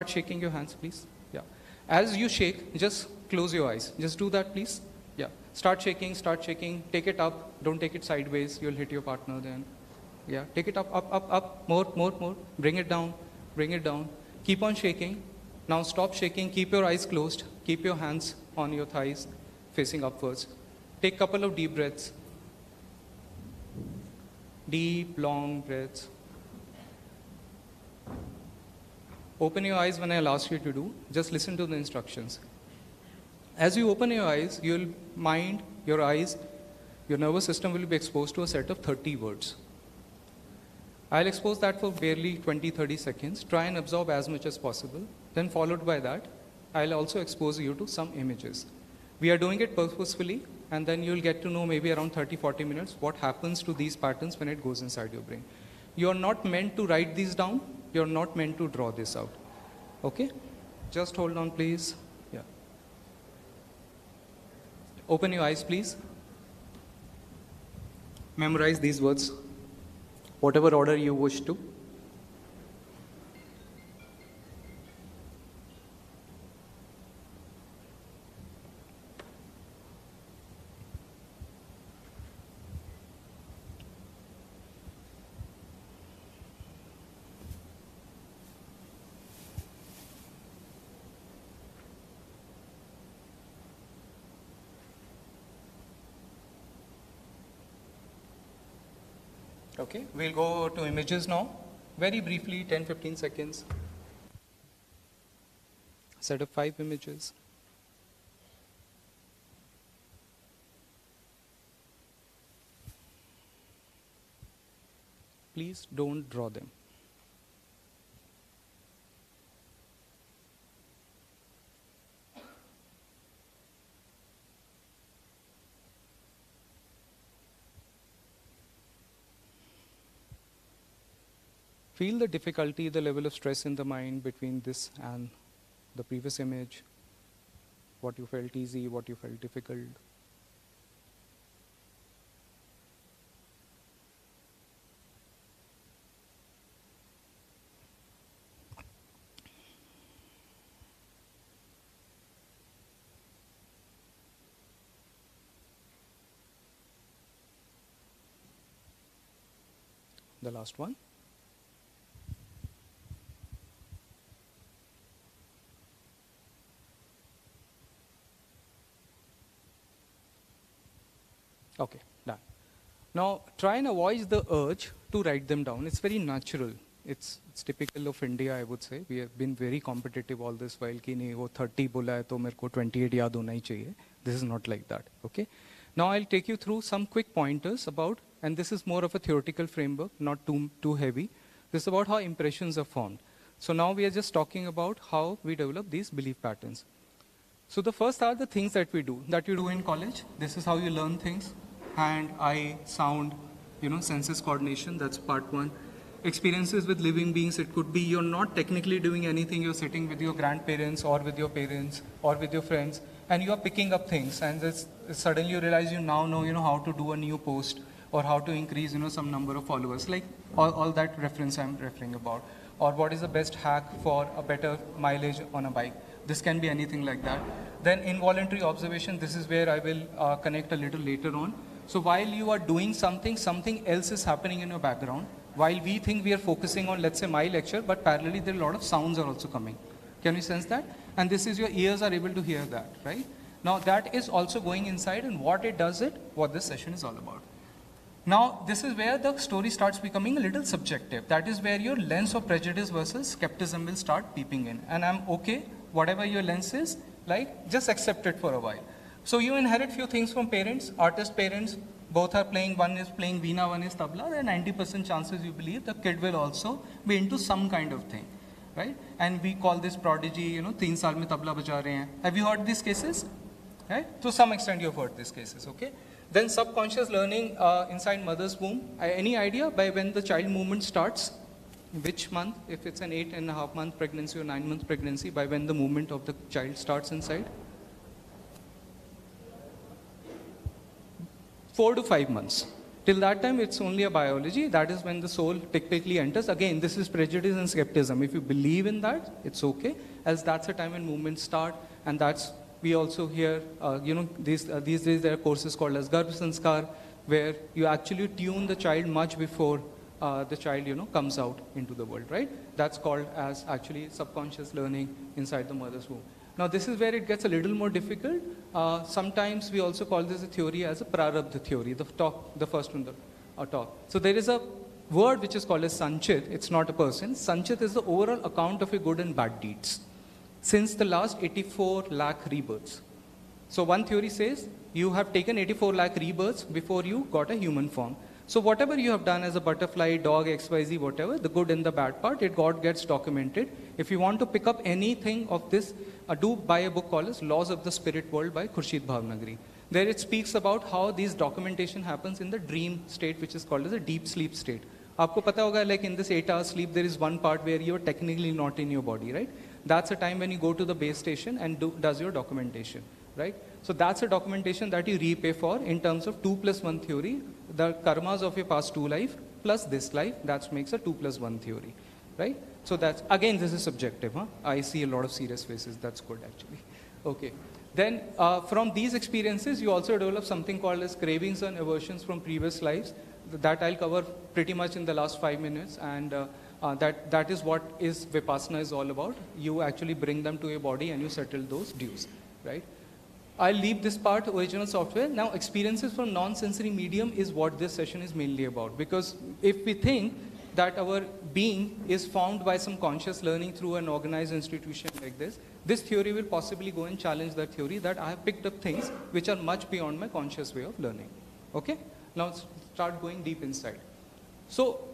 Start shaking your hands, please. Yeah. As you shake, just close your eyes. Just do that, please. Yeah. Start shaking, start shaking. Take it up. Don't take it sideways. You'll hit your partner then. Yeah. Take it up, up, up, up. More, more, more. Bring it down. Bring it down. Keep on shaking. Now stop shaking. Keep your eyes closed. Keep your hands on your thighs, facing upwards. Take a couple of deep breaths. Deep, long breaths. Open your eyes when I'll ask you to do. Just listen to the instructions. As you open your eyes, your mind, your eyes, your nervous system will be exposed to a set of 30 words. I'll expose that for barely 20 30 seconds. Try and absorb as much as possible. Then, followed by that, I'll also expose you to some images. We are doing it purposefully, and then you'll get to know maybe around 30 40 minutes what happens to these patterns when it goes inside your brain. You're not meant to write these down, you're not meant to draw this out. Okay? Just hold on, please. Yeah. Open your eyes, please. Memorize these words, whatever order you wish to. Okay, we'll go to images now. Very briefly, 10 15 seconds. Set of five images. Please don't draw them. Feel the difficulty, the level of stress in the mind between this and the previous image. What you felt easy, what you felt difficult. The last one. Okay, done. Now try and avoid the urge to write them down. It's very natural. It's, it's typical of India, I would say. We have been very competitive all this while कि नहीं वो 30 बोला है तो मेरे को 28 याद होना ही चाहिए. This is not like that. Okay. Now I'll take you through some quick pointers about, and this is more of a theoretical framework, not too too heavy. This is about how impressions are formed. So now we are just talking about how we develop these belief patterns. So the first are the things that we do, that you do in college. This is how you learn things hand, eye, sound, you know, senses coordination. That's part one. Experiences with living beings. It could be you're not technically doing anything. You're sitting with your grandparents or with your parents or with your friends, and you are picking up things. And suddenly you realize you now know, you know, how to do a new post or how to increase, you know, some number of followers. Like all, all that reference I'm referring about. Or what is the best hack for a better mileage on a bike. This can be anything like that. Then involuntary observation. This is where I will uh, connect a little later on. So while you are doing something, something else is happening in your background. While we think we are focusing on, let's say, my lecture, but parallelly there are a lot of sounds are also coming. Can you sense that? And this is your ears are able to hear that, right? Now that is also going inside and what it does it, what this session is all about. Now this is where the story starts becoming a little subjective. That is where your lens of prejudice versus skepticism will start peeping in. And I'm okay, whatever your lens is, like just accept it for a while. So you inherit few things from parents, artist parents, both are playing, one is playing veena, one is tabla, there are 90% chances you believe the kid will also be into some kind of thing, right? And we call this prodigy, you know, teen saal mein tabla baja rahe hain. Have you heard these cases? Right? To some extent you have heard these cases, okay? Then subconscious learning uh, inside mother's womb. Uh, any idea by when the child movement starts? Which month? If it's an eight and a half month pregnancy or nine month pregnancy, by when the movement of the child starts inside? Four to five months. Till that time, it's only a biology. That is when the soul typically enters. Again, this is prejudice and skepticism. If you believe in that, it's okay. as that's a time when movements start, and that's we also hear, uh, you know, these, uh, these days there are courses called as Garbh Sanskar, where you actually tune the child much before uh, the child, you know, comes out into the world, right? That's called as actually subconscious learning inside the mother's womb. Now, this is where it gets a little more difficult. Uh, sometimes we also call this a theory as a prarabdha theory, the talk, the first one, the uh, talk. So there is a word which is called as sanchit. It's not a person. Sanchit is the overall account of your good and bad deeds since the last 84 lakh rebirths. So one theory says you have taken 84 lakh rebirths before you got a human form. So whatever you have done as a butterfly, dog, XYZ, whatever, the good and the bad part, it God gets documented. If you want to pick up anything of this, uh, do buy a book called as Laws of the Spirit World by Khorshed Bhavnagri. There it speaks about how this documentation happens in the dream state, which is called as a deep sleep state. आपको पता होगा in this eight-hour sleep there is one part where you are technically not in your body, right? That's a time when you go to the base station and do does your documentation, right? So that's a documentation that you repay for in terms of 2 plus 1 theory the karmas of your past two life plus this life, that makes a 2 plus 1 theory, right? So that's, again, this is subjective. Huh? I see a lot of serious faces. That's good, actually. Okay. Then uh, from these experiences, you also develop something called as cravings and aversions from previous lives. That I'll cover pretty much in the last five minutes. And uh, uh, that, that is what is Vipassana is all about. You actually bring them to your body and you settle those dues, right? I'll leave this part, original software. Now, experiences from non-sensory medium is what this session is mainly about. Because if we think that our being is formed by some conscious learning through an organized institution like this, this theory will possibly go and challenge that theory that I have picked up things which are much beyond my conscious way of learning. Okay? Now, start going deep inside. So,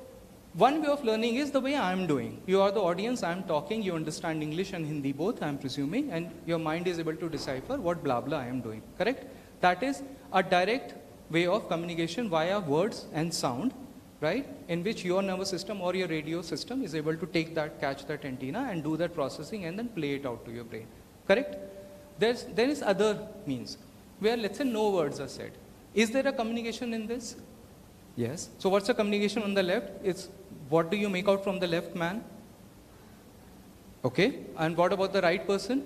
one way of learning is the way I am doing. You are the audience, I am talking, you understand English and Hindi both, I am presuming, and your mind is able to decipher what blah blah I am doing. Correct? That is a direct way of communication via words and sound, right? In which your nervous system or your radio system is able to take that, catch that antenna and do that processing and then play it out to your brain. Correct? There's, there is other means where let's say no words are said. Is there a communication in this? Yes. So what's the communication on the left? It's what do you make out from the left man? Okay. And what about the right person?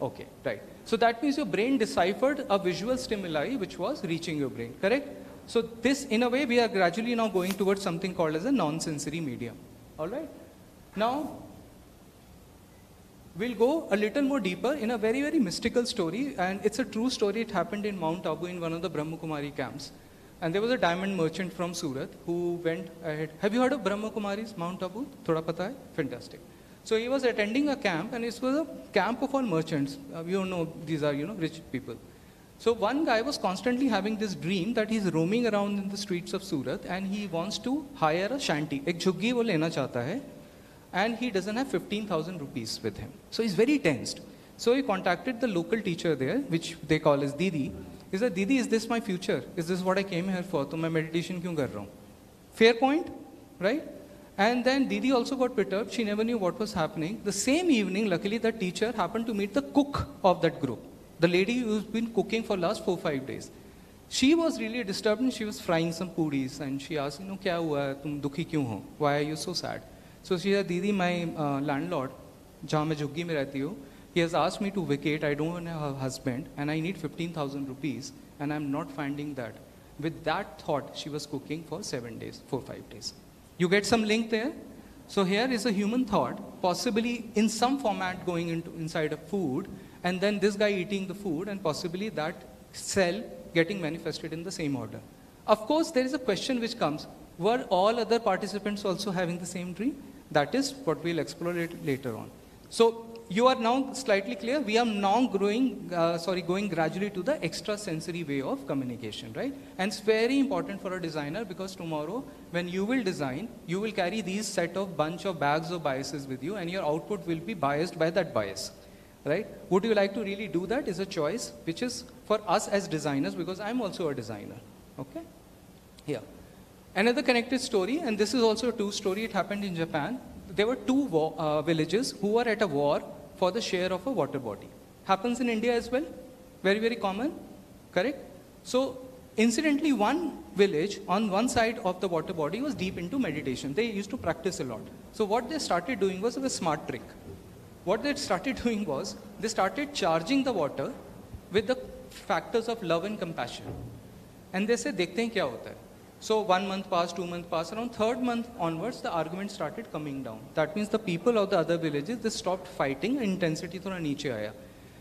Okay, right. So that means your brain deciphered a visual stimuli which was reaching your brain, correct? So this, in a way, we are gradually now going towards something called as a non-sensory medium. All right. Now, we'll go a little more deeper in a very, very mystical story, and it's a true story. It happened in Mount Abu in one of the Brahma Kumari camps. And there was a diamond merchant from Surat who went ahead. Have you heard of Brahma Kumaris, Mount Abu? Thoda pata hai? Fantastic. So he was attending a camp, and it was a camp of all merchants. Uh, you know, these are, you know, rich people. So one guy was constantly having this dream that he's roaming around in the streets of Surat and he wants to hire a shanty. एक झुग्गी वो लेना चाहता है and he doesn't have 15,000 rupees with him. So he's very tensed. So he contacted the local teacher there, which they call as Didi, Is a Didi is this my future is this what I came here for तो मैं meditation क्यों कर रहा हूँ? Fair point right and then Didi also got picked up she never knew what was happening the same evening luckily the teacher happen to meet the cook of that group the lady you is been cooking for last four five days she was really disturb she was frying some puris and she आज no क्या हुआ? है तुम दुखी क्यों हो? Why are you so sad so she are Didi my land Lord जहाँ मैं झुग्गी में रहती हूँ he has asked me to vacate. I don't have a husband and I need 15,000 rupees and I'm not finding that. With that thought, she was cooking for seven days, four, five days. You get some link there? So here is a human thought, possibly in some format going into inside a food, and then this guy eating the food, and possibly that cell getting manifested in the same order. Of course, there is a question which comes: Were all other participants also having the same dream? That is what we'll explore later on. So you are now slightly clear. We are now growing, uh, sorry, going gradually to the extrasensory way of communication, right? And it's very important for a designer because tomorrow, when you will design, you will carry these set of bunch of bags of biases with you, and your output will be biased by that bias, right? Would you like to really do that? Is a choice which is for us as designers because I'm also a designer, okay? Here. Another connected story, and this is also a true story. It happened in Japan there were two war, uh, villages who were at a war for the share of a water body. Happens in India as well. Very, very common. Correct? So Incidentally, one village on one side of the water body was deep into meditation. They used to practice a lot. So what they started doing was a smart trick. What they started doing was they started charging the water with the factors of love and compassion. And they said, देखते हैं क्या होता है. so one month passed, two months passed, around third month onwards, the argument started coming down. That means the people of the other villages, they stopped fighting, intensity thoda niche aaya.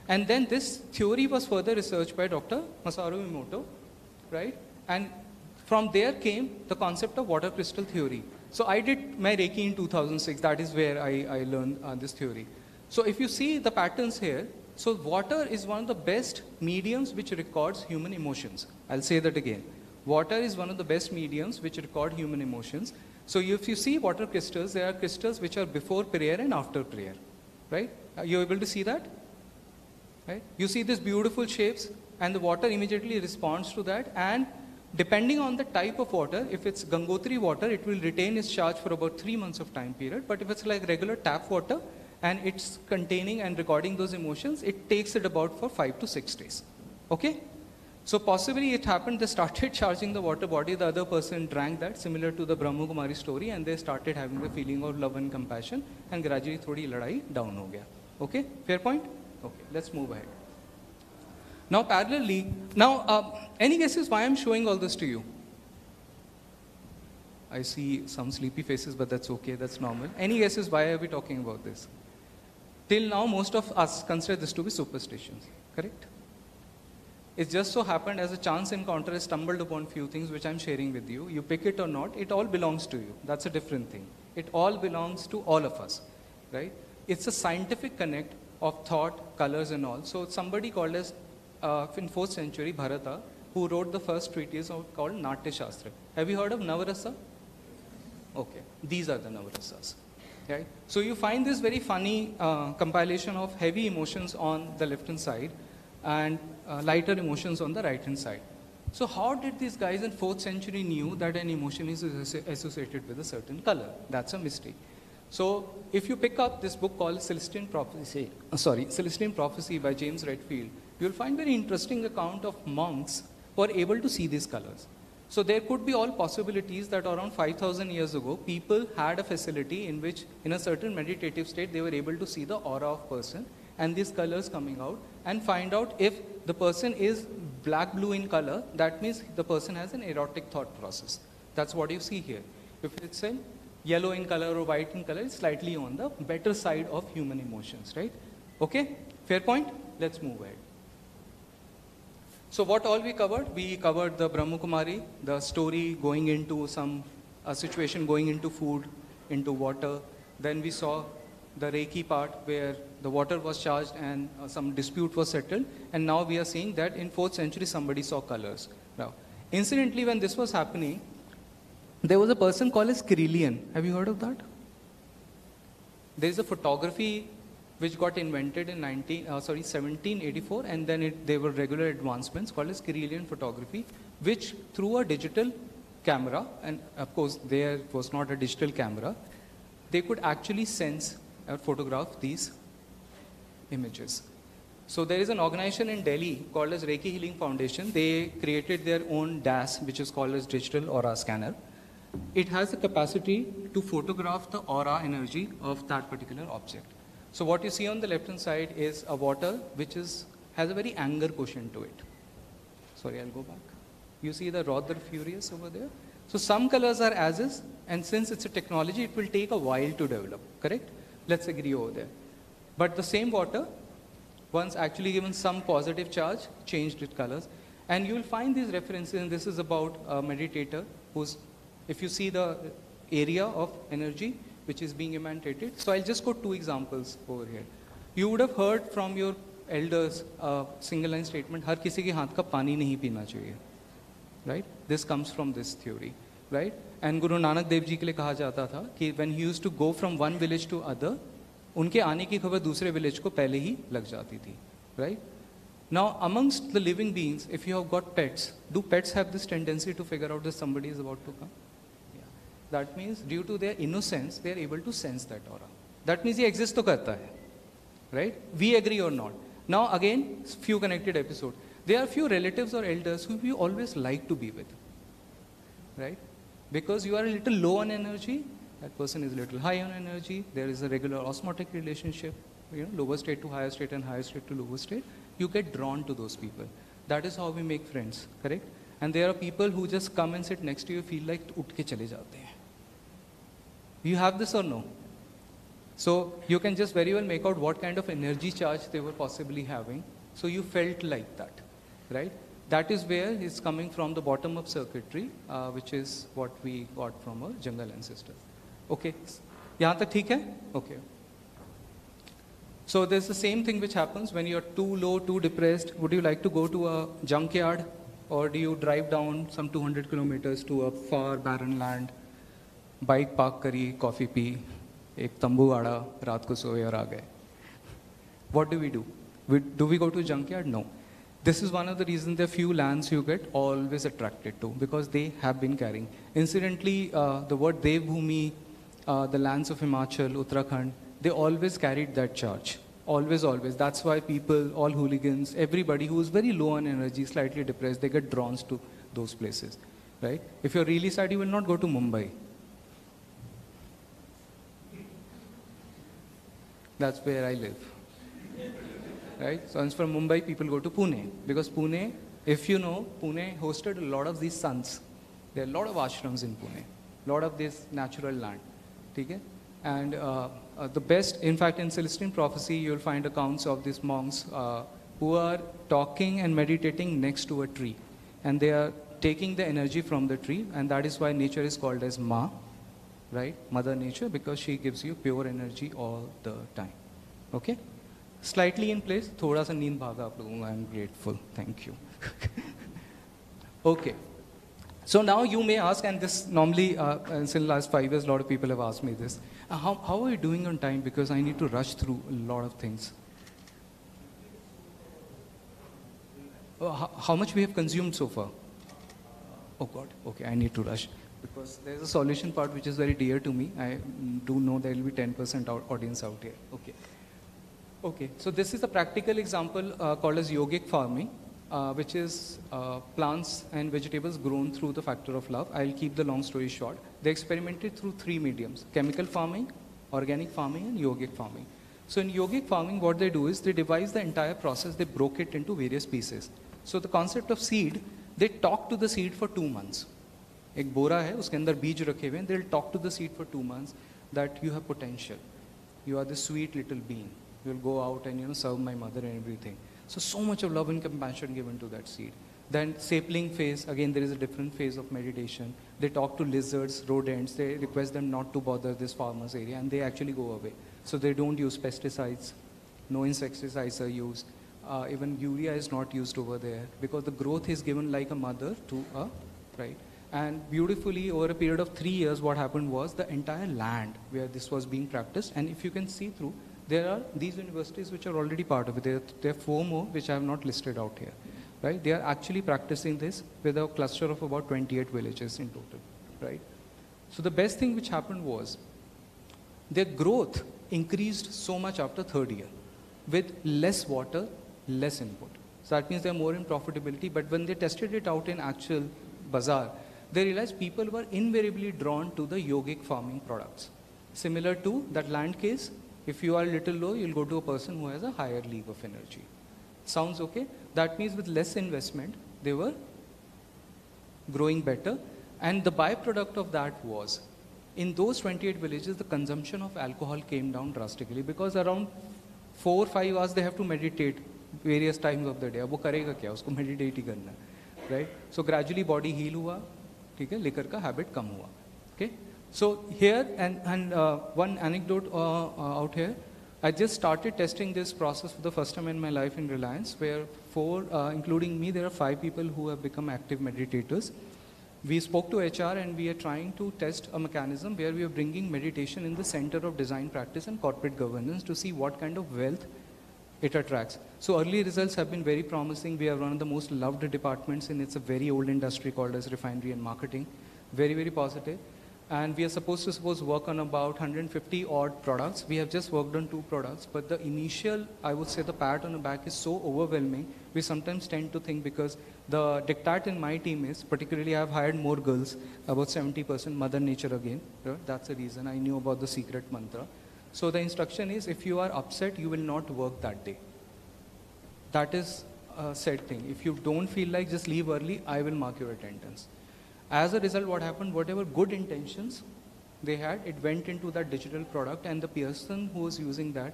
And then this theory was further researched by Dr. Masaru Emoto, right? And from there came the concept of water crystal theory. So I did my Reiki in 2006, that is where I, I learned uh, this theory. So if you see the patterns here, so water is one of the best mediums which records human emotions. I'll say that again. Water is one of the best mediums which record human emotions. So if you see water crystals, there are crystals which are before prayer and after prayer, right? Are you able to see that? Right? You see these beautiful shapes and the water immediately responds to that and depending on the type of water, if it's Gangotri water, it will retain its charge for about three months of time period. But if it's like regular tap water and it's containing and recording those emotions, it takes it about for five to six days. Okay? So possibly it happened, they started charging the water body, the other person drank that, similar to the Brahma Kumari story, and they started having the feeling of love and compassion, and gradually thodi ladai down ho gaya. Okay? Fair point? Okay, let's move ahead. Now parallelly, now uh, any guesses why I'm showing all this to you? I see some sleepy faces, but that's okay, that's normal. Any guesses why are we talking about this? Till now, most of us consider this to be superstitions, correct? It just so happened as a chance encounter, I stumbled upon few things which I'm sharing with you. You pick it or not, it all belongs to you. That's a different thing. It all belongs to all of us, right? It's a scientific connect of thought, colors and all. So somebody called us uh, in 4th century, Bharata, who wrote the first treatise called Natya Shastra. Have you heard of Navarasa? Okay, these are the Navarasas. Right? So you find this very funny uh, compilation of heavy emotions on the left hand side and uh, lighter emotions on the right hand side. So how did these guys in 4th century knew that an emotion is associated with a certain color? That's a mystery. So if you pick up this book called Celestine Prophecy, uh, sorry, Celestine Prophecy by James Redfield, you'll find very interesting account of monks who are able to see these colors. So there could be all possibilities that around 5000 years ago, people had a facility in which in a certain meditative state, they were able to see the aura of person and these colors coming out and find out if the person is black blue in color, that means the person has an erotic thought process. That's what you see here. If it's in yellow in color or white in color, it's slightly on the better side of human emotions, right? Okay, fair point? Let's move ahead. So what all we covered? We covered the Brahma Kumari, the story going into some a situation going into food, into water. Then we saw the Reiki part where the water was charged and uh, some dispute was settled. And now we are seeing that in 4th century somebody saw colors. Now, incidentally, when this was happening, there was a person called as Kirlian. Have you heard of that? There is a photography which got invented in 19, uh, sorry, 1784, and then it, there were regular advancements called as Kirlian photography, which through a digital camera, and of course there was not a digital camera, they could actually sense or photograph these images. So there is an organization in Delhi called as Reiki Healing Foundation. They created their own DAS, which is called as Digital Aura Scanner. It has the capacity to photograph the aura energy of that particular object. So what you see on the left hand side is a water which is, has a very anger quotient to it. Sorry, I'll go back. You see the Rodder Furious over there? So some colors are as is, and since it's a technology, it will take a while to develop, correct? Let's agree over there. But the same water, once actually given some positive charge, changed its colors. And you will find these references, and this is about a meditator who's, if you see the area of energy, which is being emanated. So I'll just go two examples over here. You would have heard from your elders a single line statement, हर किसी के हाथ का पानी नहीं पीना चाहिए. Right? This comes from this theory. Right? And Guru Nanak Dev ji के लिए कहा जाता था कि when he used to go from one village to other, उनके आने की खबर दूसरे विलेज को पहले ही लग जाती थी right now amongst the living beings if you have got pets do pets have this tendency to figure out this somebody is about to come that means due to their innocence they are able to sense that और that means ये exist तो करता है right we agree और not now again few connected episode they are few relative और elders who you always like to be with right because you are little low on energy that person is a little high on energy, there is a regular osmotic relationship, you know, lower state to higher state and higher state to lower state, you get drawn to those people. That is how we make friends, correct? And there are people who just come and sit next to you, feel like utke chale jate hain. You have this or no? So you can just very well make out what kind of energy charge they were possibly having. So you felt like that, right? That is where it's coming from the bottom of circuitry, uh, which is what we got from our jungle ancestor. Okay, यहाँ तक ठीक है? Okay. So there's the same thing which happens when you're too low, too depressed. Would you like to go to a junkyard or do you drive down some 200 kilometers to a far barren land, bike park करी, coffee पी, एक तंबू आड़ा, रात को सोए और आ गए. What do we do? We, do we go to a junkyard? No. This is one of the reasons there are few lands you get always attracted to because they have been carrying. Incidentally, uh, the word Devbhumi, uh, the lands of Himachal, Uttarakhand, they always carried that charge. Always, always. That's why people, all hooligans, everybody who is very low on energy, slightly depressed, they get drawn to those places. Right? If you're really sad, you will not go to Mumbai. That's where I live. Right? So from Mumbai, people go to Pune. Because Pune, if you know, Pune hosted a lot of these sons. There are a lot of ashrams in Pune. A lot of this natural land. Okay? And uh, uh, the best, in fact, in Celestine prophecy, you'll find accounts of these monks uh, who are talking and meditating next to a tree. And they are taking the energy from the tree, and that is why nature is called as Ma, right? Mother Nature, because she gives you pure energy all the time. Okay? Slightly in place, thoda sa neend bhaga aap logon I am grateful. Thank you. okay. So now you may ask, and this normally, uh, since the last five years, a lot of people have asked me this. Uh, how, how are you doing on time? Because I need to rush through a lot of things. Uh, how, how much we have consumed so far? Oh God, okay, I need to rush. Because there's a solution part which is very dear to me. I mm, do know there will be 10% audience out here. Okay. Okay, so this is a practical example uh, called as yogic farming uh, which is uh, plants and vegetables grown through the factor of love. I'll keep the long story short. They experimented through three mediums, chemical farming, organic farming, and yogic farming. So in yogic farming, what they do is they devise the entire process, they broke it into various pieces. So the concept of seed, they talk to the seed for two months. एक बोरा है उसके अंदर बीज रखे हुए हैं they'll talk to the seed for two months that you have potential you are the sweet little bean you'll go out and you know serve my mother and everything so, so much of love and compassion given to that seed. Then sapling phase, again there is a different phase of meditation. They talk to lizards, rodents, they request them not to bother this farmer's area and they actually go away. So they don't use pesticides, no insecticides are used. Uh, even urea is not used over there because the growth is given like a mother to a, right? And beautifully, over a period of three years, what happened was the entire land where this was being practiced, and if you can see through, there are these universities which are already part of it. There, there are four more which I have not listed out here. Right? They are actually practicing this with a cluster of about 28 villages in total. Right? So the best thing which happened was their growth increased so much after third year with less water, less input. So that means they're more in profitability. But when they tested it out in actual bazaar, they realized people were invariably drawn to the yogic farming products. Similar to that land case, if you are a little low, you'll go to a person who has a higher league of energy. Sounds okay? That means with less investment, they were growing better. And the byproduct of that was, in those 28 villages, the consumption of alcohol came down drastically because around four, five hours they have to meditate various times of the day. वो करेगा क्या उसको meditate ही करना right? So gradually body heal हुआ, ठीक है? Liquor का habit कम हुआ, okay? So here, and, and uh, one anecdote uh, uh, out here, I just started testing this process for the first time in my life in Reliance, where four, uh, including me, there are five people who have become active meditators. We spoke to HR and we are trying to test a mechanism where we are bringing meditation in the center of design practice and corporate governance to see what kind of wealth it attracts. So early results have been very promising. We are one of the most loved departments and it's a very old industry called as refinery and marketing. Very, very positive. And we are supposed to suppose work on about 150 odd products. We have just worked on two products, but the initial, I would say, the pat on the back is so overwhelming. We sometimes tend to think because the dictat in my team is, particularly I've hired more girls, about 70% Mother Nature again. Right? That's the reason I knew about the secret mantra. So the instruction is, if you are upset, you will not work that day. That is a said thing. If you don't feel like just leave early, I will mark your attendance. As a result, what happened, whatever good intentions they had, it went into that digital product and the person who was using that,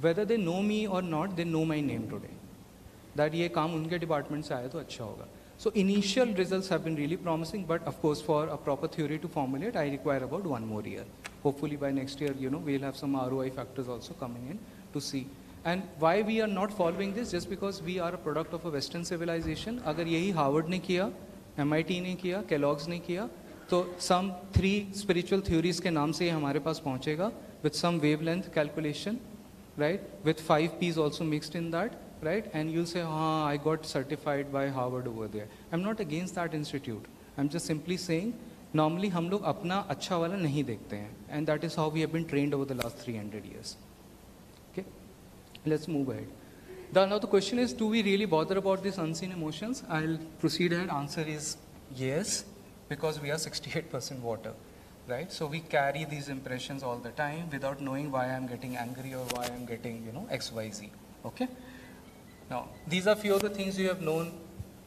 whether they know me or not, they know my name today. That ये काम उनके department से आया तो अच्छा होगा. So initial results have been really promising, but of course for a proper theory to formulate, I require about one more year. Hopefully by next year, you know, we'll have some ROI factors also coming in to see. And why we are not following this, just because we are a product of a Western civilization. अगर यही Harvard ने किया M I T ने किया Kellogg's ने किया तो सम three spiritual theories के नाम से ये हमारे पास पहुँचेगा with some wave length calculation right with five Ps also mixed in that right and you say हाँ I got certified by Harvard over there I am not against that institute I am just simply saying normally हम लोग अपना अच्छा वाला नहीं देखते हैं and that is how we have been trained over the last three hundred years okay let's move ahead The, now the question is, do we really bother about these unseen emotions? I'll proceed ahead. Answer is yes, because we are 68% water, right? So we carry these impressions all the time without knowing why I'm getting angry or why I'm getting, you know, X, Y, Z. Okay. Now these are few of the things you have known: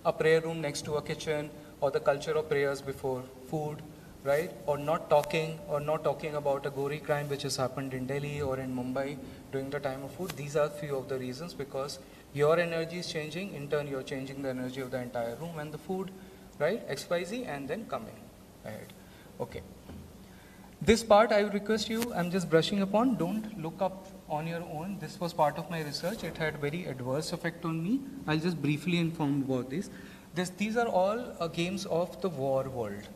a prayer room next to a kitchen, or the culture of prayers before food, right? Or not talking, or not talking about a gory crime which has happened in Delhi or in Mumbai during the time of food. These are few of the reasons because your energy is changing, in turn you're changing the energy of the entire room and the food, right? XYZ and then coming ahead. Okay. This part I request you, I'm just brushing upon, don't look up on your own. This was part of my research. It had very adverse effect on me. I'll just briefly inform about this. this these are all uh, games of the war world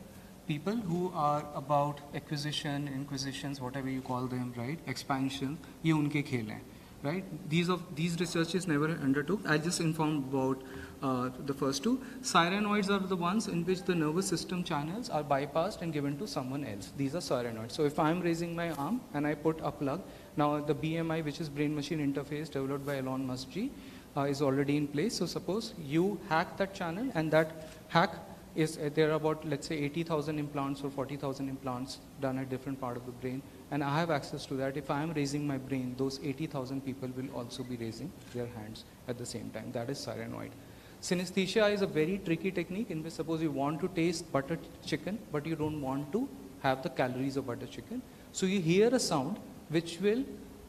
people who are about acquisition, inquisitions, whatever you call them, right? Expansion, ये उनके खेल हैं, right? These of these researches never undertook. I just informed about uh, the first two. Cyranoids are the ones in which the nervous system channels are bypassed and given to someone else. These are cyranoids. So if I'm raising my arm and I put a plug, now the BMI, which is brain-machine interface developed by Elon Musk, G, uh, is already in place. So suppose you hack that channel and that hack is uh, there are about let's say 80,000 implants or 40,000 implants done at different part of the brain and I have access to that. If I am raising my brain, those 80,000 people will also be raising their hands at the same time. That is cyranoid. Synesthesia is a very tricky technique in which suppose you want to taste butter chicken, but you don't want to have the calories of butter chicken. So you hear a sound which will,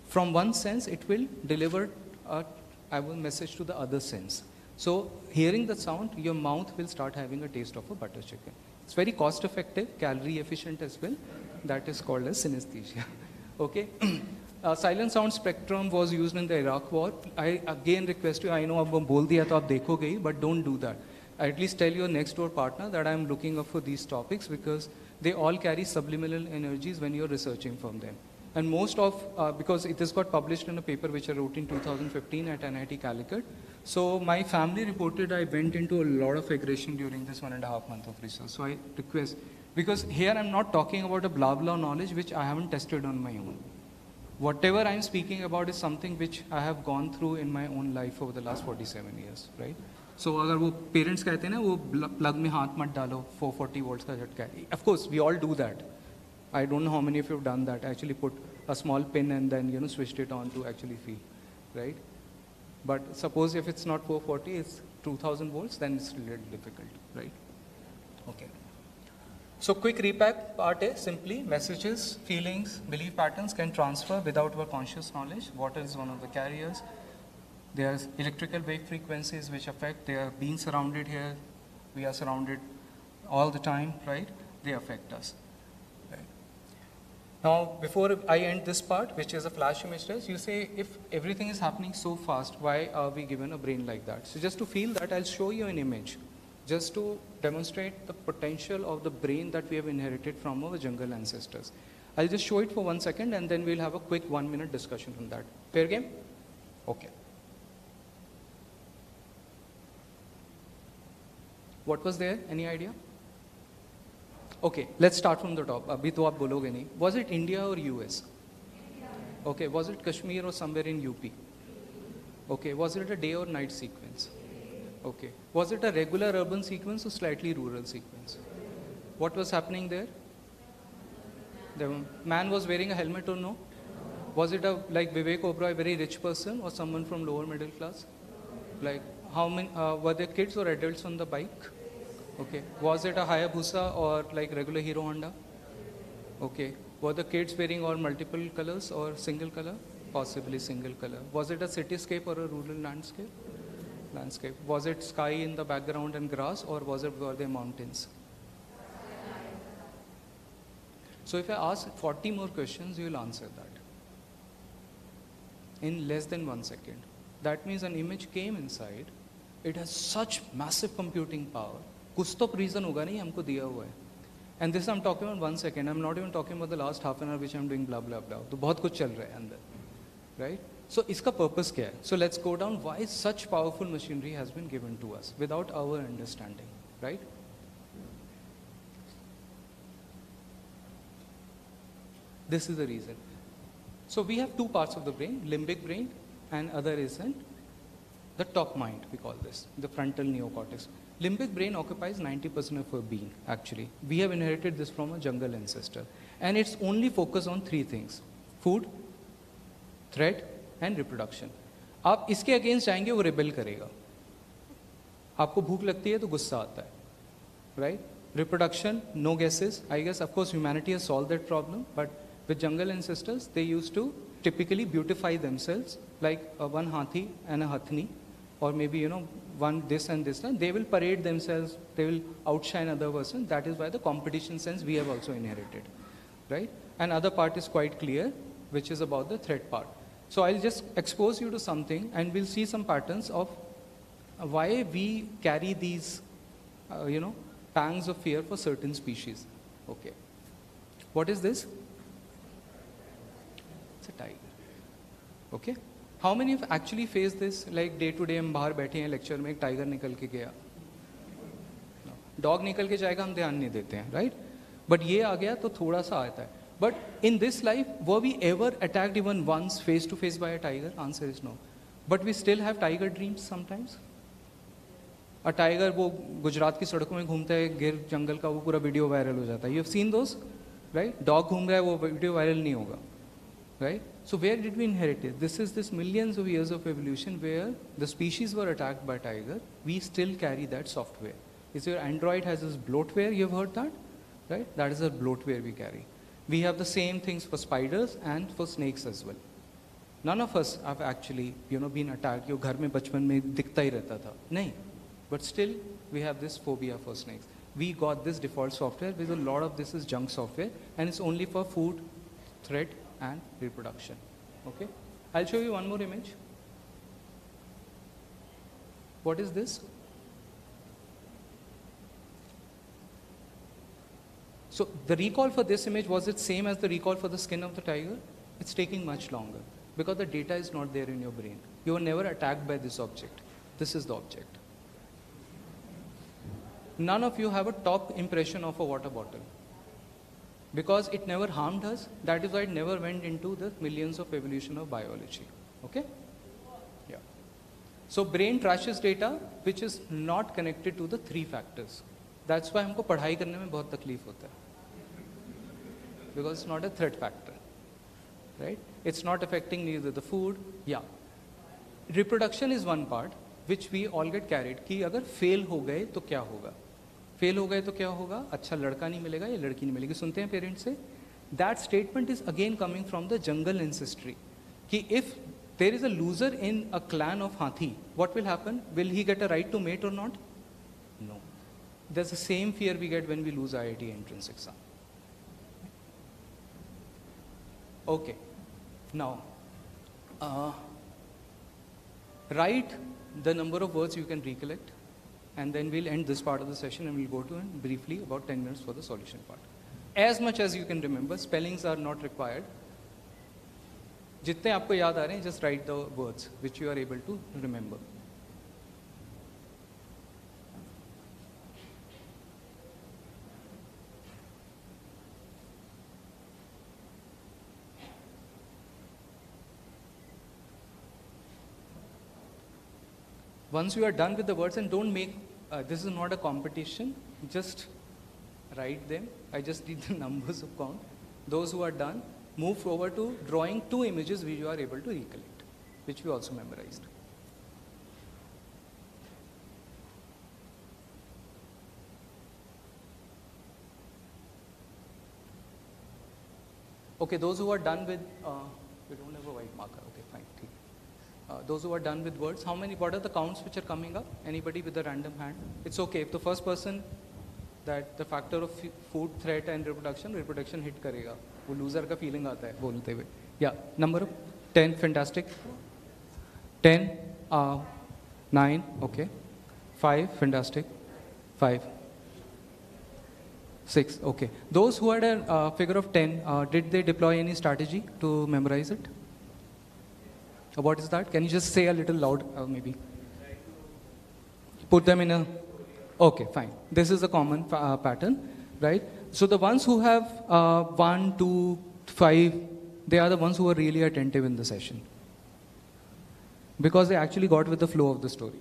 from one sense, it will deliver a, a message to the other sense. So hearing the sound, your mouth will start having a taste of a butter chicken. It's very cost effective, calorie efficient as well. That is called as synesthesia. okay. Uh, silent sound spectrum was used in the Iraq war. I again request you, I know I've told you, but don't do that. I at least tell your next door partner that I'm looking up for these topics because they all carry subliminal energies when you're researching from them. And most of, uh, because it has got published in a paper which I wrote in 2015 at NIT Calicut, so my family reported I went into a lot of aggression during this one and a half month of research. So I request, because here I'm not talking about a blah blah knowledge which I haven't tested on my own. Whatever I'm speaking about is something which I have gone through in my own life over the last 47 years, right? So अगर वो parents कहते हैं ना वो plug में हाथ मत डालो 440 volts का झटका है. Of course, we all do that. I don't know how many of you have done that. Actually put a small pin and then you know switched it on to actually feel, right? But suppose if it's not 440, it's 2000 volts, then it's a little difficult, right? Okay. So quick recap part is simply messages, feelings, belief patterns can transfer without our conscious knowledge. Water is one of the carriers. There's electrical wave frequencies which affect, they are being surrounded here. We are surrounded all the time, right? They affect us. Now, before I end this part, which is a flash image test, you say if everything is happening so fast, why are we given a brain like that? So just to feel that, I'll show you an image, just to demonstrate the potential of the brain that we have inherited from our jungle ancestors. I'll just show it for one second and then we'll have a quick one minute discussion on that. Fair game? Okay. What was there? Any idea? Okay, let's start from the top. अभी तो आप बोलोगे नहीं. Was it India or US? Okay, was it Kashmir or somewhere in UP? Okay, was it a day or night sequence? Okay, was it a regular urban sequence or slightly rural sequence? What was happening there? The man was wearing a helmet or no? Was it a like Vivek Oberoi, very rich person, or someone from lower middle class? Like how many uh, were there kids or adults on the bike? Okay, was it a Hayabusa or like regular Hero Honda? Okay, were the kids wearing all multiple colors or single color? Possibly single color. Was it a cityscape or a rural landscape? Landscape. Was it sky in the background and grass, or was it were there mountains? So if I ask 40 more questions, you will answer that in less than one second. That means an image came inside. It has such massive computing power. कुछ तो reason होगा नहीं हमको दिया हुआ है And this I'm talking about one second. I'm not even talking about the last half an hour which I'm doing blah blah blah. तो बहुत कुछ चल रहा है अंदर, right? So इसका purpose क्या है? So let's go down why such powerful machinery has been given to us without our understanding, right? This is the reason. So we have two parts of the brain, limbic brain and other is in the top mind, we call this, the frontal neocortex. Limbic brain occupies 90% of our being, actually. We have inherited this from a jungle ancestor. And it's only focused on three things, food, threat and reproduction. आप इसके against जाएंगे वो rebel करेगा आपको भूख लगती है तो गुस्सा आता है right reproduction no guesses I guess of course humanity has solve that problem but with jungle ancestors, they used to typically beautify themselves like uh, one hathi and a hathni, or maybe you know one this and this, and they will parade themselves. They will outshine other person. That is why the competition sense we have also inherited, right? And other part is quite clear, which is about the threat part. So I'll just expose you to something, and we'll see some patterns of why we carry these, uh, you know, pangs of fear for certain species. Okay. What is this? It's a tiger. Okay? Many have actually faced this? Like, day to day, हम बाहर बैठे हैं lecture में एक tiger निकल के गया? Dog निकल के जाएगा, हम ध्यान नहीं देते हैं राइट बट ये आ गया तो थोड़ा सा आता है। बट इन दिस लाइफ वो we ever attacked even once face to face by a tiger answer is no but we still have tiger dreams sometimes a tiger वो गुजरात की सड़कों में घूमता है, गिर, जंगल का वो पूरा वीडियो वायरल हो जाता है। You have seen those right dog घूम रहा है, वो वीडियो वायरल नहीं होगा। right? So where did we inherit it? This is this millions of years of evolution where the species were attacked by tiger. We still carry that software. Is your Android has this bloatware? You've heard that, right? That is a bloatware we carry. We have the same things for spiders and for snakes as well. None of us have actually, you know, been attacked. Your घर में बचपन में दिखता ही रहता था. नहीं. But still, we have this phobia for snakes. We got this default software because a lot of this is junk software and it's only for food, threat, and reproduction. Okay? I'll show you one more image. What is this? So the recall for this image, was it same as the recall for the skin of the tiger? It's taking much longer because the data is not there in your brain. You were never attacked by this object. This is the object. None of you have a top impression of a water bottle because it never harmed us. That is why it never went into the millions of evolution of biology. Okay? Yeah. So brain trashes data which is not connected to the three factors. That's why हमको पढ़ाई करने में बहुत तकलीफ होता है because it's not a threat factor. Right? It's not affecting neither the food. Yeah. Reproduction is one part which we all get carried कि अगर fail हो गए तो क्या होगा फेल हो गए तो क्या होगा? अच्छा लड़का नहीं मिलेगा या लड़की नहीं मिलेगी। सुनते हैं पेरेंट्स से। That statement is again coming from the jungle ancestry कि if there is a loser in a clan of hathi what will happen will he get a right to mate और not no there's the same fear we get when we lose IIT entrance exam. Okay, now uh, write the number of words you can recollect. and then we'll end this part of the session and we'll go to and briefly about 10 minutes for the solution part. As much as you can remember, spellings are not required. Jitne आपको याद आ just write the words which you are able to remember. Once you are done with the words and don't make uh, this is not a competition, just write them. I just need the numbers of count. Those who are done, move forward to drawing two images which you are able to recollect, which we also memorized. Okay, those who are done with, uh, we don't have a white marker. Okay, fine. Uh, those who are done with words, how many, what are the counts which are coming up? Anybody with a random hand? It's okay. If the first person, that the factor of food threat and reproduction, reproduction hit karega. वो loser का feeling आता है बोलते हुए. Yeah, number of 10, fantastic. 10, uh, 9, okay. 5, fantastic. 5. 6, okay. Those who had a uh, figure of 10, uh, did they deploy any strategy to memorize it? What is that? Can you just say a little loud, uh, maybe? Put them in a. Okay, fine. This is a common uh, pattern, right? So the ones who have uh, one, two, five, they are the ones who are really attentive in the session. Because they actually got with the flow of the story.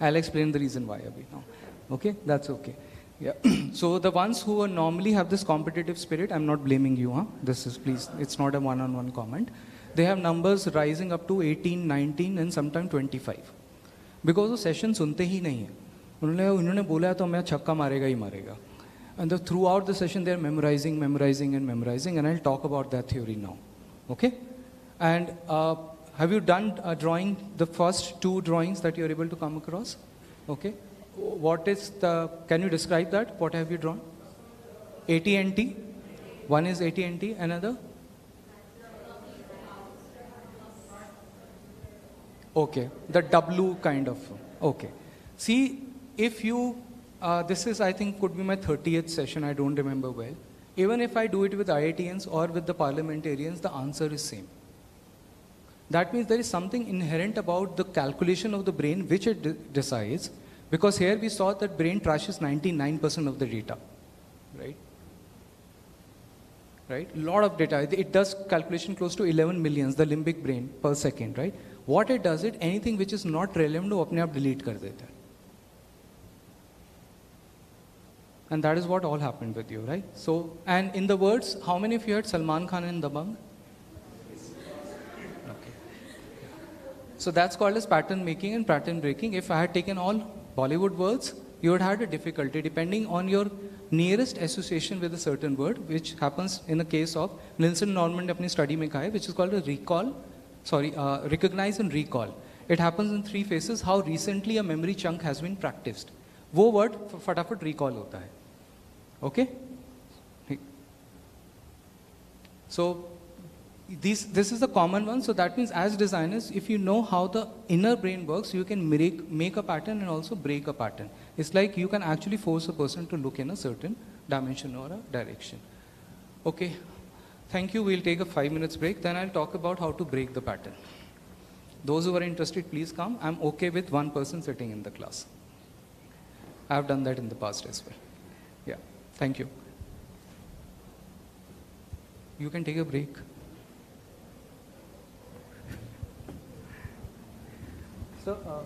I'll explain the reason why abhi now. Okay, that's okay. Yeah. so the ones who normally have this competitive spirit, I'm not blaming you, huh? This is please, it's not a one-on-one comment they have numbers rising up to 18, 19 and sometimes 25. Because वो session सुनते ही नहीं है उन्होंने उन्होंने बोला तो मैं छक्का मारेगा ही मारेगा and the, throughout the session they're memorizing, memorizing and memorizing and I'll talk about that theory now. Okay? And uh, have you done a drawing, the first two drawings that you're able to come across? Okay? What is the, can you describe that? What have you drawn? AT&T? One is AT&T, another? Okay, the W kind of. Okay. See, if you, uh, this is, I think, could be my 30th session, I don't remember well. Even if I do it with IITians or with the parliamentarians, the answer is same. That means there is something inherent about the calculation of the brain which it de decides, because here we saw that brain trashes 99% of the data, right? Right? Lot of data. It does calculation close to 11 millions, the limbic brain per second, right? What it does it anything which is not relevant वो अपने आप delete कर देता है And that is what all happened with you, right? So, and in the words, how many of you had Salman Khan in Dabangg? Okay. So that's called as pattern making and pattern breaking. If I had taken all Bollywood words, you would have had a difficulty depending on your nearest association with a certain word, which happens in the case of Nielsen Norman अपनी study में which is called a recall sorry, uh, recognize and recall. It happens in three phases. How recently a memory chunk has been practiced. वो word फटाफट recall होता है. Okay? So this, this is the common one. So that means as designers, if you know how the inner brain works, you can make, make a pattern and also break a pattern. It's like you can actually force a person to look in a certain dimension or a direction. Okay, Thank you. We'll take a five minutes break. Then I'll talk about how to break the pattern. Those who are interested, please come. I'm okay with one person sitting in the class. I've done that in the past as well. Yeah. Thank you. You can take a break. so, uh,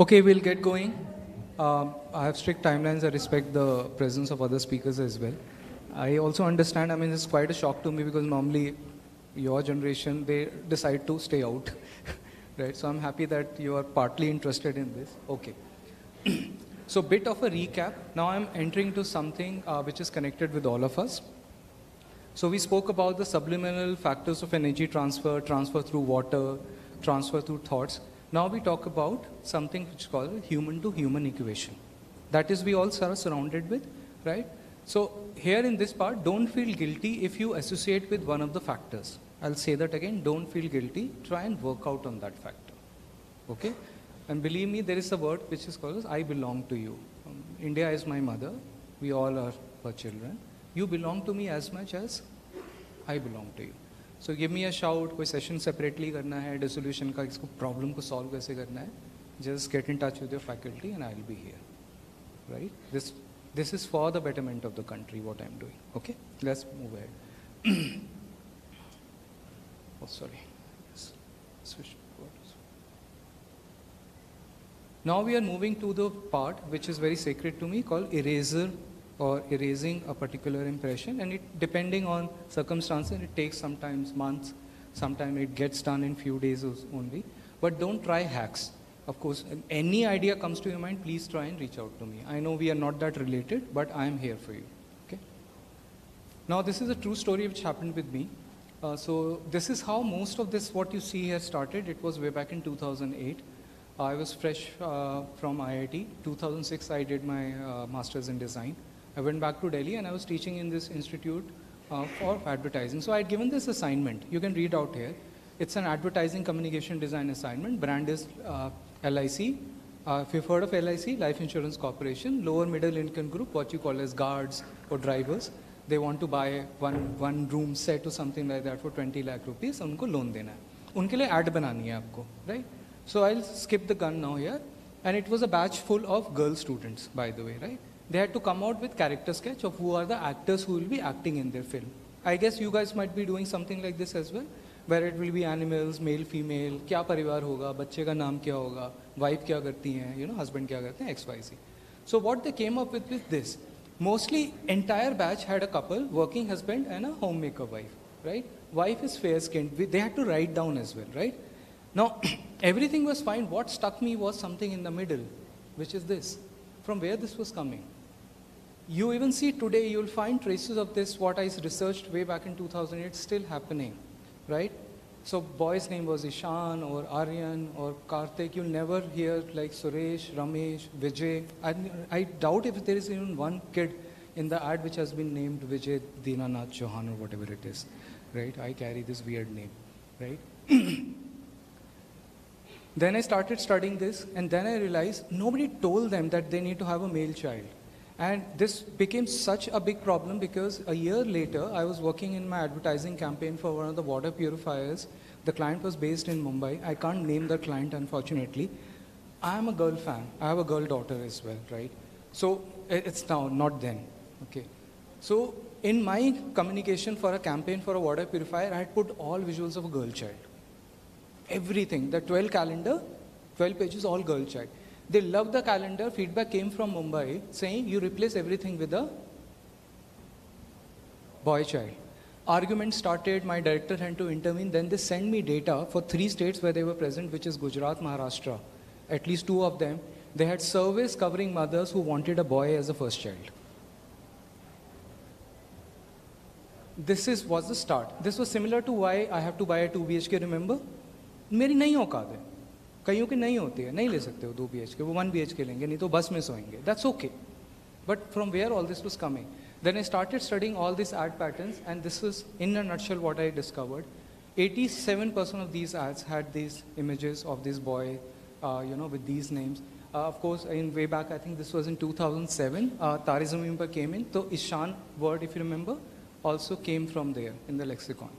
Okay, we'll get going. Um, I have strict timelines. I respect the presence of other speakers as well. I also understand, I mean, it's quite a shock to me because normally your generation, they decide to stay out, right? So I'm happy that you are partly interested in this. Okay. so bit of a recap. Now I'm entering to something uh, which is connected with all of us. So we spoke about the subliminal factors of energy transfer, transfer through water, transfer through thoughts. Now we talk about something which is called human to human equation. That is we all are surrounded with, right? So here in this part, don't feel guilty if you associate with one of the factors. I'll say that again, don't feel guilty, try and work out on that factor. Okay? And believe me, there is a word which is called as I belong to you. Um, India is my mother, we all are her children. You belong to me as much as I belong to you. So give me a shout कोई session separately करना है dissolution का, इसको problem को solve कैसे करना है? Just get in touch with your faculty and I will be here right this this is for the betterment of the country what I am doing okay let's move ahead sorry now we are moving to the part which is very secret to me call eraser or erasing a particular impression and it depending on circumstances it takes sometimes months sometimes it gets done in few days only. But don't try hacks. Of course any idea comes to your mind please try and reach out to me. I know we are not that related but i am here for you okay? Now this is a true story which happened with me. Uh, so this is how most of this what you see here started. It was way back in 2008 I was fresh uh, from IIT. 2006, I did my uh, master's in design. I went back to Delhi and I was teaching in this institute uh, for advertising. So I had given this assignment. You can read out here. It's an advertising communication design assignment. Brand is uh, LIC. Uh, if you've heard of LIC, Life Insurance Corporation, lower middle income group, what you call as guards or drivers, they want to buy one, one room set or something like that for 20 lakh rupees, उनको loan देना है उनके लिए ad बनानी है आपको right so I'll skip the gun now here and it was a batch full of girl students by the way right they had to come out with character sketch of who are the actors who will be acting in their film. I guess you guys might be doing something like this as well, where it will be animals, male, female, क्या परिवार होगा, बच्चे का नाम क्या होगा, wife क्या करती हैं, you know, husband क्या करते हैं, X, Y, Z. So what they came up with with this, mostly entire batch had a couple, working husband and a homemaker wife, right? Wife is fair skinned. They had to write down as well, right? Now, everything was fine. What stuck me was something in the middle, which is this. From where this was coming? You even see today, you'll find traces of this, what I researched way back in 2008, still happening, right? So boy's name was Ishan or Aryan or Karthik. You'll never hear like Suresh, Ramesh, Vijay. I, I doubt if there is even one kid in the ad which has been named Vijay Dinanath Chauhan or whatever it is, right? I carry this weird name, right? then I started studying this and then I realized nobody told them that they need to have a male child. And this became such a big problem because a year later, I was working in my advertising campaign for one of the water purifiers. The client was based in Mumbai. I can't name the client, unfortunately. I am a girl fan. I have a girl daughter as well, right? So it's now, not then. Okay. So in my communication for a campaign for a water purifier, I had put all visuals of a girl child. Everything. The 12 calendar, 12 pages, all girl child. They loved the calendar. Feedback came from Mumbai saying you replace everything with a boy child. Argument started. My director had to intervene. Then they sent me data for three states where they were present, which is Gujarat, Maharashtra. At least two of them. They had surveys covering mothers who wanted a boy as a first child. This is, was the start. This was similar to why I have to buy a 2 BHK, remember? मेरी नहीं औकात है कईयों के नहीं होते हैं, नहीं ले सकते हो दो बी एच के वो वन बी एच के लेंगे, नहीं तो बस में सोएँगे that's okay but from where all this was coming then I started studying all this ad pattern and this was in a nutshell what I discovered eighty seven percent of these ads had these images of this boy you know with these names of course in way back I think this was in two thousand seven terrorism पर came in तो Ishaan word if you remember also came from there in the lexicon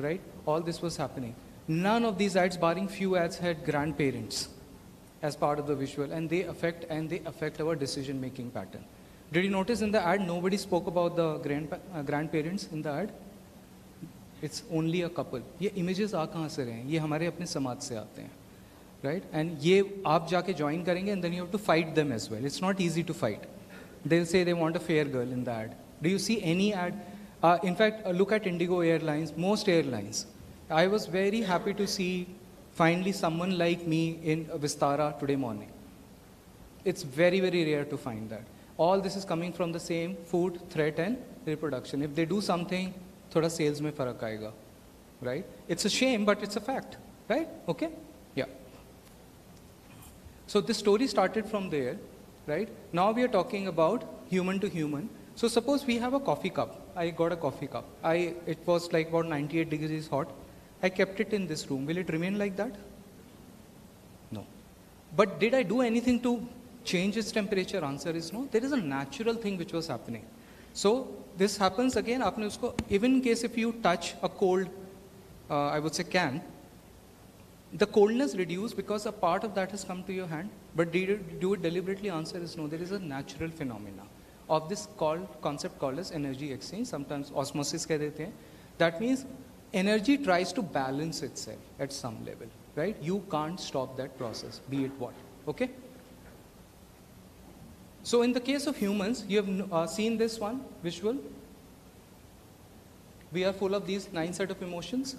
right all this was happening None of these ads, barring few ads, had grandparents as part of the visual, and they affect and they affect our decision-making pattern. Did you notice in the ad nobody spoke about the grand, uh, grandparents in the ad? It's only a couple. ये images आ कहाँ से रहे हैं ये हमारे अपने समाज से आते हैं right? And ye aap jaake join karenge and then you have to fight them as well. It's not easy to fight. They'll say they want a fair girl in the ad. Do you see any ad? Uh, in fact, uh, look at Indigo Airlines, most airlines. I was very happy to see finally someone like me in Vistara today morning. It's very, very rare to find that. All this is coming from the same food, threat, and reproduction. If they do something, thoda sales mein farak aayega, right? It's a shame, but it's a fact, right? Okay? Yeah. So this story started from there, right? Now we are talking about human to human. So suppose we have a coffee cup. I got a coffee cup. I, it was like about 98 degrees hot. I kept it in this room. Will it remain like that? No. But did I do anything to change its temperature? Answer is no. There is a natural thing which was happening. So this happens again. even in case if you touch a cold, uh, I would say can, the coldness reduces because a part of that has come to your hand. But did you do it deliberately? Answer is no. There is a natural phenomena of this called concept called as energy exchange. Sometimes osmosis dete hain. That means energy tries to balance itself at some level, right? You can't stop that process, be it what, okay? So in the case of humans, you have uh, seen this one visual. We are full of these nine set of emotions.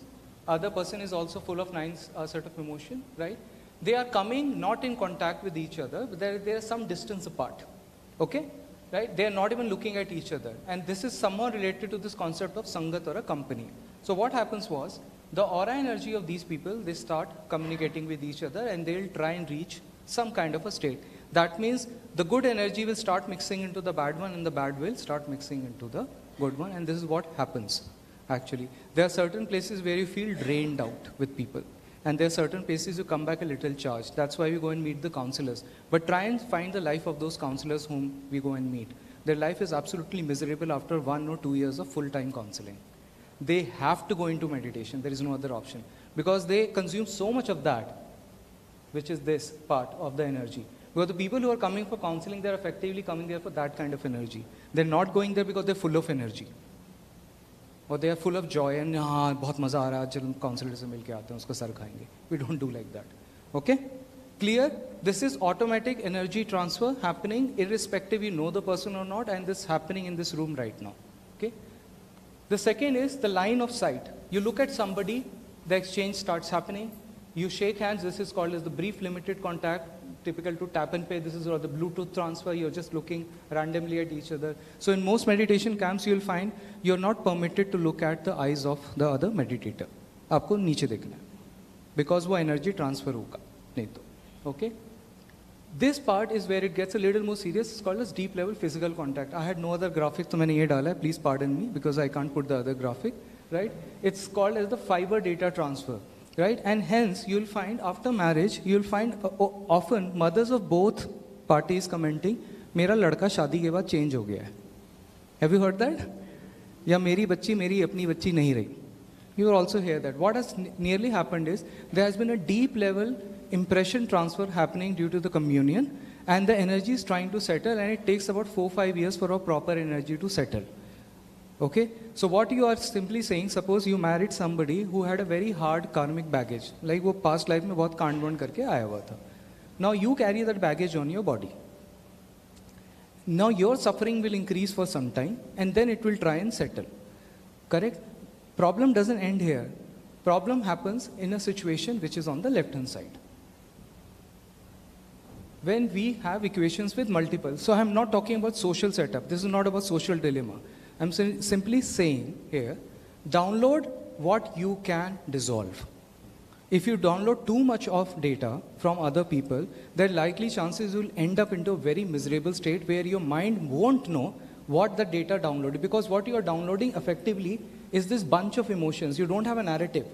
Other person is also full of nine uh, set of emotion, right? They are coming not in contact with each other, but there is some distance apart, okay? Right? They are not even looking at each other. And this is somehow related to this concept of sangat or a company. So what happens was, the aura energy of these people, they start communicating with each other and they'll try and reach some kind of a state. That means the good energy will start mixing into the bad one and the bad will start mixing into the good one and this is what happens actually. There are certain places where you feel drained out with people and there are certain places you come back a little charged. That's why we go and meet the counselors. But try and find the life of those counselors whom we go and meet. Their life is absolutely miserable after one or two years of full-time counseling they have to go into meditation. There is no other option. Because they consume so much of that, which is this part of the energy. Because the people who are coming for counseling, they're effectively coming there for that kind of energy. They're not going there because they're full of energy. Or they are full of joy and, ah, bahut maza aa raha counselor se milke aate hain, usko sar khayenge. We don't do like that. Okay? Clear? This is automatic energy transfer happening irrespective you know the person or not and this happening in this room right now. Okay? The second is the line of sight. You look at somebody, the exchange starts happening. You shake hands. This is called as the brief limited contact, typical to tap and pay. This is or the Bluetooth transfer. You're just looking randomly at each other. So in most meditation camps, you'll find you're not permitted to look at the eyes of the other meditator. आपको नीचे देखना है because वो energy transfer होगा नहीं तो okay this part is where it gets a little more serious. It's called as deep level physical contact. I had no other graphic, so मैंने ये डाला Please pardon me because I can't put the other graphic, right? It's called as the fiber data transfer, right? And hence you'll find after marriage you'll find uh, often mothers of both parties commenting, मेरा लड़का शादी के बाद change हो गया है. Have you heard that? या मेरी बच्ची मेरी अपनी बच्ची नहीं रही. You will also hear that. What has nearly happened is there has been a deep level impression transfer happening due to the communion and the energy is trying to settle and it takes about four five years for a proper energy to settle. Okay? So what you are simply saying suppose you married somebody who had a very hard karmic baggage like wo past life mein bahut kaand wand karke aaya hua tha. Now you carry that baggage on your body. Now your suffering will increase for some time and then it will try and settle. Correct? Problem doesn't end here. Problem happens in a situation which is on the left hand side when we have equations with multiple. So I'm not talking about social setup. This is not about social dilemma. I'm simply saying here, download what you can dissolve. If you download too much of data from other people, there likely chances you'll end up into a very miserable state where your mind won't know what the data downloaded because what you are downloading effectively is this bunch of emotions. You don't have a narrative.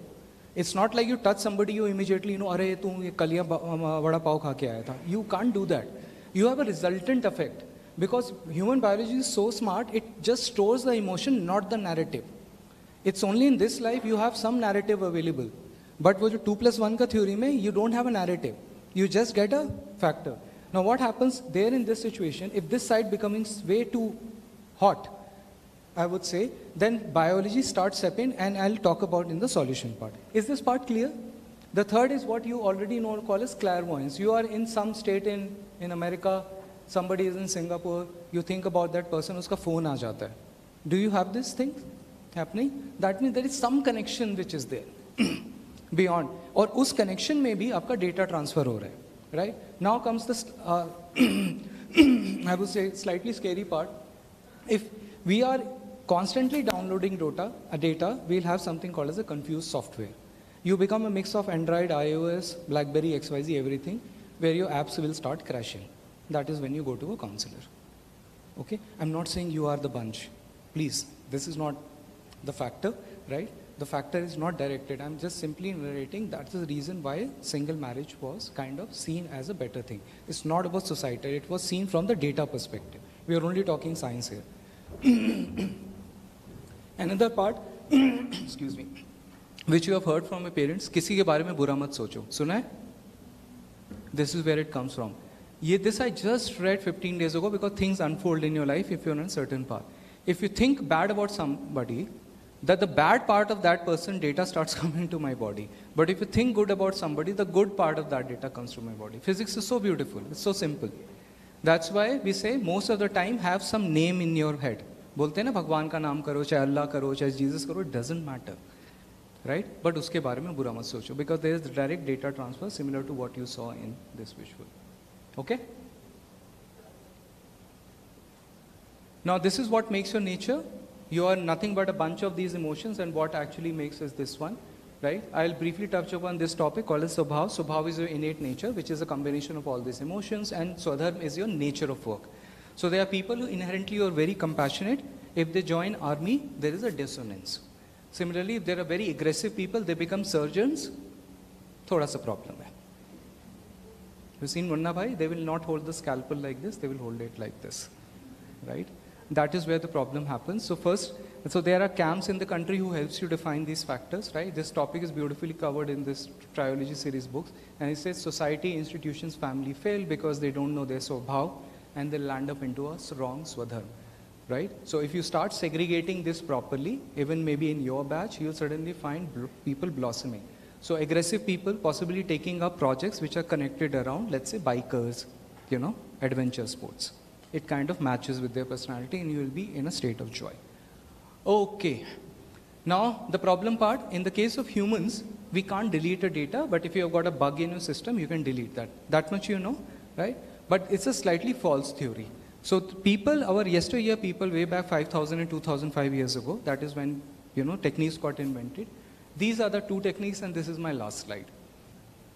It's not like you touch somebody, you immediately know, अरे तू ये कलिया वड़ा पाव खा के आया था. You can't do that. You have a resultant effect. Because human biology is so smart, it just stores the emotion, not the narrative. It's only in this life you have some narrative available. But वो जो 2 plus 1 का theory में, you don't have a narrative. You just get a factor. Now what happens there in this situation, if this side becoming way too hot, I would say, then biology starts stepping and I'll talk about in the solution part. Is this part clear? The third is what you already know called as clairvoyance. You are in some state in, in America, somebody is in Singapore, you think about that person, uska phone aa jata hai. Do you have this thing happening? That means there is some connection which is there beyond. और उस connection में भी आपका data transfer हो रहा है. Right? Now comes the, uh, I would say, slightly scary part. If we are constantly downloading data, a uh, data, we'll have something called as a confused software. You become a mix of Android, iOS, BlackBerry, XYZ, everything, where your apps will start crashing. That is when you go to a counselor. Okay? I'm not saying you are the bunch. Please, this is not the factor, right? The factor is not directed. I'm just simply narrating that's the reason why single marriage was kind of seen as a better thing. It's not about society, it was seen from the data perspective. We are only talking science here. Another part, excuse me, which you have heard from your parents, किसी के बारे में बुरा मत सोचो सुना है This is where it comes from. ये this I just read 15 days ago because things unfold in your life if you're on a certain path. If you think bad about somebody, that the bad part of that person data starts coming to my body. But if you think good about somebody, the good part of that data comes to my body. Physics is so beautiful. It's so simple. That's why we say most of the time have some name in your head. बोलते हैं ना भगवान का नाम करो चाहे अल्लाह करो चाहे जीसस करो it doesn't matter right but उसके बारे में बुरा मत सोचो because there is direct data transfer similar to what you saw in this okay Now, this is what makes your nature. You are nothing but a bunch of these emotions, and what actually makes is this one, right? I'll briefly touch upon this topic called as Swabhav. Is your innate nature, which is a combination of all these emotions, and Swadharm is your nature of work. So there are people who inherently are very compassionate. If they join army, there is a dissonance. Similarly, if there are very aggressive people, they become surgeons. Thoda sa problem hai. You've seen Munna Bhai? They will not hold the scalpel like this, they will hold it like this. Right? That is where the problem happens. So first, so there are camps in the country who helps you define these factors, right? This topic is beautifully covered in this triology series books. And it says society, institutions, family fail because they don't know their swabhav and they'll land up into a wrong swadharma right? So if you start segregating this properly, even maybe in your batch, you'll suddenly find people blossoming. So aggressive people possibly taking up projects which are connected around, let's say, bikers, you know, adventure sports. It kind of matches with their personality and you will be in a state of joy. Okay. Now, the problem part, in the case of humans, we can't delete a data, but if you have got a bug in your system, you can delete that. That much you know, right? But it's a slightly false theory. So people, our yesteryear people way back 5,000 and 2005 years ago, that is when, you know, techniques got invented. These are the two techniques and this is my last slide,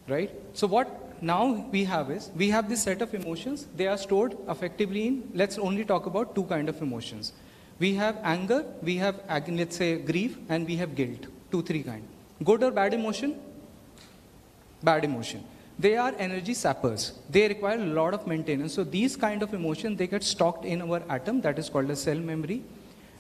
right? So what now we have is, we have this set of emotions. They are stored effectively in, let's only talk about two kind of emotions. We have anger, we have, let's say, grief, and we have guilt, two, three kind. Good or bad emotion? Bad emotion they are energy sappers. They require a lot of maintenance. So these kind of emotions, they get stocked in our atom, that is called a cell memory.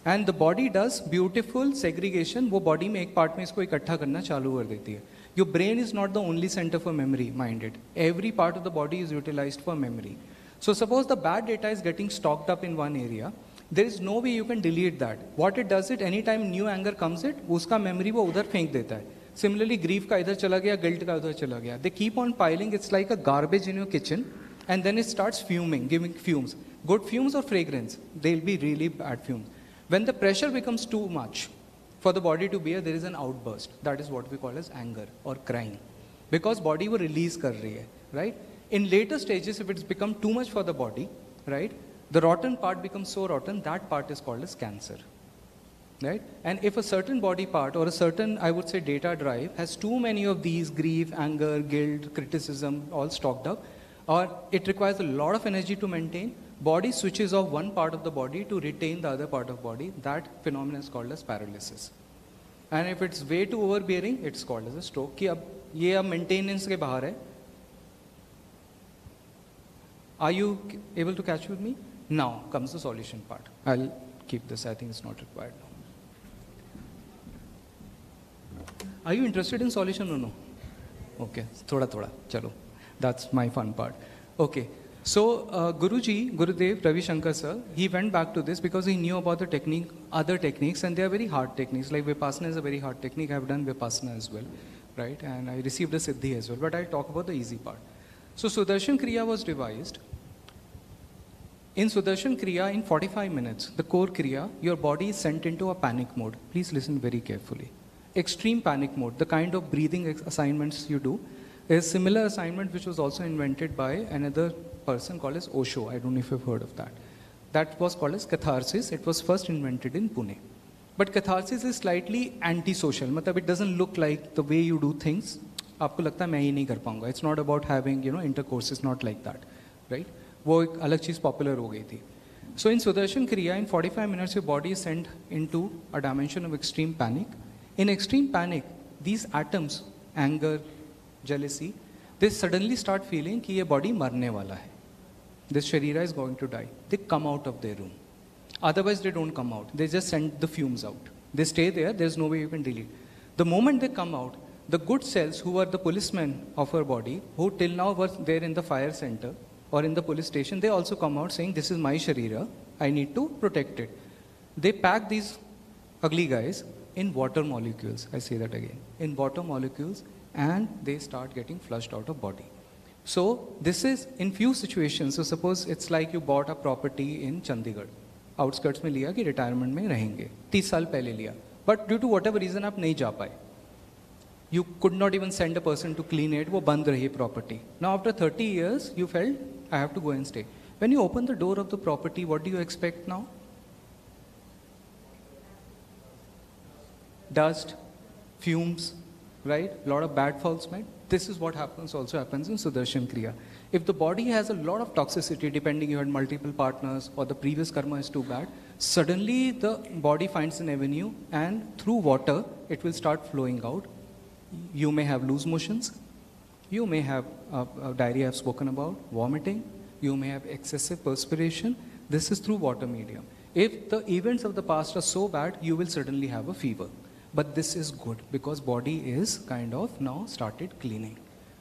And the body does beautiful segregation. वो body में एक part में इसको इकट्ठा करना चालू कर देती है. Your brain is not the only center for memory, minded. Every part of the body is utilized for memory. So suppose the bad data is getting stocked up in one area, there is no way you can delete that. What it does it, anytime new anger comes it, उसका memory वो उधर फेंक देता है. similarly grief का इधर चला गया गिल्ट का उधर चला गया। They keep on piling it's like a garbage in your kitchen and then it start fuming giving fumes good fumes और fragrance they will be really bad fumes when the pressure becomes too much for the body to be bear there is an outburst that is what we call is anger और crime because body वो release कर रही है right in later stages if it's become too much for the body right the rotten part become so rotten that part is called is cancer right? And if a certain body part or a certain, I would say, data drive has too many of these grief, anger, guilt, criticism all stocked up, or it requires a lot of energy to maintain, body switches off one part of the body to retain the other part of body. That phenomenon is called as paralysis. And if it's way too overbearing, it's called as a stroke. कि अब ये अब maintenance के बाहर है. Are you able to catch with me? Now comes the solution part. I'll keep this. I think it's not required now. Are you interested in solution or no? Okay, thoda thoda, chalo. That's my fun part. Okay, so uh, Guruji, Gurudev, Ravi Shankar sir, he went back to this because he knew about the technique, other techniques, and they are very hard techniques. Like Vipassana is a very hard technique. I've done Vipassana as well, right? And I received a Siddhi as well, but I'll talk about the easy part. So Sudarshan Kriya was devised. In Sudarshan Kriya, in 45 minutes, the core Kriya, your body is sent into a panic mode. Please listen very carefully Extreme panic mode, the kind of breathing assignments you do, is similar assignment which was also invented by another person called as Osho. I don't know if you've heard of that. That was called as catharsis. It was first invented in Pune. But catharsis is slightly anti-social. मतलब it doesn't look like the way you do things. आपको लगता है मैं ही नहीं कर पाऊंगा. It's not about having you know intercourse. It's not like that, right? वो एक अलग चीज़ पॉपुलर हो गई थी. So in Sudarshan Kriya, in 45 minutes, your body is sent into a dimension of extreme panic. In extreme panic, these atoms, anger, jealousy, they suddenly start feeling कि ये body मरने वाला है. This sharira is going to die. They come out of their room. Otherwise, they don't come out. They just send the fumes out. They stay there. There's no way you can delete. The moment they come out, the good cells who were the policemen of her body, who till now were there in the fire center or in the police station, they also come out saying, This is my Sharira. I need to protect it. They pack these ugly guys in water molecules. I say that again. In water molecules, and they start getting flushed out of body. So this is in few situations. So suppose it's like you bought a property in Chandigarh. Outskirts में लिया कि retirement में रहेंगे तीस साल पहले लिया but due to what ever reason आप नहीं जा पाए you could not even send a person to clean it वो बंद रही property now after thirty years you felt I have to go and stay when you open the door of the property what do you expect now Dust fumes right a lot of bad fouls smell this is what happens also happens in sudarshan kriya if the body has a lot of toxicity, depending you had multiple partners or the previous karma is too bad, suddenly the body finds an avenue and through water it will start flowing out. You may have loose motions. You may have uh, uh, diarrhea I've spoken about, vomiting. You may have excessive perspiration. This is through water medium. If the events of the past are so bad, you will certainly have a fever. But this is good because body is kind of now started cleaning.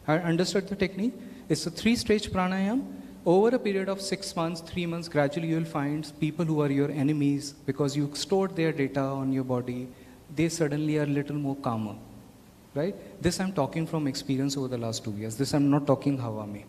I understood the technique? It's a three stage pranayam. Over a period of six months, three months, gradually you'll find people who are your enemies because you stored their data on your body, they suddenly are a little more calmer. Right? This I'm talking from experience over the last two years. This I'm not talking Hawami.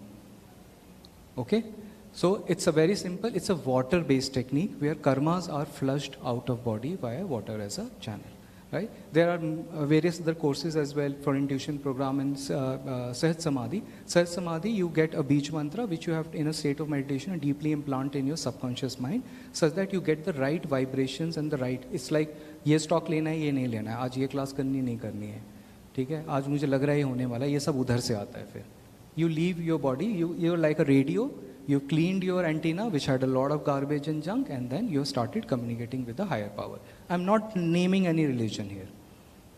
Okay? So it's a very simple, it's a water based technique where karmas are flushed out of body via water as a channel right? There are uh, various other courses as well for intuition program and uh, uh, Sahaj Samadhi. Sahaj Samadhi, you get a beach mantra which you have in a state of meditation and deeply implant in your subconscious mind such that you get the right vibrations and the right, it's like ये stock लेना है ये नहीं लेना है आज ये class करनी नहीं करनी है ठीक है आज मुझे लग रहा है होने वाला है ये सब उधर से आता है फिर you leave your body you you're like a radio you cleaned your antenna which had a lot of garbage and junk and then you started communicating with the higher power. I'm not naming any religion here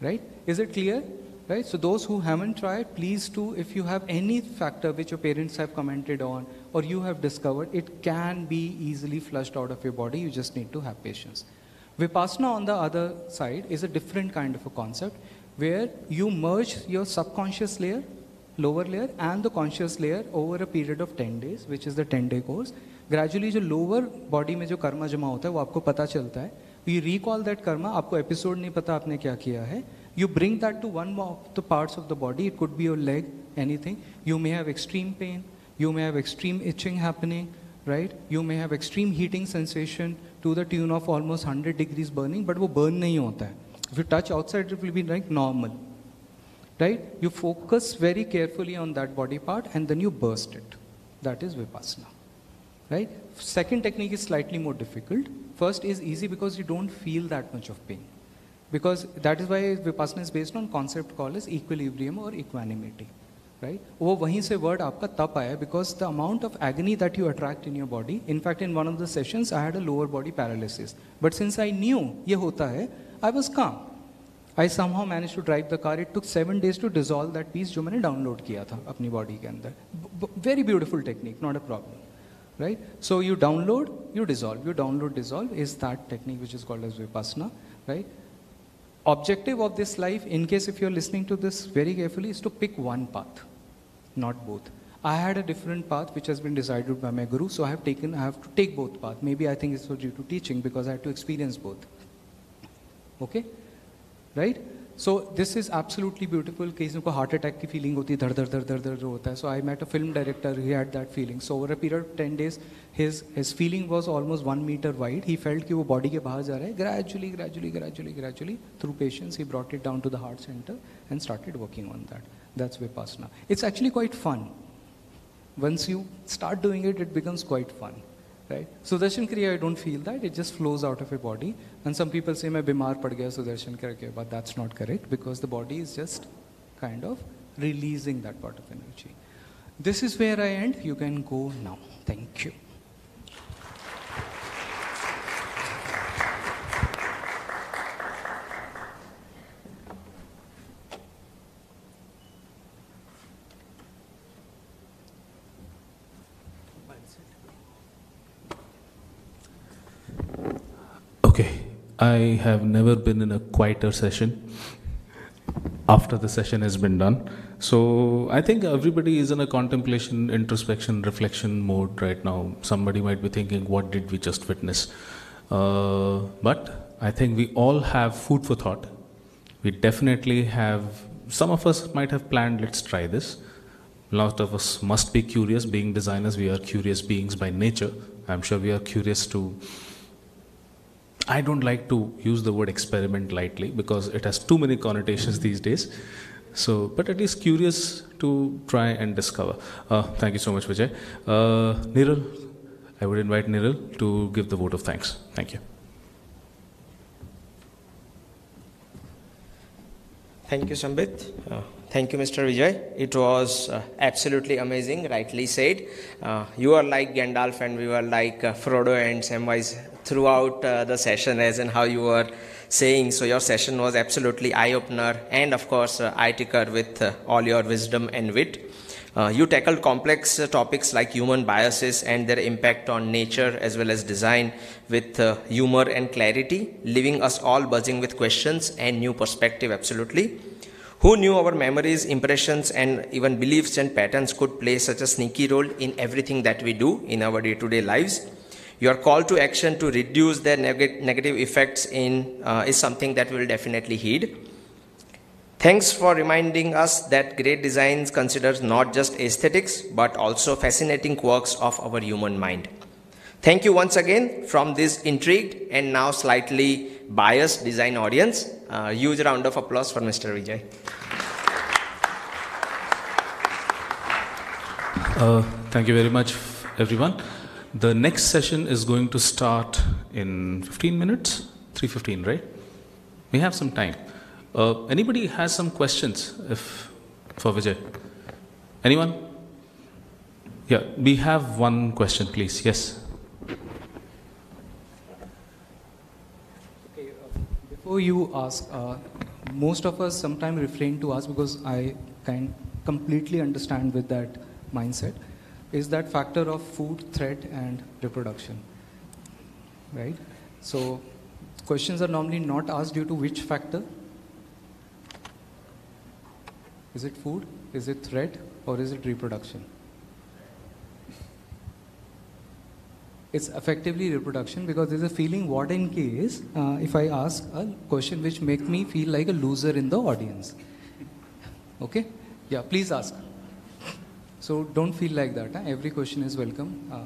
right? Is it clear? Right? So those who haven't tried please do. If you have any factor which your parents have commented on or you have discovered it can be easily flushed out of your body. You just need to have patience. Vipassana on the other side is a different kind of a concept where you merge your subconscious layer lower layer and the conscious layer over a period of ten days which is the ten day course gradually जो lower body में जो कर्मा जमा होता है, वो आपको पता चलता है। यू रिकॉल दैट कर्मा आपको एपिसोड नहीं पता आपने क्या किया है। You bring that to one of the parts of the body it could be your leg anything you may have extreme pain you may have extreme itching happening right you may have extreme heating sensation to the tune of almost hundred degrees burning but वो burn नहीं होता है। If you touch outside it will be like normal right? You focus very carefully on that body part and then you burst it. That is Vipassana, right? Second technique is slightly more difficult. First is easy because you don't feel that much of pain. Because that is why Vipassana is based on concept called as equilibrium or equanimity. Right? वो वहीं से word आपका तप आया because the amount of agony that you attract in your body. In fact, in one of the sessions, I had a lower body paralysis. But since I knew ये होता है, I was calm. I somehow managed to drive the car. It took seven days to dissolve that piece which I had downloaded in my body. Very beautiful technique, not a problem. Right? So you download, you dissolve. You download, dissolve is that technique which is called as vipassana, Right? Objective of this life, in case if you're listening to this very carefully, is to pick one path, not both. I had a different path which has been decided by my guru, so I have taken, I have to take both paths. Maybe I think it's due to teaching because I have to experience both. Okay? Right? So this is absolutely beautiful किसी को heart attack की feeling होती है धड़ धड़ धड़ धड़ धड़ होता है so I met a film director he had that feeling so over a period of ten days his his feeling was almost one metre wide he felt कि वो बॉडी के बाहर जा रहा है gradually gradually gradually gradually through patience he brought it down to the heart centre and started working on that that's way Vipassana it's actually quite fun once you start doing it, it becomes quite fun. Right? Sudarshan Kriya, I don't feel that. It just flows out of your body. And some people say, मैं बीमार पड़ गया Sudarshan Kriya, but that's not correct because the body is just kind of releasing that part of energy. This is where I end. You can go now. Thank you. I have never been in a quieter session after the session has been done. So I think everybody is in a contemplation, introspection, reflection mode right now. Somebody might be thinking, what did we just witness? Uh, but I think we all have food for thought. We definitely have, some of us might have planned, let's try this. A lot of us must be curious. Being designers, we are curious beings by nature. I'm sure we are curious to I don't like to use the word experiment lightly because it has too many connotations these days. So, but at least curious to try and discover. Uh, thank you so much, Vijay. Uh, Niral, I would invite Niral to give the vote of thanks. Thank you. Thank you, Sambit. Uh, thank you, Mr. Vijay. It was uh, absolutely amazing, rightly said. Uh, you are like Gandalf and we were like uh, Frodo and Samwise throughout uh, the session, as in how you were saying. So your session was absolutely eye-opener and, of course, uh, eye-ticker with uh, all your wisdom and wit. You tackled complex topics like human biases and their impact on nature as well as design with humor and clarity, leaving us all buzzing with questions and new perspective, absolutely. Who knew our memories, impressions, and even beliefs and patterns could play such a sneaky role in everything that we do in our day to day lives? Your call to action to reduce their neg- negative effects in, uh, is something that we will definitely heed. Thanks for reminding us that great designs considers not just aesthetics but also fascinating quirks of our human mind. Thank you once again from this intrigued and now slightly biased design audience. Uh, huge round of applause for Mr. Vijay. Uh, thank you very much, everyone. The next session is going to start in 15 minutes, 3:15, right? We have some time. Uh, anybody has some questions if, for Vijay? Anyone? Yeah, we have one question, please. Yes. Okay, uh, before you ask, uh, most of us sometimes refrain to ask because I can completely understand with that mindset is that factor of food, threat, and reproduction. Right? So, questions are normally not asked due to which factor? Is it food? Is it threat? Or is it reproduction? It's effectively reproduction because there's a feeling what in case uh, if I ask a question which make me feel like a loser in the audience. Okay? Yeah, please ask. So don't feel like that. Huh? Every question is welcome. Uh,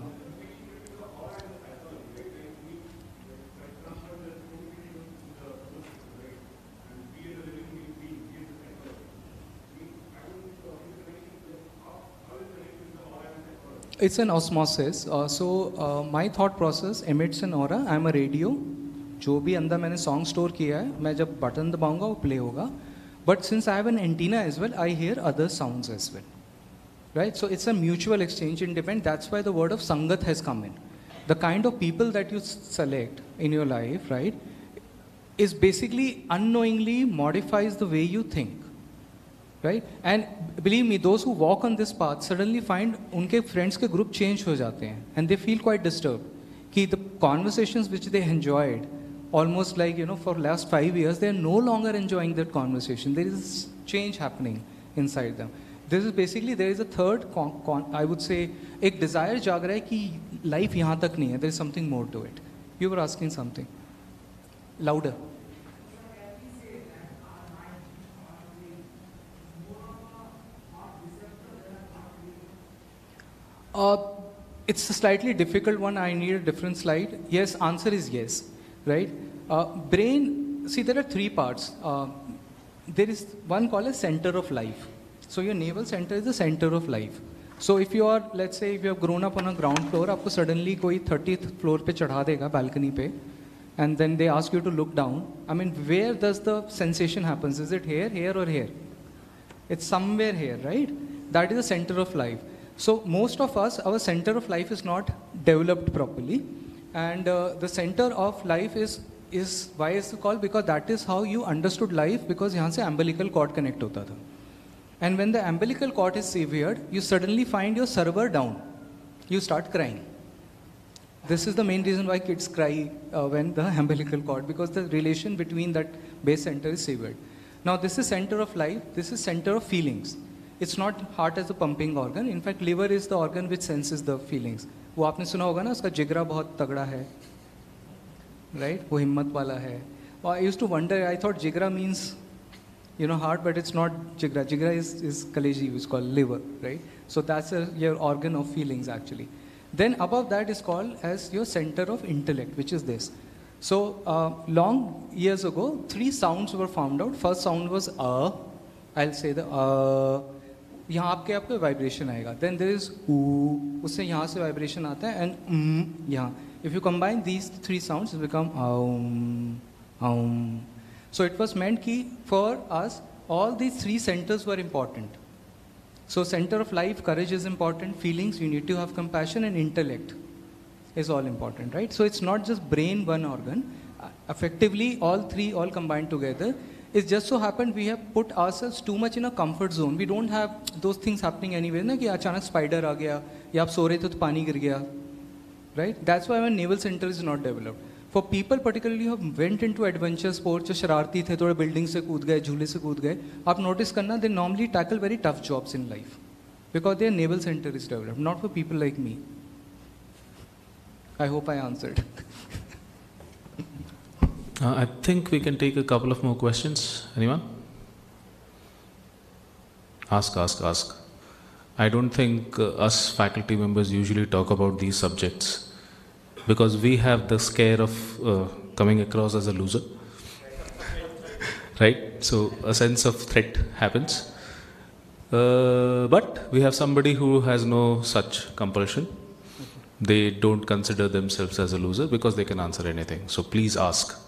It's an osmosis. Uh, so uh, my thought process emits an aura. I am a radio जो भी अंदर मैंने song store किया है मैं जब button दबाऊँगा वो play होगा. But since I have an antenna as well I hear other sound as well right so it's a mutual exchange in depend that's why the word of sangat has come in the kind of people that you select in your life right is basically annoyingly modifies the way you think think right and believe me those who walk on this path suddenly find उनके friends के group change हो जाते हैं and they feel quite disturbed कि the conversations which they enjoyed almost like you know for last five years they are no longer enjoying that conversation there is change happening inside them this is basically there is a third con, con, I would say एक desire जाग रहा है कि life यहाँ तक नहीं है there is something more to it you were asking something louder Uh, it's a slightly difficult one. I need a different slide. Yes, answer is yes, right? Uh, brain, see, there are three parts. Uh, there is one called a center of life. So your navel center is the center of life. So if you are, let's say, if you have grown up on a ground floor, you suddenly go to 30th floor, pe chadha dega, balcony, pe, and then they ask you to look down. I mean, where does the sensation happens? Is it here, here, or here? It's somewhere here, right? That is the center of life. So most of us, our center of life is not developed properly, and uh, the center of life is is why is it called because that is how you understood life because यहाँ से umbilical cord connect होता था. And when the umbilical cord is severed, you suddenly find your server down. You start crying. This is the main reason why kids cry uh, when the umbilical cord because the relation between that base center is severed. Now this is center of life. This is center of feelings. It's not heart as a pumping organ. In fact, liver is the organ which senses the feelings. वो आपने सुना होगा ना उसका जिगरा बहुत तगड़ा है right वो हिम्मत वाला है I used to wonder I thought jigra means you know heart but it's not jigra jigra is, is kaleji which is called liver right so that's a, your organ of feelings actually then above that is called as your center of intellect which is this so uh, long years ago three sounds were found out first sound was a i'll say the uh यहाँ आपके आपके vibration आएगा। Then there is उ उससे यहाँ से vibration आता है एंड उम यहाँ। If you combine these three sound become Aum so it was meant की for us all these three centres were important so centre of life courage is important feelings you need to have compassion and intellect is all important right so it's not just brain one organ effectively all three all combined together is just so happen we have put ourselves too much in a comfort zone we don't have those things happening anyway ना कि अचानक spider आ गया या आप सो रहे थे तो पानी गिर गया right that's why my navel centre is not developed for people particularly हम went in to adventure sports जो शरारती थे थोड़े बिल्डिंग से कूद गए झूले से कूद गए आप नोटिस करना they normally tackle very tough jobs in life because their navel centre is developed not for people like me I hope I answered Uh, I think we can take a couple of more questions. Anyone? Ask, ask, ask. I don't think uh, us faculty members usually talk about these subjects because we have the scare of uh, coming across as a loser. right? So a sense of threat happens. Uh, but we have somebody who has no such compulsion. They don't consider themselves as a loser because they can answer anything. So please ask.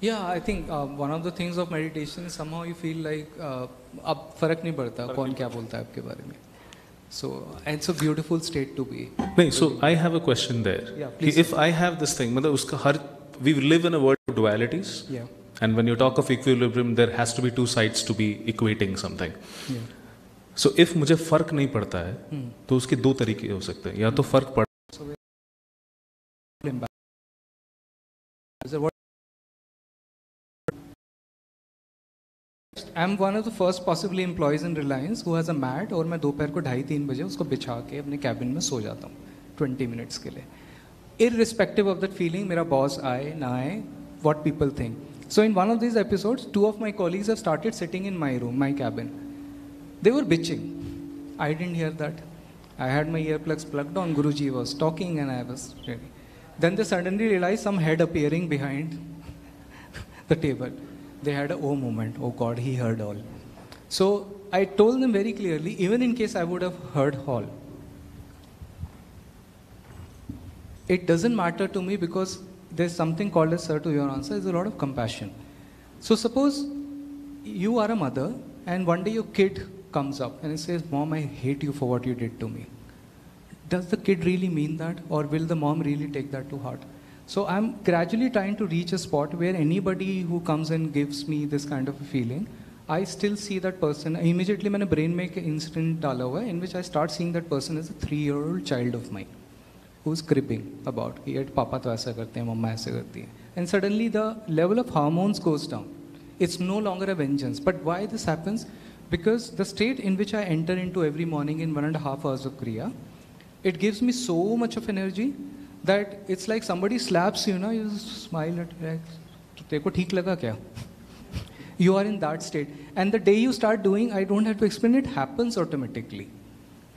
Yeah, I think uh, one of the things of meditation is somehow you feel like uh, अब फ़र्क नहीं पड़ता कौन क्या बोलता है आपके बारे में so it's a beautiful state to be नहीं so I have a question there Yeah, please, if I have this thing मतलब उसका हर we live in a world of dualities yeah and when you talk of equilibrium there has to be two sides to be equating something yeah so if मुझे फ़र्क नहीं पड़ता है Hmm. तो उसके दो तरीके हो सकते हैं या तो फ़र्क पड़ I'm one of the first possibly employees in Reliance who has a mat और मैं दोपहर को ढाई तीन बजे उसको बिछा के अपने कैबिन में सो जाता हूँ 20 मिनट्स के लिए irrespective of that feeling मेरा बॉस आए ना आए what people think so in one of these episodes two of my colleagues have started sitting in my room my cabin they were bitching I didn't hear that I had my earplugs plugged on Guruji was talking and I was ready then they suddenly realized some head appearing behind the table they had a oh moment. Oh god he heard all. So I told them very clearly even in case I would have heard all. It doesn't matter to me because there's something called as sir to your answer is a lot of compassion. So suppose you are a mother and one day your kid comes up and he says mom i hate you for what you did to me. Does the kid really mean that or will the mom really take that to heart so i'm gradually trying to reach a spot where anybody who comes and gives me this kind of a feeling i still see that person immediately मैंने brain में एक incident डाला हुआ है in which i start seeing that person as a three year old child of mine who's cribbing about कि यार पापा तो ऐसा करते हैं मम्मा ऐसे करती है and suddenly the level of hormones goes down it's no longer a vengeance but why this happens because the state in which i enter into every morning in one and a half hours of kriya it gives me so much of energy that it's like somebody slaps you know you just smile at like तो तेरे को ठीक लगा क्या you are in that state and the day you start doing i don't have to explain it happens automatically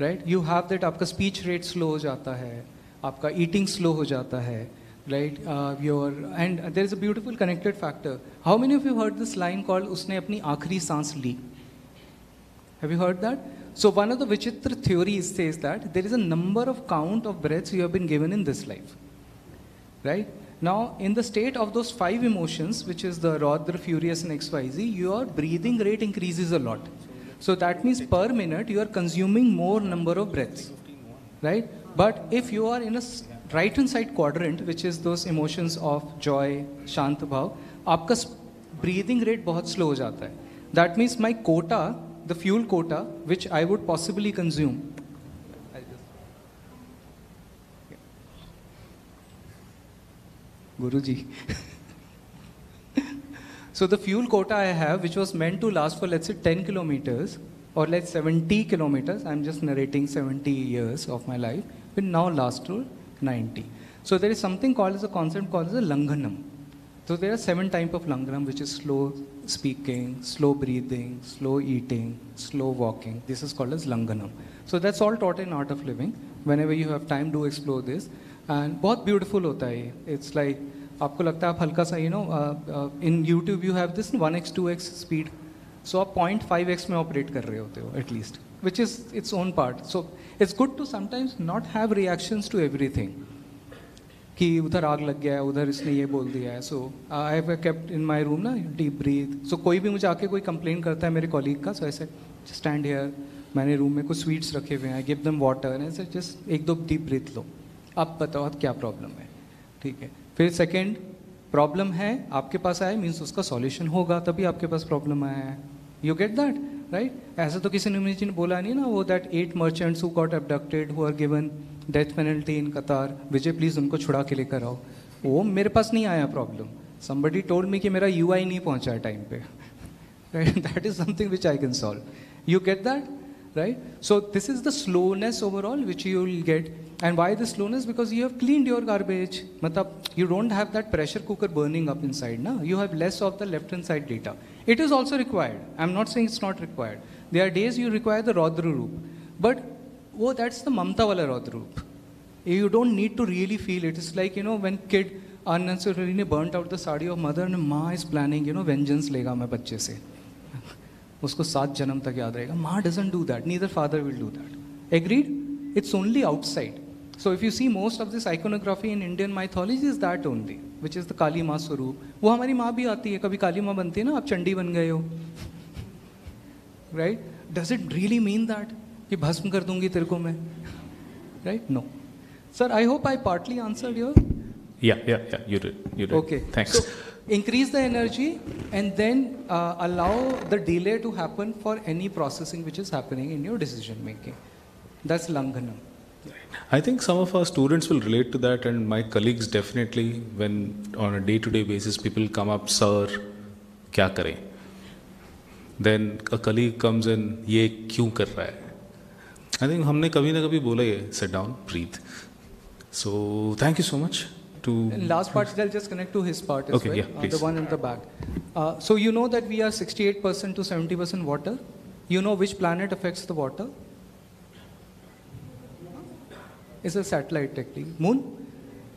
right you have that आपका speech rate slow हो जाता है आपका ईटिंग स्लो हो जाता है right your and there is a beautiful connected factor how many of you heard this line called उसने अपनी आखिरी सांस ली Have you heard that? So one of the Vichitra theories says that there is a number of count of breaths you have been given in this life. Right? Now, in the state of those five emotions, which is the Raudra, Furious, and XYZ, your breathing rate increases a lot. So that means per minute you are consuming more number of breaths. Right? But if you are in a right hand side quadrant, which is those emotions of joy, shant bhav, आपका breathing rate बहुत slow हो जाता है. That means my quota the fuel quota which I would possibly consume. Guruji. so the fuel quota I have, which was meant to last for let's say 10 kilometers or let's 70 kilometers, I'm just narrating 70 years of my life, will now last to 90. So there is something called as a concept called as a langhanam. So there are seven types of langhanam, which is slow speaking, slow breathing, slow eating, slow walking. This is called as langhanam. So that's all taught in art of living. Whenever you have time, do explore this. And बहुत beautiful होता है. It's like आपको लगता है आप हल्का सा you know uh, uh, in YouTube you have this 1x 2x speed. So आप 0.5x में operate कर रहे होते हो at least, which is its own part. So it's good to sometimes not have reactions to everything. कि उधर आग लग गया है, उधर इसने ये बोल दिया है। So I have kept in my room ना डीप ब्रीथ सो कोई भी मुझे आके कोई कंप्लेन करता है मेरे कॉलीग का सो ऐसे स्टैंड हेयर मैंने रूम में कुछ स्वीट्स रखे हुए हैं गिव दम वाटर ऐसे जस्ट एक दो डीप ब्रीथ लो. आप बताओ क्या प्रॉब्लम है? ठीक है। फिर सेकेंड प्रॉब्लम है, आपके पास आया मीन्स उसका सॉल्यूशन होगा, तभी आपके पास प्रॉब्लम आया है। यू गेट दैट राइट ऐसा तो किसी ने मुझे बोला नहीं ना, वो that eight merchants who got abducted who are given death penalty in Qatar, Vijay please उनको छुड़ा के लेकर आओ। वो मेरे पास नहीं आया प्रॉब्लम समबडी टोल्ड मी कि मेरा यू आई नहीं पहुँचा टाइम पे। Right that is something which I can solve you get that right so this is the slowness overall which you will get and why the slowness because you have clean your garbage मतलब you don't have that pressure cooker burning up inside ना? You have less of the left hand side data it is also required I am not saying it's not required they are days you require the raudra roop but वो that's the ममता वाला raudroop you don't need to really feel it is like you know when kid unnecessary ने burn out the sari of mother and maa is planning you know vengeance लेगा मैं बच्चे से उसको सात जन्म तक याद रहेगा maa doesn't do that neither father will do that agreed it's only outside so if you see most of this iconography in Indian mythology is that only which is the Kali Maa swaroop वो हमारी माँ भी आती है कभी काली माँ बनती है ना आप चंडी बन गए हो right does it really mean that कि भस्म कर दूँगी तेरे को मैं right no sir I hope I partly answered your yeah, yeah. You did. You did. Okay. Thanks. So increase the energy and then uh, allow the delay to happen for any processing which is happening in your decision making. That's Langhanam. I think some of our students will relate to that, and my colleagues definitely, when on a day to day basis people come up, sir, क्या करें? Then a colleague comes in, ये क्यों कर रहा है? आई think हमने कभी ना कभी बोला है set down Preet so thank you so much to last part I will just connect to his part okay या the one in the back so you know that we are 68% to 70% water you know which planet affects the water is a satellite technique moon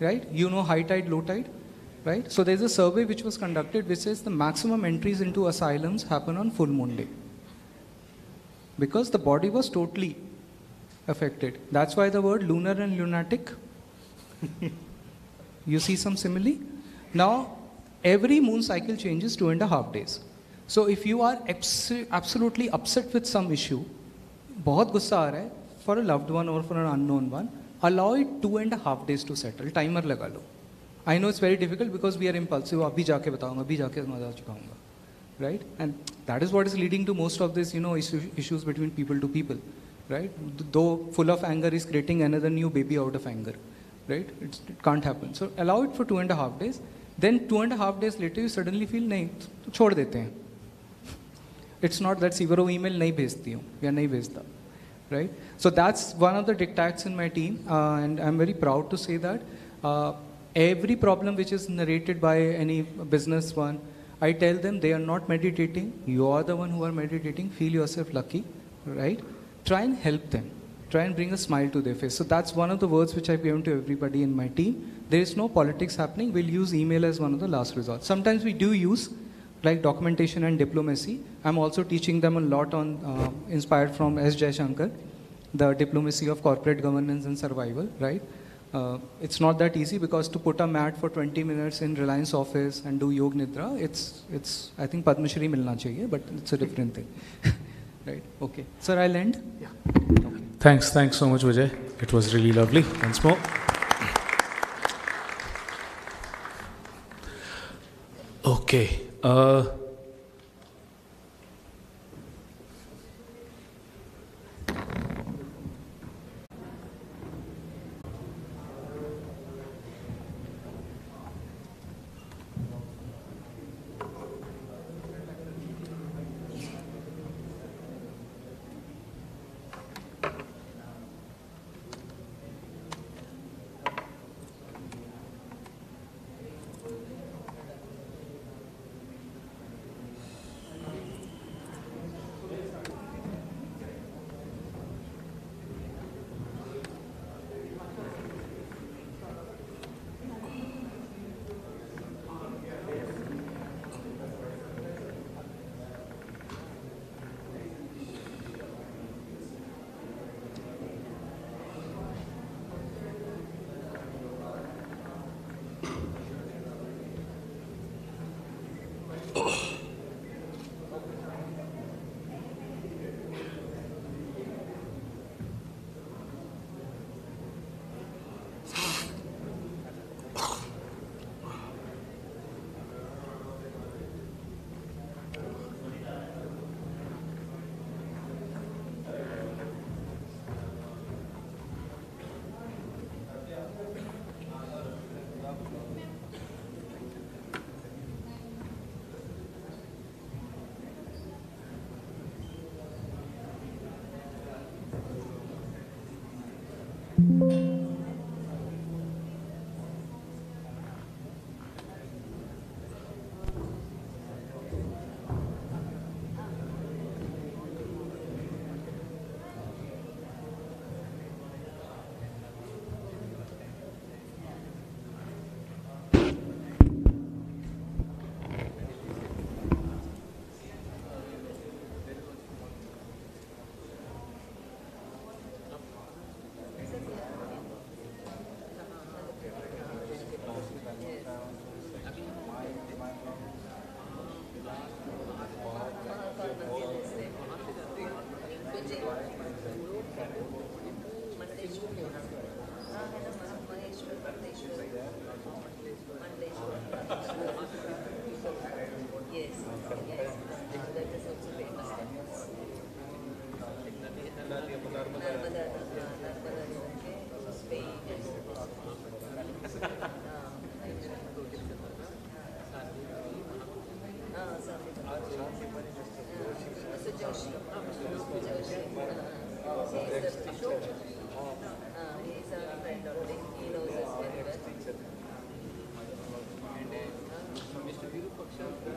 right you know high tide low tide right? So there is a survey which was conducted which says the maximum entries into asylums happen on full moon day. Because the body was totally affected. That's why the word lunar and lunatic. you see some simile? Now, every moon cycle changes two and a half days. So if you are abs absolutely upset with some issue, बहुत गुस्सा आ रहा है for a loved one और for an unknown one allow it to and half days to settle timer लगा लो I know it's very difficult because we are impulsive अभी जाके बताऊँगा अभी जाके मज़ा चुकाऊँगा right and that is what is leading to most of this you know issues between people to people Right? Though full of anger is creating another new baby out of anger right? It's, it can't happen. So allow it for two and a half days. Then two and a half days later, you suddenly feel नहीं तो छोड़ देते हैं. It's not that सीवरो email नहीं भेजती हूँ या नहीं भेजता, right? So that's one of the dictats in my team, uh, and I'm very proud to say that uh, every problem which is narrated by any business one, I tell them they are not meditating. You are the one who are meditating. Feel yourself lucky, right? Try and help them try and bring a smile to their face. So that's one of the words which I've given to everybody in my team. There is no politics happening. We'll use email as one of the last resort. Sometimes we do use like documentation and diplomacy. I'm also teaching them a lot on, uh, inspired from S. Jaishankar, the diplomacy of corporate governance and survival, right? Uh, it's not that easy because to put a mat for 20 minutes in Reliance office and do Yog Nidra, it's, it's I think Padma Shri milna chahiye, but it's a different thing. right, okay. Sir, I'll end. Yeah. Okay. Thanks, thanks so much, Vijay. It was really lovely. Once more. Okay. Uh, something.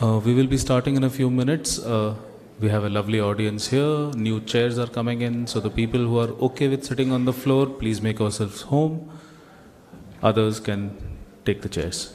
Uh, we will be starting in a few minutes. Uh, we have a lovely audience here. New chairs are coming in. So, the people who are okay with sitting on the floor, please make yourselves home. Others can take the chairs.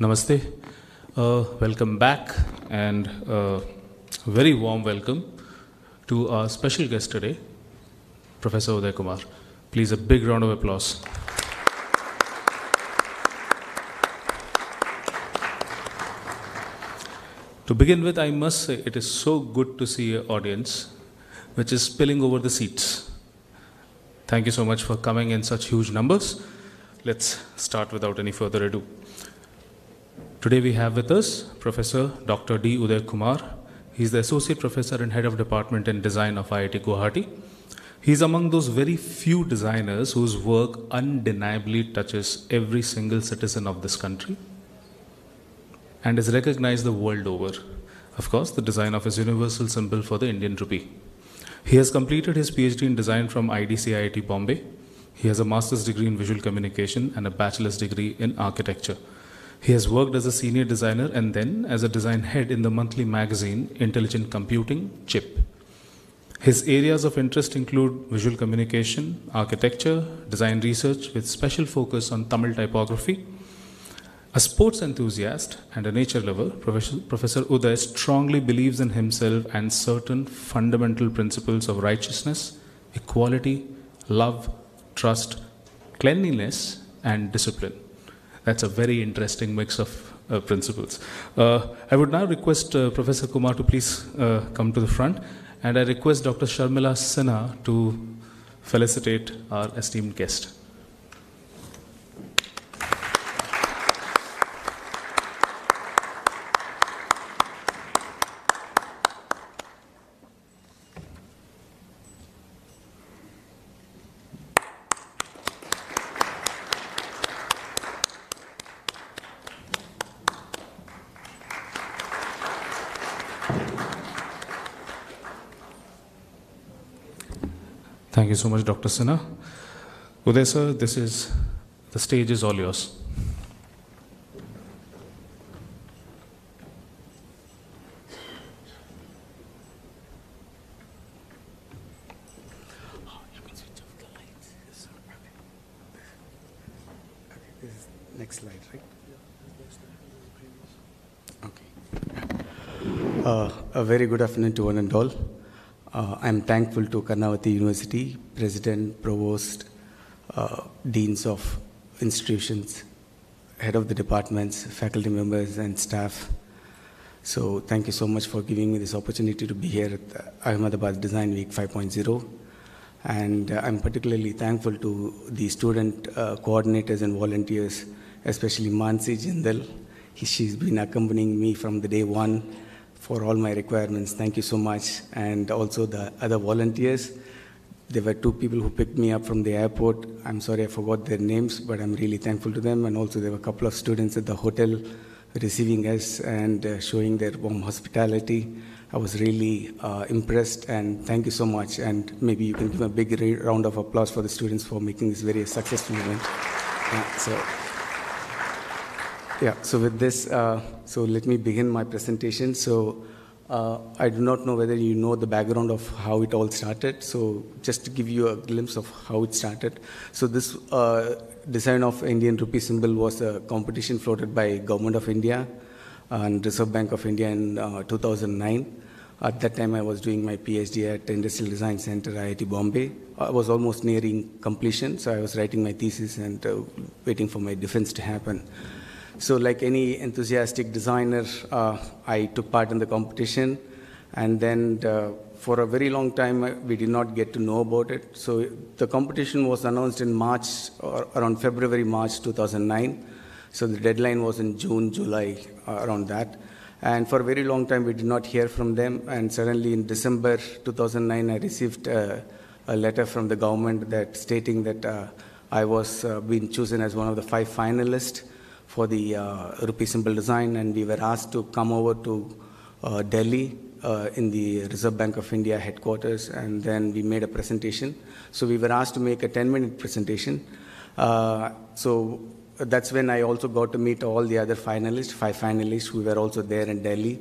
Namaste. Uh, welcome back and uh, very warm welcome to our special guest today, Professor Uday Kumar. Please, a big round of applause. To begin with, I must say it is so good to see an audience which is spilling over the seats. Thank you so much for coming in such huge numbers. Let's start without any further ado. Today we have with us Professor Dr. D. Uday Kumar. He is the Associate Professor and Head of Department in Design of IIT Guwahati. He is among those very few designers whose work undeniably touches every single citizen of this country and is recognized the world over. Of course, the design of his universal symbol for the Indian rupee. He has completed his PhD in design from IDC IIT Bombay. He has a master's degree in visual communication and a bachelor's degree in architecture. He has worked as a senior designer and then as a design head in the monthly magazine Intelligent Computing Chip. His areas of interest include visual communication, architecture, design research with special focus on Tamil typography. A sports enthusiast and a nature lover, Professor, Uday strongly believes in himself and certain fundamental principles of righteousness, equality, love, trust, cleanliness, and discipline. That's a very interesting mix of uh, principles. Uh, I would now request uh, Professor Kumar to please uh, come to the front, and I request Dr. Sharmila Sinha to felicitate our esteemed guest. Thank you so much, Dr. Sinha. Uday sir, this is the stage is all yours. Next slide, right? Okay. Uh, a very good afternoon to one and all. Uh, I'm thankful to Karnavati University, President, Provost, uh, Deans of institutions, Head of the departments, faculty members, and staff So thank you so much for giving me this opportunity to be here at Ahmedabad Design Week 5.0. And uh, I'm particularly thankful to the student uh, coordinators and volunteers, especially Mansi Jindal. He, she's been accompanying me from the day one for all my requirements. Thank you so much. And also the other volunteers. There were two people who picked me up from the airport. I'm sorry I forgot their names, but I'm really thankful to them. And also there were a couple of students at the hotel receiving us and uh, showing their warm hospitality. I was really uh, impressed and thank you so much. And maybe you can give a big round of applause for the students for making this very successful event. Yeah, so, yeah, so with this, uh, so let me begin my presentation. So uh, I do not know whether you know the background of how it all started. So just to give you a glimpse of how it started. So this uh, design of Indian rupee symbol was a competition floated by Government of India and Reserve Bank of India in uh, 2009. At that time, I was doing my PhD at Industrial Design Center, IIT Bombay. I was almost nearing completion, so I was writing my thesis and uh, waiting for my defense to happen. So, like any enthusiastic designer, uh, I took part in the competition, and then uh, for a very long time uh, we did not get to know about it. So, the competition was announced in March, or around February, March 2009. So, the deadline was in June, July, uh, around that. And for a very long time, we did not hear from them. And suddenly, in December 2009, I received uh, a letter from the government that stating that uh, I was being chosen as one of the five finalists for the uh, rupee symbol design, and we were asked to come over to uh, Delhi uh, in the Reserve Bank of India headquarters, and then we made a presentation. So we were asked to make a 10-minute presentation. Uh, so that's when I also got to meet all the other finalists, five finalists who were also there in Delhi,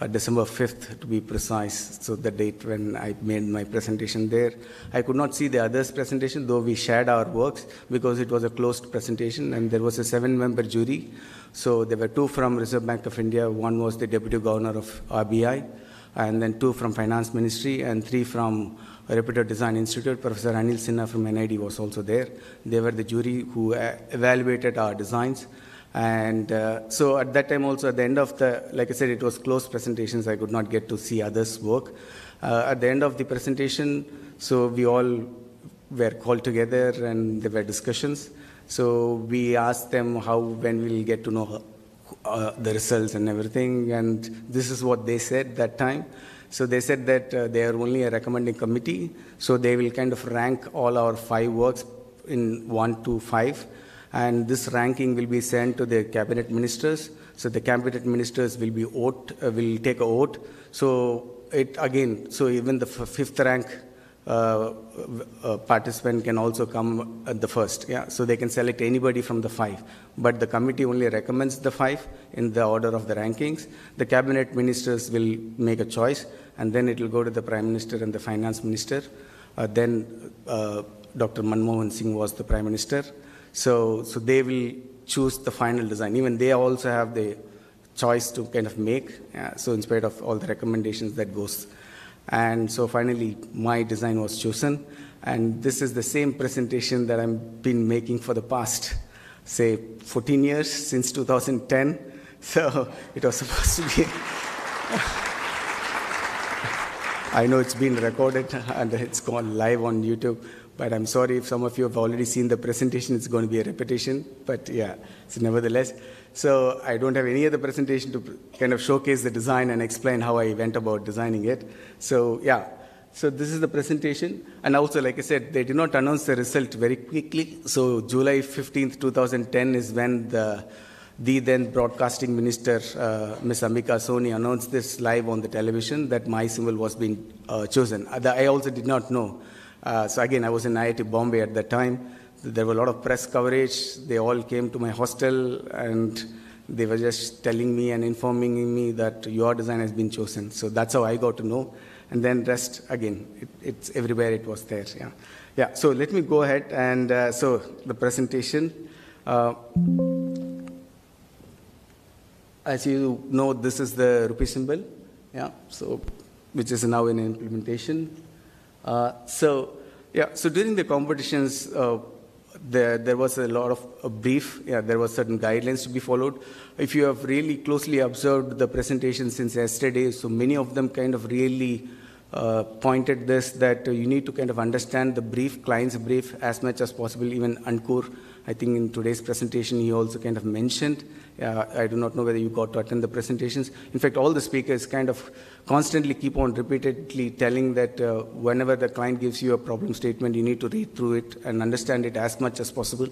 uh, December 5th to be precise, so the date when I made my presentation there. I could not see the others' presentation, though we shared our works because it was a closed presentation and there was a seven member jury. So there were two from Reserve Bank of India, one was the Deputy Governor of RBI, and then two from Finance Ministry, and three from Reputed Design Institute. Professor Anil Sinha from NID was also there. They were the jury who uh, evaluated our designs. And uh, so at that time also, at the end of the, like I said, it was closed presentations. I could not get to see others' work. Uh, at the end of the presentation, so we all were called together and there were discussions. So we asked them how, when we'll get to know uh, the results and everything. And this is what they said that time. So they said that uh, they are only a recommending committee, so they will kind of rank all our five works in one to five, and this ranking will be sent to the cabinet ministers. So the cabinet ministers will be vote, uh, will take a vote. So it again, so even the fifth rank uh, uh, participant can also come at the first. Yeah, so they can select anybody from the five, but the committee only recommends the five in the order of the rankings. The cabinet ministers will make a choice, and then it will go to the prime minister and the finance minister. Uh, then uh, Dr. Manmohan Singh was the prime minister, so so they will choose the final design. Even they also have the choice to kind of make. So in spite of all the recommendations that goes and so finally, my design was chosen. And this is the same presentation that I've been making for the past, say, 14 years, since 2010. So it was supposed to be. I know it's been recorded and it's gone live on YouTube, but I'm sorry if some of you have already seen the presentation. It's going to be a repetition, but yeah, so nevertheless. So I don't have any other presentation to kind of showcase the design and explain how I went about designing it. So yeah, so this is the presentation. And also, like I said, they did not announce the result very quickly. So July 15th, 2010 is when the the then broadcasting minister, uh, Ms. Ambika Soni, announced this live on the television that my symbol was being uh, chosen. I also did not know. Uh, so again, I was in IIT Bombay at that time. There were a lot of press coverage. They all came to my hostel and they were just telling me and informing me that your design has been chosen. So that's how I got to know. And then rest again, it, it's everywhere it was there. Yeah, yeah. So let me go ahead and uh, so the presentation. Uh, as you know, this is the rupee symbol. Yeah. So which is now in implementation. Uh, so yeah. So during the competitions uh, there, there was a lot of a brief, yeah, there was certain guidelines to be followed. If you have really closely observed the presentation since yesterday, so many of them kind of really uh, pointed this that uh, you need to kind of understand the brief, client's brief as much as possible. Even Ankur, I think in today's presentation, he also kind of mentioned. Uh, I do not know whether you got to attend the presentations. In fact, all the speakers kind of constantly keep on repeatedly telling that uh, whenever the client gives you a problem statement, you need to read through it and understand it as much as possible.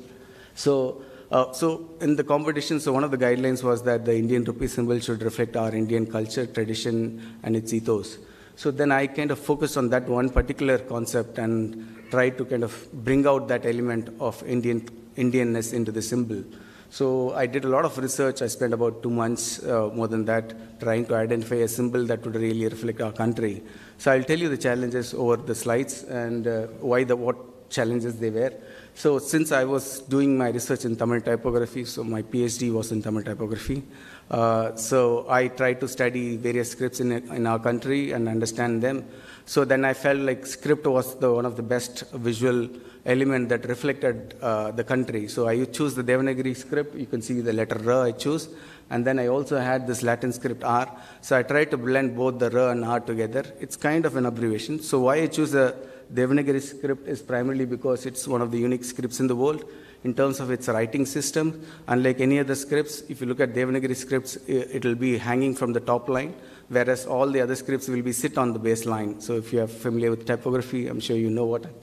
So, uh, so in the competition, so one of the guidelines was that the Indian rupee symbol should reflect our Indian culture, tradition, and its ethos. So then I kind of focused on that one particular concept and tried to kind of bring out that element of Indian Indianness into the symbol. So I did a lot of research. I spent about two months, uh, more than that, trying to identify a symbol that would really reflect our country. So I'll tell you the challenges over the slides and uh, why the what challenges they were. So since I was doing my research in Tamil typography, so my PhD was in Tamil typography. Uh, so I tried to study various scripts in, in our country and understand them. So then I felt like script was the, one of the best visual element that reflected uh, the country. So I choose the Devanagari script. You can see the letter R I choose. And then I also had this Latin script R. So I tried to blend both the R and R together. It's kind of an abbreviation. So why I choose the Devanagari script is primarily because it's one of the unique scripts in the world in terms of its writing system. Unlike any other scripts, if you look at Devanagari scripts, it will be hanging from the top line, whereas all the other scripts will be sit on the baseline. So if you are familiar with typography, I'm sure you know what I'm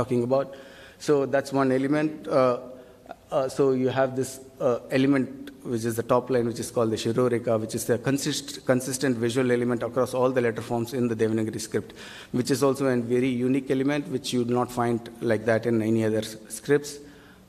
talking about. So that's one element. Uh, uh, so you have this uh, element, which is the top line, which is called the Shirorekha, which is the consist consistent visual element across all the letter forms in the Devanagari script, which is also a very unique element, which you do not find like that in any other scripts.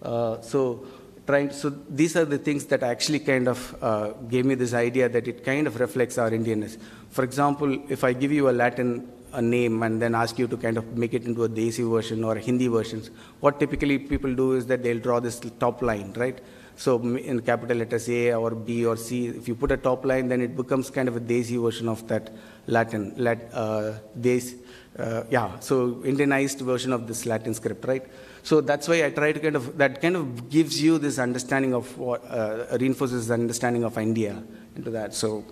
Uh, so trying so these are the things that actually kind of uh, gave me this idea that it kind of reflects our Indianness. For example, if I give you a Latin a name and then ask you to kind of make it into a Desi version or Hindi versions what typically people do is that they'll draw this top line, right? So in capital letters A or B or C, if you put a top line, then it becomes kind of a Desi version of that Latin, Lat, uh, Des, uh, yeah, so Indianized version of this Latin script, right? So that's why I try to kind of, that kind of gives you this understanding of what, uh, reinforces the understanding of India into that. So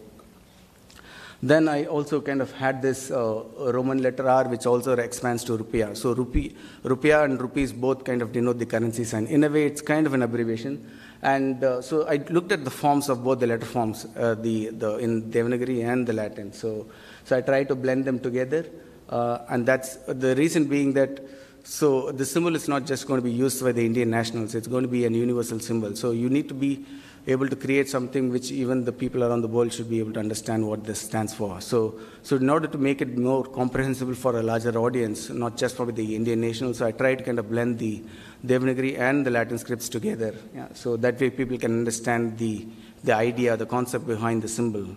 then I also kind of had this uh, Roman letter R, which also expands to rupiah. So rupee, rupiah and rupees both kind of denote the currency sign. In a way, it's kind of an abbreviation. And uh, so I looked at the forms of both the letter forms, uh, the, the, in Devanagari and the Latin. So, so I tried to blend them together. Uh, and that's the reason being that so the symbol is not just going to be used by the Indian nationals, it's going to be a universal symbol. So you need to be able to create something which even the people around the world should be able to understand what this stands for. So, so in order to make it more comprehensible for a larger audience, not just for the Indian nationals, so I try to kind of blend the Devanagari and the Latin scripts together. Yeah, so that way people can understand the, the idea, the concept behind the symbol.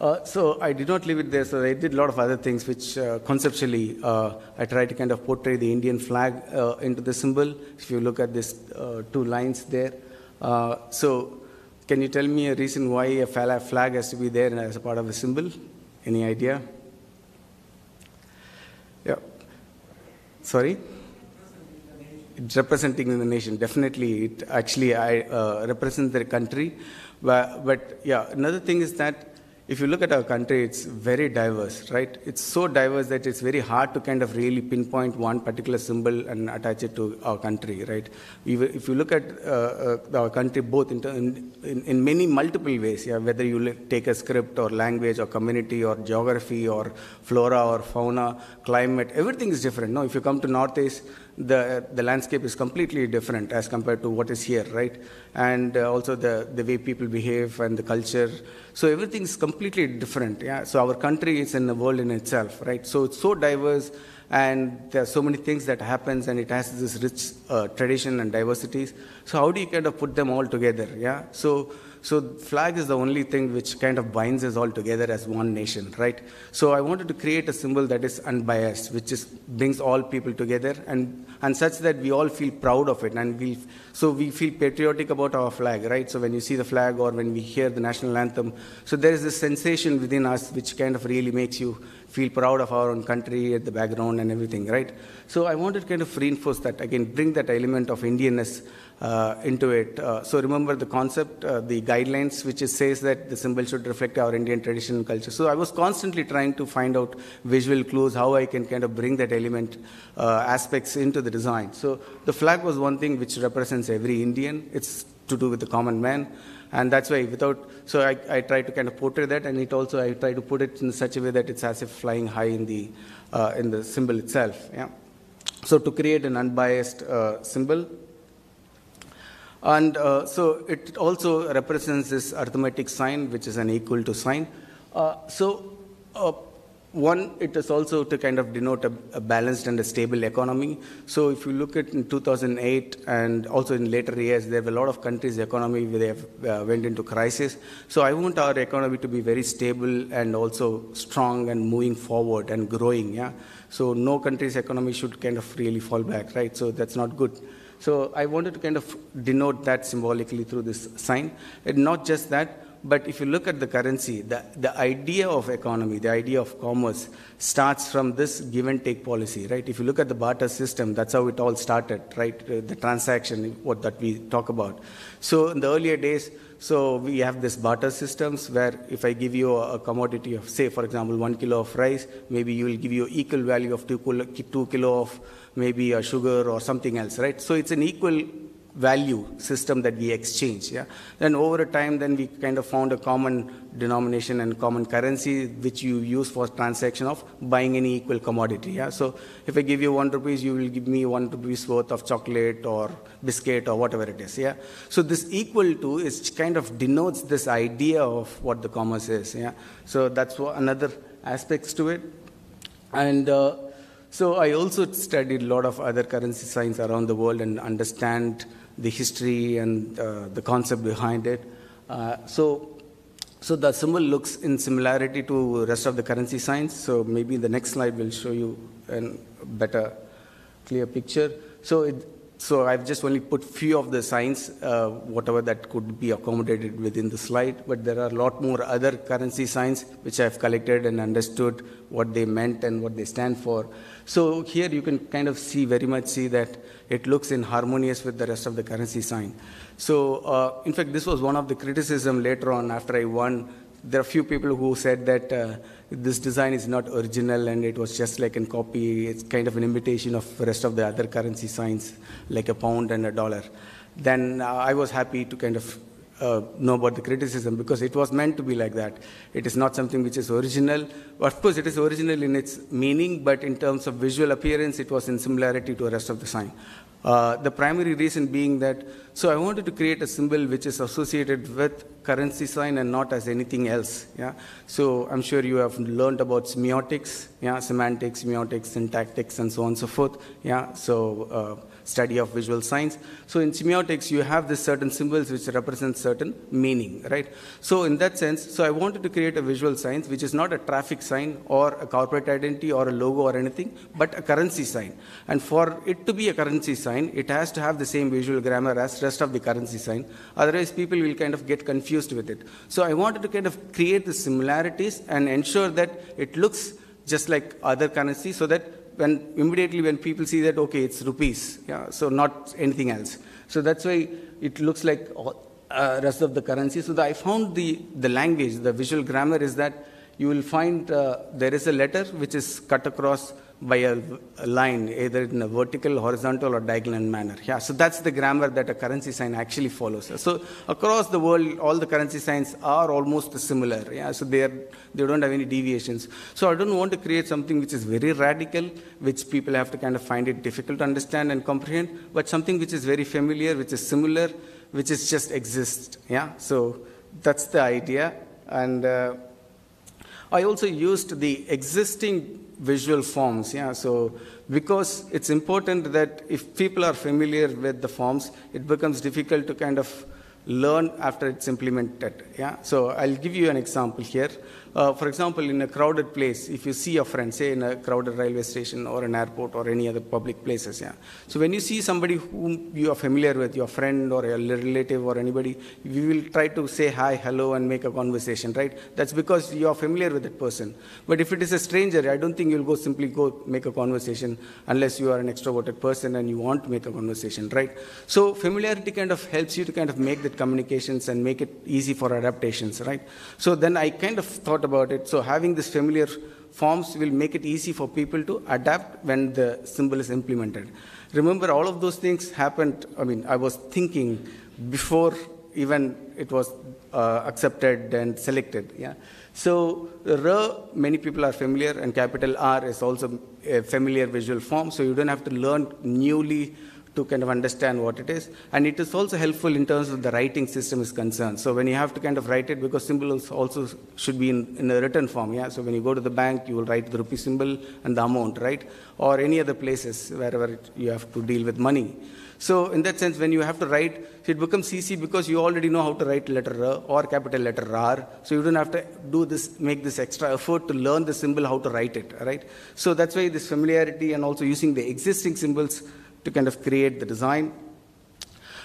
Uh, so I did not leave it there. So I did a lot of other things, which uh, conceptually uh, I tried to kind of portray the Indian flag uh, into the symbol. If you look at these uh, two lines there, so can you tell me a reason why a flag has to be there as a part of a symbol? Any idea? Yeah. Sorry. It's representing the nation. Definitely, it actually I represent the country. But, but yeah, another thing is that if you look at our country, it's very diverse, right? It's so diverse that it's very hard to kind of really pinpoint one particular symbol and attach it to our country, right? If you look at uh, uh, our country both in, in, in, many multiple ways, yeah, whether you take a script or language or community or geography or flora or fauna, climate, everything is different. No, if you come to Northeast, the, the landscape is completely different as compared to what is here, right? And uh, also the, the way people behave and the culture. So everything is completely different. Yeah. So our country is in a world in itself, right? So it's so diverse, and there are so many things that happens, and it has this rich uh, tradition and diversities. So how do you kind of put them all together? Yeah. So So flag is the only thing which kind of binds us all together as one nation, right? So I wanted to create a symbol that is unbiased, which is brings all people together and and such that we all feel proud of it and we so we feel patriotic about our flag, right? So when you see the flag or when we hear the national anthem, so there is this sensation within us which kind of really makes you feel proud of our own country at the background and everything, right? So I wanted to kind of reinforce that again, bring that element of Indianness into it. Uh, so remember the concept, uh, the guidelines, which is, says that the symbol should reflect our Indian tradition and culture. So I was constantly trying to find out visual clues, how I can kind of bring that element uh, aspects into the design. So the flag was one thing which represents every Indian. It's to do with the common man. And that's why without, so I, I try to kind of portray that and it also, I try to put it in such a way that it's as if flying high in the, uh, in the symbol itself. Yeah. So to create an unbiased uh, symbol, and uh, so it also represents this arithmetic sign, which is an equal to sign. Uh, so uh, one, it is also to kind of denote a, a, balanced and a stable economy. So if you look at in 2008 and also in later years, there were a lot of countries' economy where they have, uh, went into crisis. So I want our economy to be very stable and also strong and moving forward and growing. Yeah. So no country's economy should kind of really fall back, right? So that's not good. So I wanted to kind of denote that symbolically through this sign. And not just that, but if you look at the currency, the, the idea of economy, the idea of commerce starts from this give and take policy, right? If you look at the barter system, that's how it all started, right? Uh, the transaction, what that we talk about. So in the earlier days, so we have this barter systems where if I give you a, commodity of, say, for example, one kilo of rice, maybe you will give you equal value of two kilo, two kilo of maybe a sugar or something else, right? So it's an equal value system that we exchange. Yeah. Then over a time, then we kind of found a common denomination and common currency which you use for transaction of buying any equal commodity. Yeah. So if I give you one rupees, you will give me one rupees worth of chocolate or biscuit or whatever it is. Yeah. So this equal to is kind of denotes this idea of what the commerce is. Yeah. So that's another aspects to it. And uh, so I also studied a lot of other currency signs around the world and understand the history and uh, the concept behind it. Uh, so, so the symbol looks in similarity to rest of the currency signs. So maybe the next slide will show you a better, clear picture. So it, so I've just only put few of the signs, uh, whatever that could be accommodated within the slide, but there are a lot more other currency signs which I've collected and understood what they meant and what they stand for. So here you can kind of see, very much see that it looks in harmonious with the rest of the currency sign. So uh, in fact, this was one of the criticism later on after I won. There are few people who said that uh, this design is not original and it was just like a copy. It's kind of an imitation of the rest of the other currency signs, like a pound and a dollar. Then uh, I was happy to kind of uh, know about the criticism because it was meant to be like that. It is not something which is original. Of course, it is original in its meaning, but in terms of visual appearance, it was in similarity to the rest of the sign. Uh, the primary reason being that, so I wanted to create a symbol which is associated with currency sign and not as anything else. Yeah. So I'm sure you have learned about semiotics, yeah, semantics, semiotics, syntactics, and so on and so forth. Yeah. So uh, study of visual signs. So in semiotics, you have this certain symbols which represent certain meaning, right? So in that sense, so I wanted to create a visual sign which is not a traffic sign or a corporate identity or a logo or anything, but a currency sign. And for it to be a currency sign, it has to have the same visual grammar as rest of the currency sign. Otherwise, people will kind of get confused with it. So I wanted to kind of create the similarities and ensure that it looks just like other currencies so that when immediately when people see that okay it's rupees yeah so not anything else. So that's why it looks like uh, rest of the currency. So the, i found the the language the visual grammar is that you will find uh, there is a letter which is cut across by a, line, either in a vertical, horizontal, or diagonal manner. Yeah, so that's the grammar that a currency sign actually follows. So across the world, all the currency signs are almost similar. Yeah, so they are, they don't have any deviations. So I don't want to create something which is very radical, which people have to kind of find it difficult to understand and comprehend, but something which is very familiar, which is similar, which is just exists. Yeah, so that's the idea, and. Uh, I also used the existing visual forms. Yeah, so because it's important that if people are familiar with the forms, it becomes difficult to kind of learn after it's implemented. Yeah. So I'll give you an example here. Uh, for example, in a crowded place, if you see a friend, say in a crowded railway station or an airport or any other public places, yeah. So when you see somebody whom you are familiar with, your friend or a relative or anybody, you will try to say hi, hello, and make a conversation, right? That's because you are familiar with that person. But if it is a stranger, I don't think you'll go simply go make a conversation unless you are an extroverted person and you want to make a conversation, right? So familiarity kind of helps you to kind of make that communications and make it easy for adaptations, right? So then I kind of thought thought about it. So having this familiar forms will make it easy for people to adapt when the symbol is implemented. Remember, all of those things happened, I mean, I was thinking before even it was uh, accepted and selected. Yeah. So R, many people are familiar, and capital R is also a familiar visual form. So you don't have to learn newly to kind of understand what it is. And it is also helpful in terms of the writing system is concerned. So when you have to kind of write it, because symbols also should be in, in a written form, yeah? So when you go to the bank, you will write the rupee symbol and the amount, right? Or any other places wherever it, you have to deal with money. So in that sense, when you have to write, it becomes easy because you already know how to write letter R or capital letter R. So you don't have to do this, make this extra effort to learn the symbol, how to write it, right? So that's why this familiarity and also using the existing symbols to kind of create the design.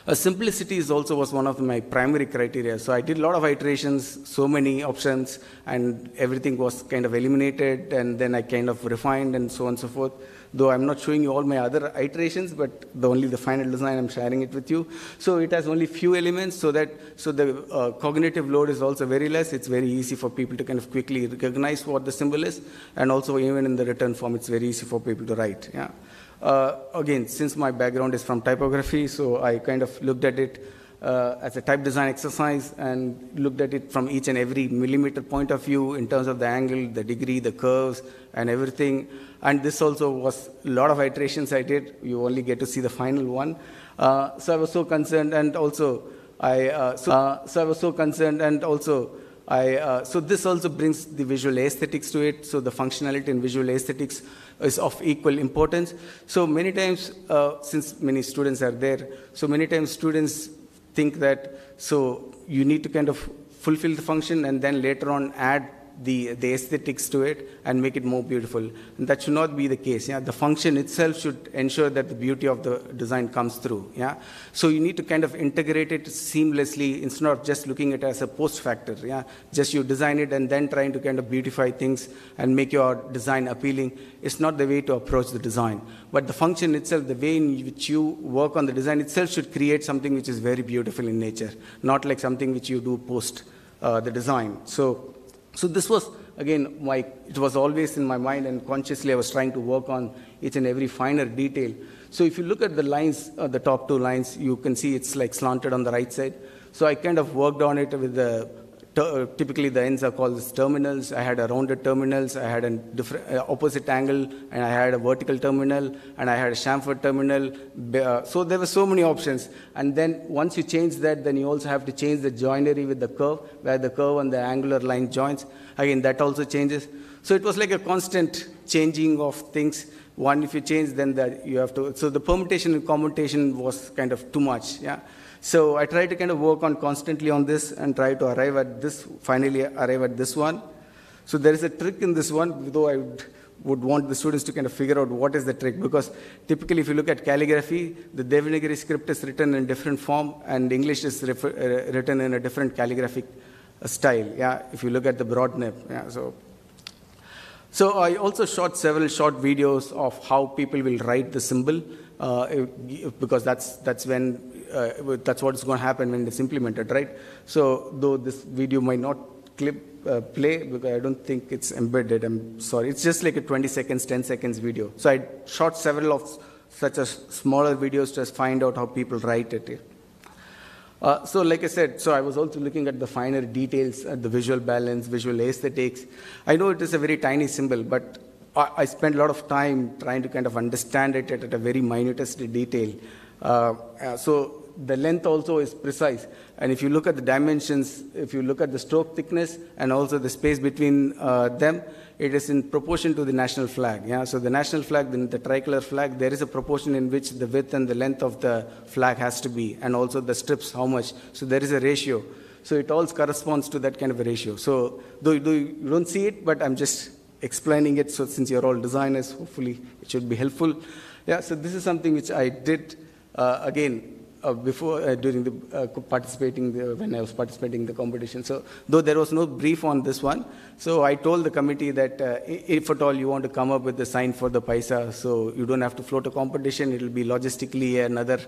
Uh, simplicity is also was one of my primary criteria. So I did a lot of iterations, so many options, and everything was kind of eliminated, and then I kind of refined and so on and so forth. Though I'm not showing you all my other iterations, but the only the final design I'm sharing it with you. So it has only few elements, so that so the uh, cognitive load is also very less. It's very easy for people to kind of quickly recognize what the symbol is, and also even in the written form, it's very easy for people to write. Yeah. Uh, again, since my background is from typography, so I kind of looked at it uh, as a type design exercise and looked at it from each and every millimeter point of view in terms of the angle, the degree, the curves, and everything. And this also was a lot of iterations I did. You only get to see the final one. Uh, so I was so concerned, and also I uh, so, uh, so I was so concerned, and also I, uh, so this also brings the visual aesthetics to it. So the functionality and visual aesthetics is of equal importance. So many times, uh, since many students are there, so many times students think that so you need to kind of fulfill the function and then later on add the, the aesthetics to it and make it more beautiful. And that should not be the case. Yeah? The function itself should ensure that the beauty of the design comes through. Yeah? So you need to kind of integrate it seamlessly instead of just looking at it as a post factor. Yeah? Just you design it and then trying to kind of beautify things and make your design appealing. It's not the way to approach the design. But the function itself, the way in which you work on the design itself should create something which is very beautiful in nature, not like something which you do post uh, the design. So so this was, again, my, it was always in my mind and consciously I was trying to work on each and every finer detail. So if you look at the lines, uh, the top two lines, you can see it's like slanted on the right side. So I kind of worked on it with the typically the ends are called terminals. I had a rounded terminals, I had a different uh, opposite angle, and I had a vertical terminal, and I had a chamfered terminal. Uh, so there were so many options. And then once you change that, then you also have to change the joinery with the curve, where the curve and the angular line joins. Again, that also changes. So it was like a constant changing of things. One, if you change, then that you have to. So the permutation and commutation was kind of too much. Yeah. So I try to kind of work on constantly on this and try to arrive at this, finally arrive at this one. So there is a trick in this one, though I would, would want the students to kind of figure out what is the trick, because typically if you look at calligraphy, the Devanagari script is written in different form, and English is refer, uh, written in a different calligraphic style. Yeah, if you look at the broad nib. Yeah, so. So I also shot several short videos of how people will write the symbol, uh, because that's that's when uh, that's what's going to happen when it's implemented, right? So though this video might not clip uh, play because I don't think it's embedded. I'm sorry. It's just like a 20 seconds, 10 seconds video. So I shot several of such as smaller videos to find out how people write it. Uh, so like I said, so I was also looking at the finer details, at the visual balance, visual aesthetics. I know it is a very tiny symbol, but I, I spent a lot of time trying to kind of understand it at, at a very minutest detail. Uh, uh, so the length also is precise. And if you look at the dimensions, if you look at the stroke thickness and also the space between uh, them, it is in proportion to the national flag. Yeah? So the national flag, the, the tricolor flag, there is a proportion in which the width and the length of the flag has to be, and also the strips, how much. So there is a ratio. So it all corresponds to that kind of a ratio. So though, though you don't see it, but I'm just explaining it. So since you're all designers, hopefully it should be helpful. Yeah, so this is something which I did uh, again uh, before uh, during the uh, participating the, when I was participating in the competition. So though there was no brief on this one, so I told the committee that uh, if at all you want to come up with the sign for the paisa, so you don't have to float a competition. It will be logistically another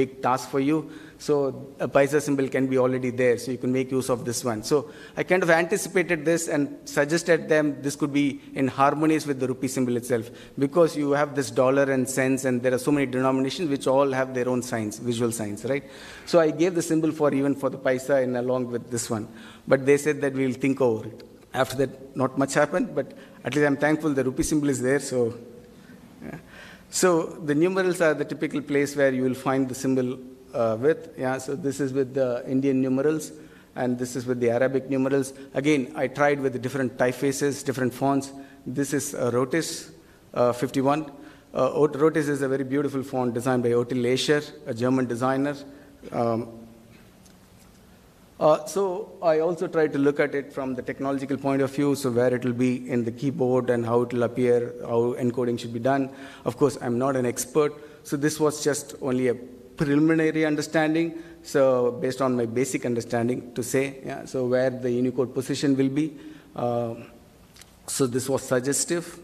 big task for you. So a paisa symbol can be already there, so you can make use of this one. So I kind of anticipated this and suggested them this could be in harmonies with the rupee symbol itself, because you have this dollar and cents, and there are so many denominations which all have their own signs, visual signs, right? So I gave the symbol for even for the paisa and along with this one, but they said that we'll think over it. After that, not much happened, but at least I'm thankful the rupee symbol is there, so. Yeah. So the numerals are the typical place where you will find the symbol uh, with. Yeah, so this is with the Indian numerals, and this is with the Arabic numerals. Again, I tried with different typefaces, different fonts. This is uh, Rotis uh, 51. Uh, Rotis is a very beautiful font designed by Otl Aicher, a German designer. Um, uh, so I also try to look at it from the technological point of view, so where it will be in the keyboard and how it will appear, how encoding should be done. Of course, I'm not an expert, so this was just only a preliminary understanding. So based on my basic understanding to say, yeah, so where the Unicode position will be. Uh, so this was suggestive.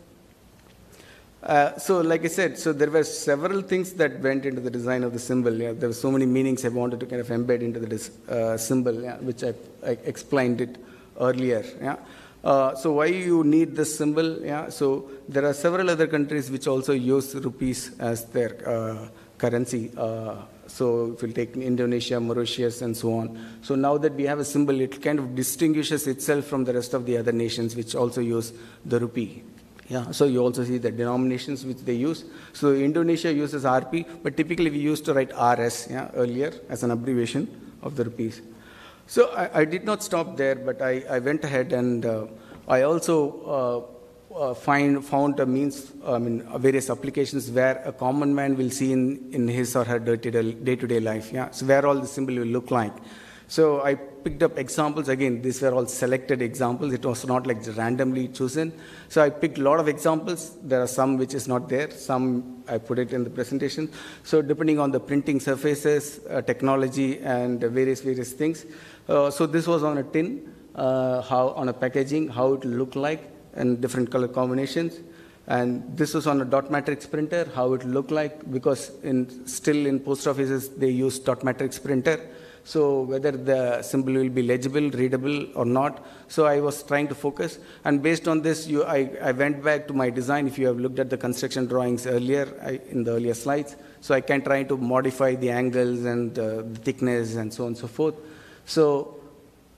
Uh, so, like I said, so there were several things that went into the design of the symbol. Yeah, there were so many meanings I wanted to kind of embed into the uh, symbol, yeah, which I, I, explained it earlier. Yeah. Uh, so why you need this symbol? Yeah. So there are several other countries which also use rupees as their uh, currency. Uh, so if you take Indonesia, Mauritius, and so on. So now that we have a symbol, it kind of distinguishes itself from the rest of the other nations which also use the rupee. Yeah, so you also see the denominations which they use. So Indonesia uses RP, but typically we used to write RS yeah, earlier as an abbreviation of the rupees. So I, I did not stop there, but I, I went ahead and uh, I also uh, find, found a means, I mean, various applications where a common man will see in, in his or her day-to-day life. Yeah, so where all the symbol will look like. So I picked up examples. Again, these were all selected examples. It was not like randomly chosen. So I picked a lot of examples. There are some which is not there. Some I put it in the presentation. So depending on the printing surfaces, uh, technology, and various various things. Uh, so this was on a tin, uh, how on a packaging, how it looked like, and different color combinations. And this was on a dot matrix printer, how it looked like, because in, still in post offices they use dot matrix printer. So whether the symbol will be legible, readable or not. So I was trying to focus. And based on this, you, I, I went back to my design. If you have looked at the construction drawings earlier, I, in the earlier slides. So I can try to modify the angles and uh, the thickness and so on and so forth. So,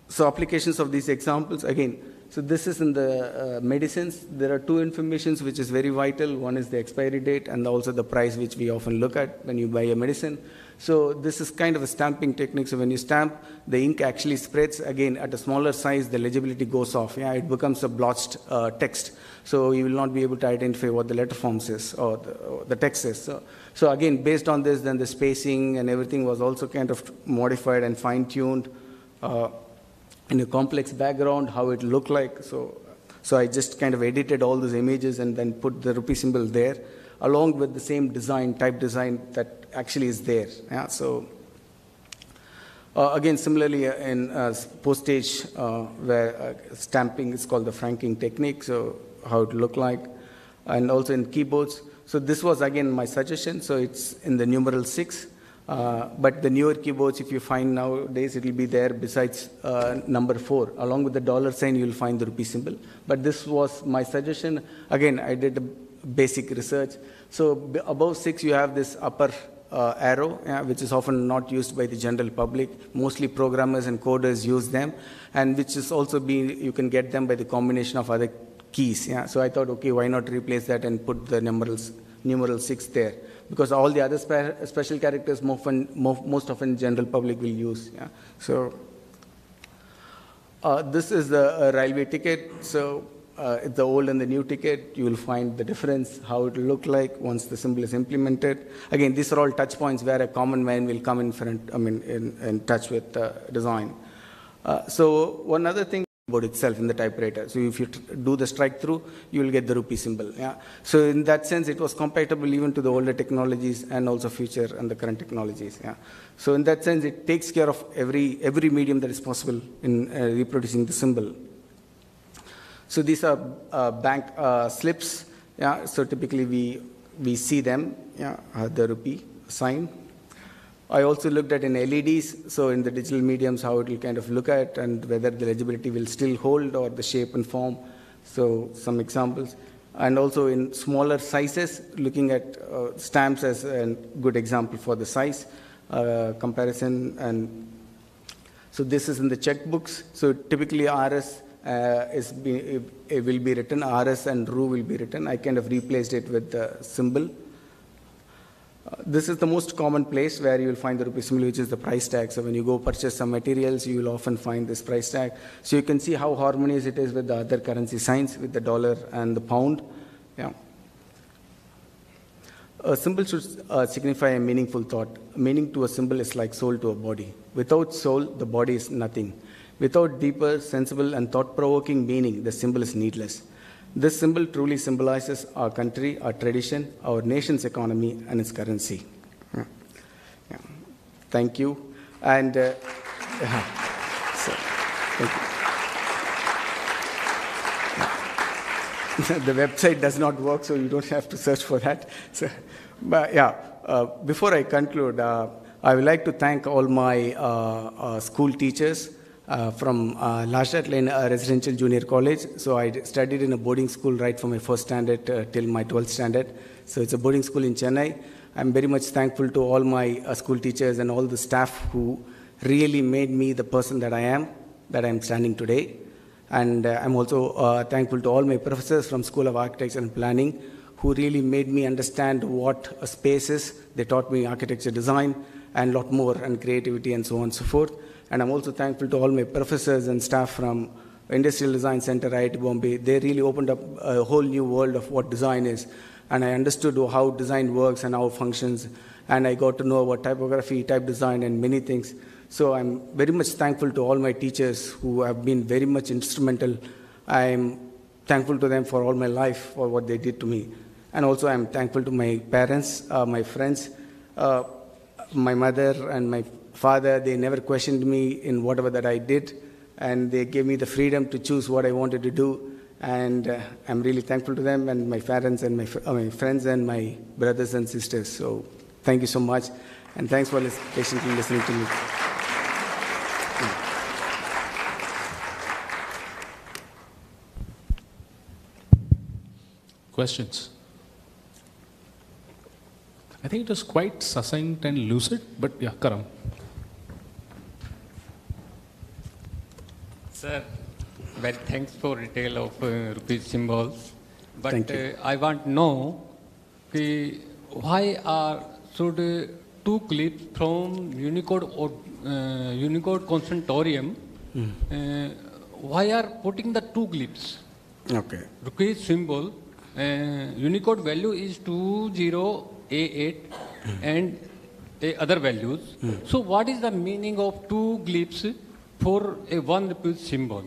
so applications of these examples, again, so this is in the uh, medicines. There are two informations which is very vital. One is the expiry date and also the price which we often look at when you buy a medicine. So this is kind of a stamping technique. So when you stamp, the ink actually spreads. Again, at a smaller size, the legibility goes off. Yeah, it becomes a blotched uh, text. So you will not be able to identify what the letter form is or the, or the text is. So, so again, based on this, then the spacing and everything was also kind of modified and fine-tuned uh, in a complex background, how it looked like. So, so I just kind of edited all those images and then put the rupee symbol there, along with the same design, type design that actually is there. Yeah? So uh, again, similarly uh, in uh, postage, uh, where uh, stamping is called the franking technique, so how it looked like, and also in keyboards. So this was again my suggestion. So it's in the numeral six. Uh, but the newer keyboards, if you find nowadays, it will be there besides number four. Along with the dollar sign, you will find the rupee symbol. But this was my suggestion. Again, I did basic research. So above six, you have this upper uh, arrow, yeah, which is often not used by the general public. Mostly programmers and coders use them, and which is also being you can get them by the combination of other keys. Yeah. So I thought, okay, why not replace that and put the numerals numeral 6 there because all the other spe- special characters most often, mo- most often general public will use. Yeah? So uh, this is the uh, railway ticket. So uh, the old and the new ticket. You will find the difference, how it will look like once the symbol is implemented. Again, these are all touch points where a common man will come in front, I mean, in, in touch with the design. Uh, so one other thing about itself in the typewriter. So if you do the strike through, you will get the rupee symbol. Yeah. So in that sense, it was compatible even to the older technologies and also future and the current technologies. Yeah. So in that sense, it takes care of every every medium that is possible in uh, reproducing the symbol. So these are uh, bank uh, slips. Yeah. So typically we we see them. Yeah. Uh, the rupee sign. I also looked at in LEDs, so in the digital mediums, how it will kind of look at and whether the legibility will still hold or the shape and form. So some examples. And also in smaller sizes, looking at uh, stamps as a good example for the size uh, comparison. And so this is in the checkbooks. So typically RS uh, is be, will be written, RS and RU will be written. I kind of replaced it with the symbol. Uh, this is the most common place where you will find the rupee symbol, which is the price tag. So when you go purchase some materials, you will often find this price tag. So you can see how harmonious it is with the other currency signs, with the dollar and the pound. Yeah. A symbol should uh, signify a meaningful thought. Meaning to a symbol is like soul to a body. Without soul, the body is nothing. Without deeper, sensible, and thought provoking meaning, the symbol is needless. This symbol truly symbolizes our country, our tradition, our nation's economy, and its currency. Yeah. Yeah. Thank you. And uh. So, thank you. the website does not work, so you don't have to search for that. So, but yeah, uh, before I conclude, uh, I would like to thank all my uh, uh, school teachers uh, from uh, Lashat Lane uh, Residential Junior College. So I studied in a boarding school right from my first standard uh, till my 12th standard. So it's a boarding school in Chennai. I'm very much thankful to all my uh, school teachers and all the staff who really made me the person that I am, that I'm standing today. And I'm also thankful to all my professors from School of Architecture and Planning who really made me understand what a space is. They taught me architecture design and a lot more and creativity and so on and so forth. And I'm also thankful to all my professors and staff from Industrial Design Center, IIT Bombay. They really opened up a whole new world of what design is. And I understood how design works and how it functions. And I got to know about typography, type design, and many things. So I'm very much thankful to all my teachers who have been very much instrumental. I'm thankful to them for all my life for what they did to me. And also I'm thankful to my parents, uh, my friends, uh, my mother and my father. They never questioned me in whatever that I did. And they gave me the freedom to choose what I wanted to do. And uh, I'm really thankful to them and my parents and my, uh, my friends and my brothers and sisters. So thank you so much. And thanks for lis- patiently listening to me. Questions? I think it was quite succinct and lucid, but yeah, Karam. Sir, well, thanks for detail of uh, rupee symbols. But Thank you. uh, I want to know ki why are should uh, two clips from Unicode or uh, Unicode Consortium Hmm. uh, why are putting the two clips? Okay. Rupee symbol uh, Unicode value is 2088 and uh, other values. So what is the meaning of two glyphs for a one rupee symbol?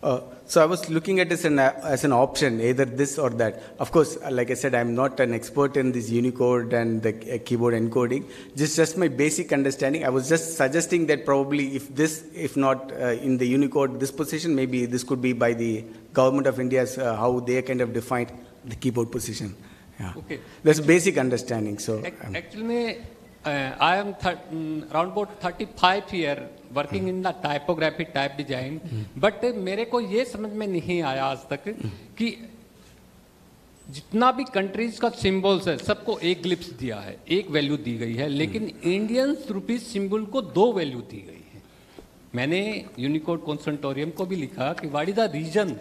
Uh, so I was looking at this an, as an option, either this or that. Of course, uh, like I said, I'm not an expert in this Unicode and the uh, keyboard encoding. Just just my basic understanding. I was just suggesting that probably if this, if not uh, in the Unicode, this position, maybe this could be by the government of India's uh, how they kind of defined the keyboard position. Yeah. Okay. That's basic understanding. So. Ac- um, Actually, uh, I am thir- mm, around about 35 year working in the typography type design, but मेरे को ये समझ में नहीं आया आज तक कि जितना भी कंट्रीज़ का सिंबल्स है सबको एक ग्लिप्स दिया है एक वैल्यू दी गई है। लेकिन इंडियन रुपीज़ सिंबल को दो वैल्यू दी गई है। मैंने यूनिकोड कॉन्सेंटोरियम को भी लिखा कि what is the reason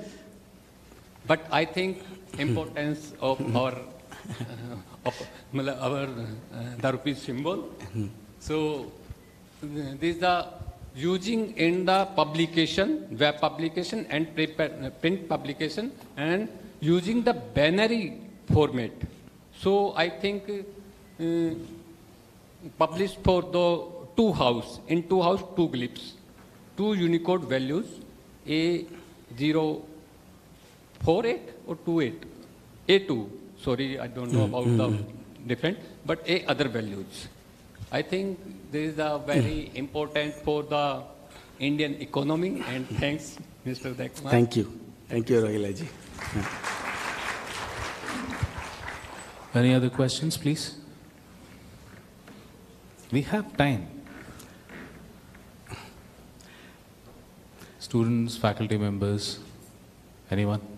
but I think importance of our of our uh, the rupee symbol. So uh, this is the using in the publication, web publication and print print publication and using the binary format. So I think uh, published for the two house, in two house, two glyphs, two Unicode values, A048 or 28, A2, sorry, I don't know hmm, about the hmm. different, but A other values. I think this is a very important for the Indian economy and thanks, Mr. Dekmar. Thank you. Thank you, Rohilaji. Any other questions, please? We have time. Students, faculty members, anyone?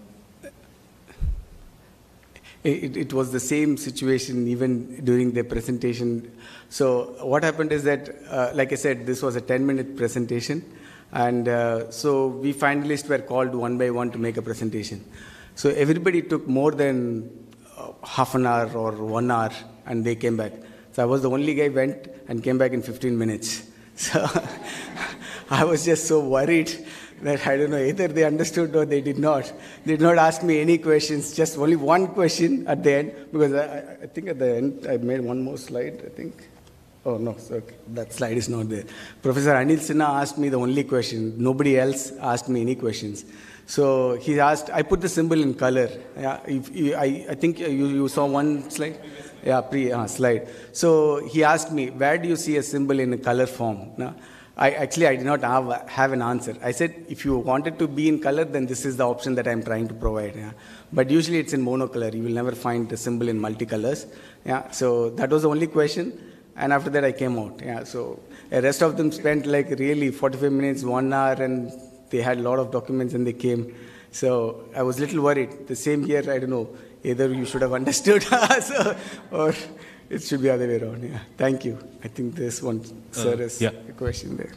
It, it was the same situation even during the presentation. So what happened is that, uh, like I said, this was a 10-minute presentation, and uh, so we finalists were called one by one to make a presentation. So everybody took more than uh, half an hour or one hour, and they came back. So I was the only guy went and came back in 15 minutes. So I was just so worried that I don't know either they understood or they did not. They did not ask me any questions, just only one question at the end because I, I think at the end I made one more slide. I think. Oh no, okay. that slide is not there. Professor Anil Sinha asked me the only question. Nobody else asked me any questions. So he asked. I put the symbol in color. Yeah, if, I, I think you, you saw one slide. Yeah, pre uh, slide. So he asked me, where do you see a symbol in a color form? I actually I did not have, have an answer. I said if you wanted to be in color, then this is the option that I'm trying to provide. Yeah? But usually it's in monocolor. You will never find the symbol in multicolors. Yeah. So that was the only question. And after that I came out. Yeah. So the rest of them spent like really 45 minutes, one hour, and they had a lot of documents and they came. So I was a little worried. The same here, I don't know, either you should have understood us or it should be other way around. Yeah. Thank you. I think this one, sir, is yeah. a question there.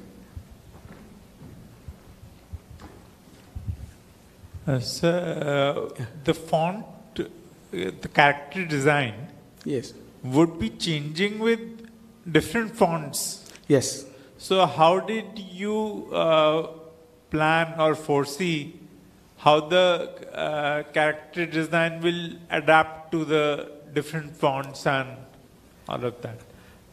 Uh, so, uh, the font, uh, the character design Yes. would be changing with different fonts. Yes. So, how did you uh, plan or foresee how the uh, character design will adapt to the different fonts and all of that?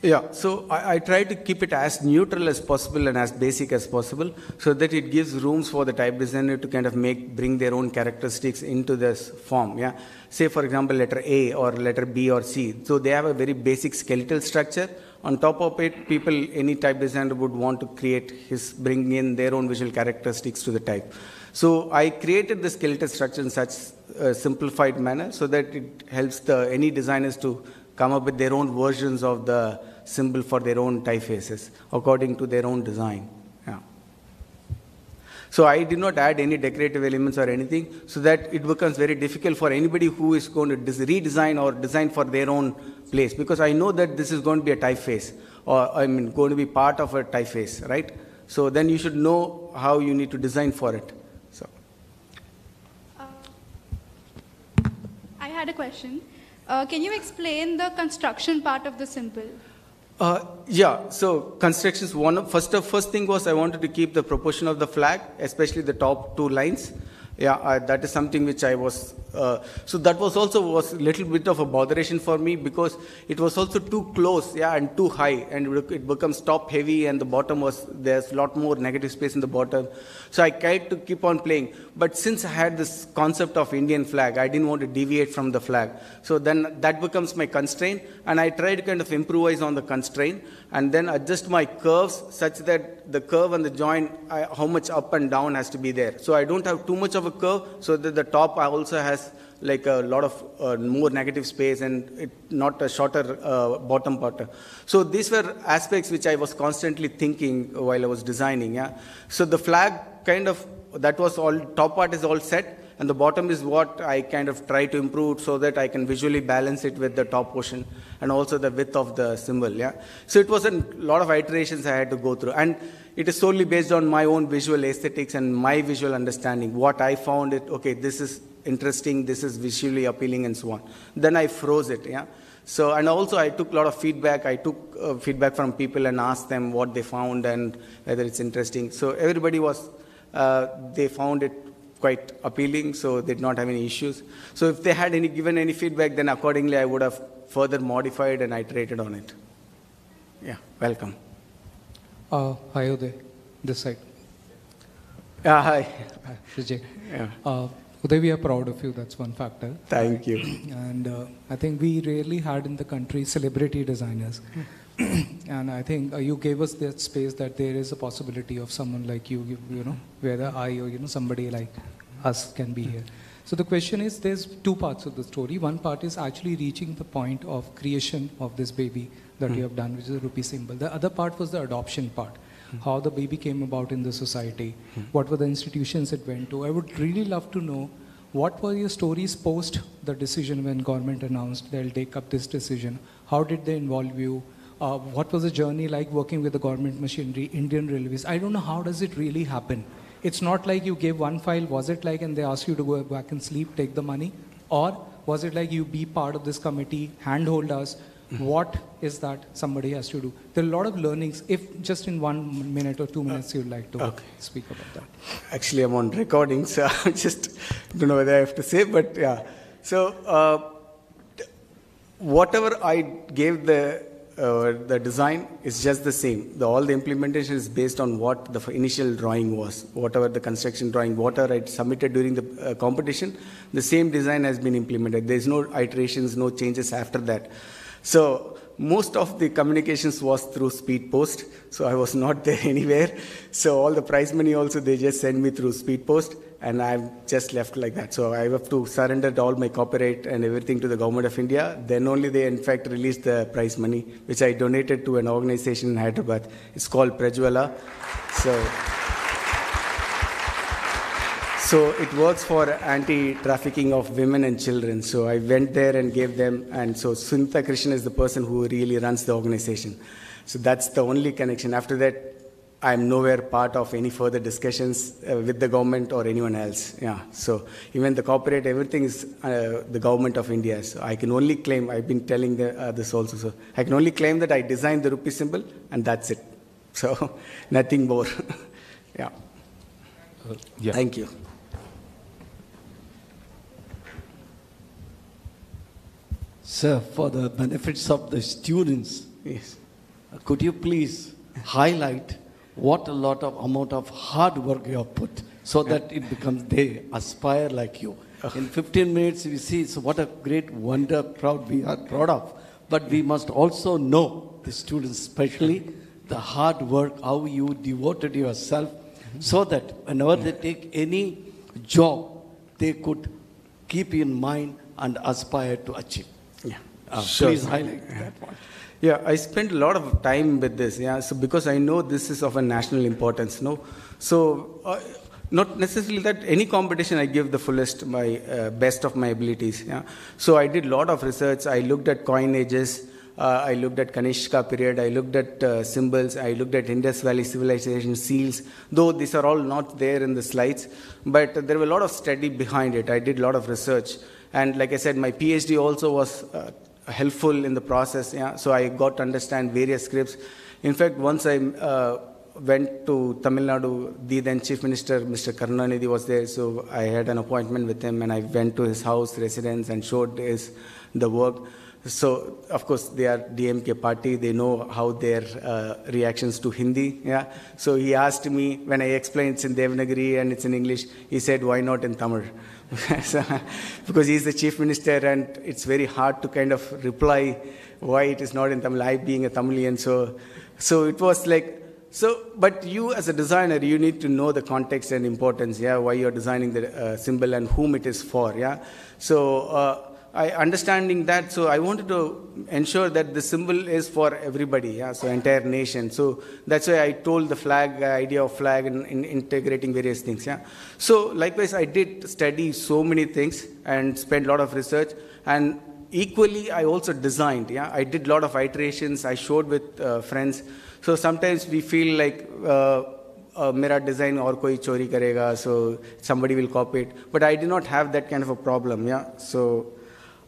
Yeah, so I, I, try to keep it as neutral as possible and as basic as possible so that it gives rooms for the type designer to kind of make bring their own characteristics into this form. Yeah, say for example letter A or letter B or C. So they have a very basic skeletal structure. On top of it, people any type designer would want to create his bring in their own visual characteristics to the type. So I created the skeletal structure in such a simplified manner so that it helps the any designers to come up with their own versions of the symbol for their own typefaces according to their own design. Yeah. So I did not add any decorative elements or anything so that it becomes very difficult for anybody who is going to redesign or design for their own place because I know that this is going to be a typeface or I mean going to be part of a typeface, right? So then you should know how you need to design for it. So. Uh, I had a question. Uh, can you explain the construction part of the symbol? Uh, yeah, so constructions, one first, first thing was I wanted to keep the proportion of the flag, especially the top two lines. Yeah, uh, that is something which I was, uh, so that was also was a little bit of a botheration for me because it was also too close, yeah, and too high, and it becomes top heavy, and the bottom was, there's a lot more negative space in the bottom. So I tried to keep on playing. But since I had this concept of Indian flag, I didn't want to deviate from the flag. So then that becomes my constraint, and I tried to kind of improvise on the constraint, and then adjust my curves such that the curve and the joint, I, how much up and down has to be there. So I don't have too much of a curve, so that the top also has like a lot of uh, more negative space and it, not a shorter uh, bottom part. So these were aspects which I was constantly thinking while I was designing. Yeah. So the flag kind of that was all top part is all set and the bottom is what I kind of try to improve so that I can visually balance it with the top portion and also the width of the symbol. Yeah. So it was a lot of iterations I had to go through, and it is solely based on my own visual aesthetics and my visual understanding. What I found it okay, this is interesting, this is visually appealing, and so on. Then I froze it. Yeah. So, and also I took a lot of feedback. I took uh, feedback from people and asked them what they found and whether it's interesting. So everybody was, uh, they found it quite appealing, so they did not have any issues. So if they had any given any feedback, then accordingly I would have further modified and iterated on it. Yeah, welcome. Uh, hi, Uday. This side. Yeah, hi. Hi, Vijay. Yeah. Uh, Uday, we are proud of you. That's one factor. Thank you. And uh, I think we rarely had in the country celebrity designers. and I think uh, you gave us that space that there is a possibility of someone like you, you, you know, whether I or you know somebody like us can be here. So the question is, there's two parts of the story. One part is actually reaching the point of creation of this baby that you hmm. have done, which is a rupee symbol. The other part was the adoption part, hmm. how the baby came about in the society, hmm. what were the institutions it went to. I would really love to know what were your stories post the decision when government announced they'll take up this decision? How did they involve you? Uh, what was the journey like working with the government machinery, Indian Railways? I don't know how does it really happen. It's not like you gave one file, was it like, and they asked you to go back and sleep, take the money? Or was it like you be part of this committee, handhold us? What is that somebody has to do? There are a lot of learnings. If just in one minute or two minutes you'd like to okay. speak about that. Actually, I'm on recording, so I just don't know whether I have to say, but yeah. So, uh, whatever I gave the uh, the design is just the same. The, all the implementation is based on what the initial drawing was, whatever the construction drawing, whatever I submitted during the uh, competition, the same design has been implemented. There's no iterations, no changes after that. So most of the communications was through speed post. So I was not there anywhere. So all the prize money also they just send me through speed post, and I'm just left like that. So I have to surrender all my copyright and everything to the government of India. Then only they in fact released the prize money, which I donated to an organization in Hyderabad. It's called Prajwala. So. So it works for anti-trafficking of women and children. So I went there and gave them, and so Sunita Krishnan is the person who really runs the organization. So that's the only connection. After that, I'm nowhere part of any further discussions uh, with the government or anyone else. Yeah. So even the corporate, everything is uh, the government of India. So I can only claim. I've been telling the, uh, this also. So I can only claim that I designed the rupee symbol, and that's it. So nothing more. yeah. yeah. Thank you. Sir, for the benefits of the students, Yes. uh, could you please highlight what a lot of amount of hard work you have put so that it becomes they aspire like you. In 15 minutes, we see so what a great wonder, proud we are proud of. But we must also know the students, especially the hard work, how you devoted yourself, so that whenever they take any job, they could keep in mind and aspire to achieve. Yeah. Uh, Sure, please highlight that one. Yeah, I spent a lot of time with this. Yeah, so because I know this is of a national importance. No, so uh, not necessarily that any competition I give the fullest, my uh, best of my abilities. Yeah, so I did a lot of research. I looked at coinages. Uh, I looked at Kanishka period. I looked at uh, symbols. I looked at Indus Valley civilization seals. Though these are all not there in the slides, but there were a lot of study behind it. I did a lot of research, and like I said, my PhD also was. Helpful in the process. Yeah, so I got to understand various scripts. In fact, once I uh, went to Tamil Nadu, the then Chief Minister, Mr. Karunanidhi, was there. So I had an appointment with him, and I went to his house, residence, and showed his the work. So of course they are DMK party. They know how their uh, reactions to Hindi. Yeah. So he asked me when I explained it's in Devanagari and it's in English. He said, "Why not in Tamil?" Because he's the chief minister and it's very hard to kind of reply why it is not in Tamil, I being a Tamilian. So, so it was like, so, but you as a designer, you need to know the context and importance, yeah, why you're designing the uh, symbol and whom it is for, yeah. So, uh, I understanding that, so I wanted to ensure that the symbol is for everybody, yeah, so entire nation. So that's why I told the flag, uh, idea of flag and in integrating various things, yeah. So likewise, I did study so many things and spent a lot of research. And equally, I also designed, yeah. I did a lot of iterations. I showed with uh, friends. So sometimes we feel like uh, uh, मेरा design और कोई चोरी करेगा सो somebody will copy it but I did not have that kind of a problem yeah so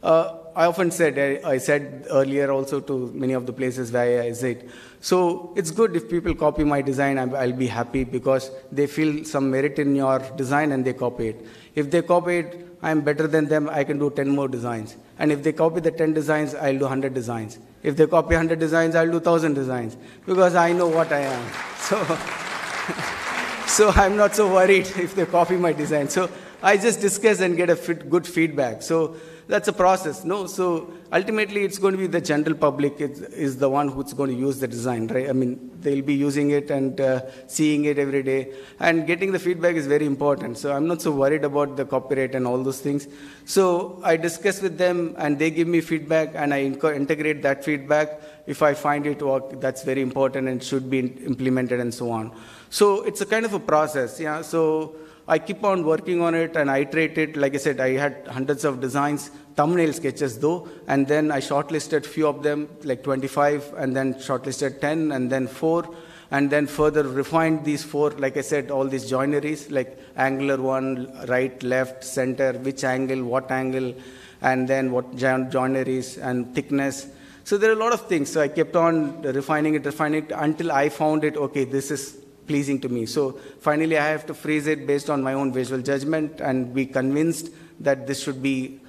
uh, I often said I, I said earlier also to many of the places where I visit. So it's good if people copy my design I'm- I'll be happy because they feel some merit in your design and they copy it. If they copy it I'm better than them I can do 10 more designs. And if they copy the 10 designs I'll do 100 designs. If they copy 100 designs I'll do 1000 designs because I know what I am. So so I'm not so worried if they copy my design. So I just discuss and get a fit, good feedback. So that's a process, no? So ultimately, it's going to be the general public is, is the one who's going to use the design, right? I mean, they'll be using it and uh, seeing it every day, and getting the feedback is very important. So I'm not so worried about the copyright and all those things. So I discuss with them, and they give me feedback, and I integrate that feedback. If I find it work, that's very important and should be implemented, and so on. So it's a kind of a process, yeah. So I keep on working on it and iterate it. Like I said, I had hundreds of designs, thumbnail sketches though, and then I shortlisted few of them, like 25, and then shortlisted 10, and then four, and then further refined these four. Like I said, all these joineries, like angular one, right, left, center, which angle, what angle, and then what joineries and thickness. So there are a lot of things. So I kept on refining it, refining it until I found it. Okay, this is pleasing to me. So finally, I have to freeze it based on my own visual judgment and be convinced that this should be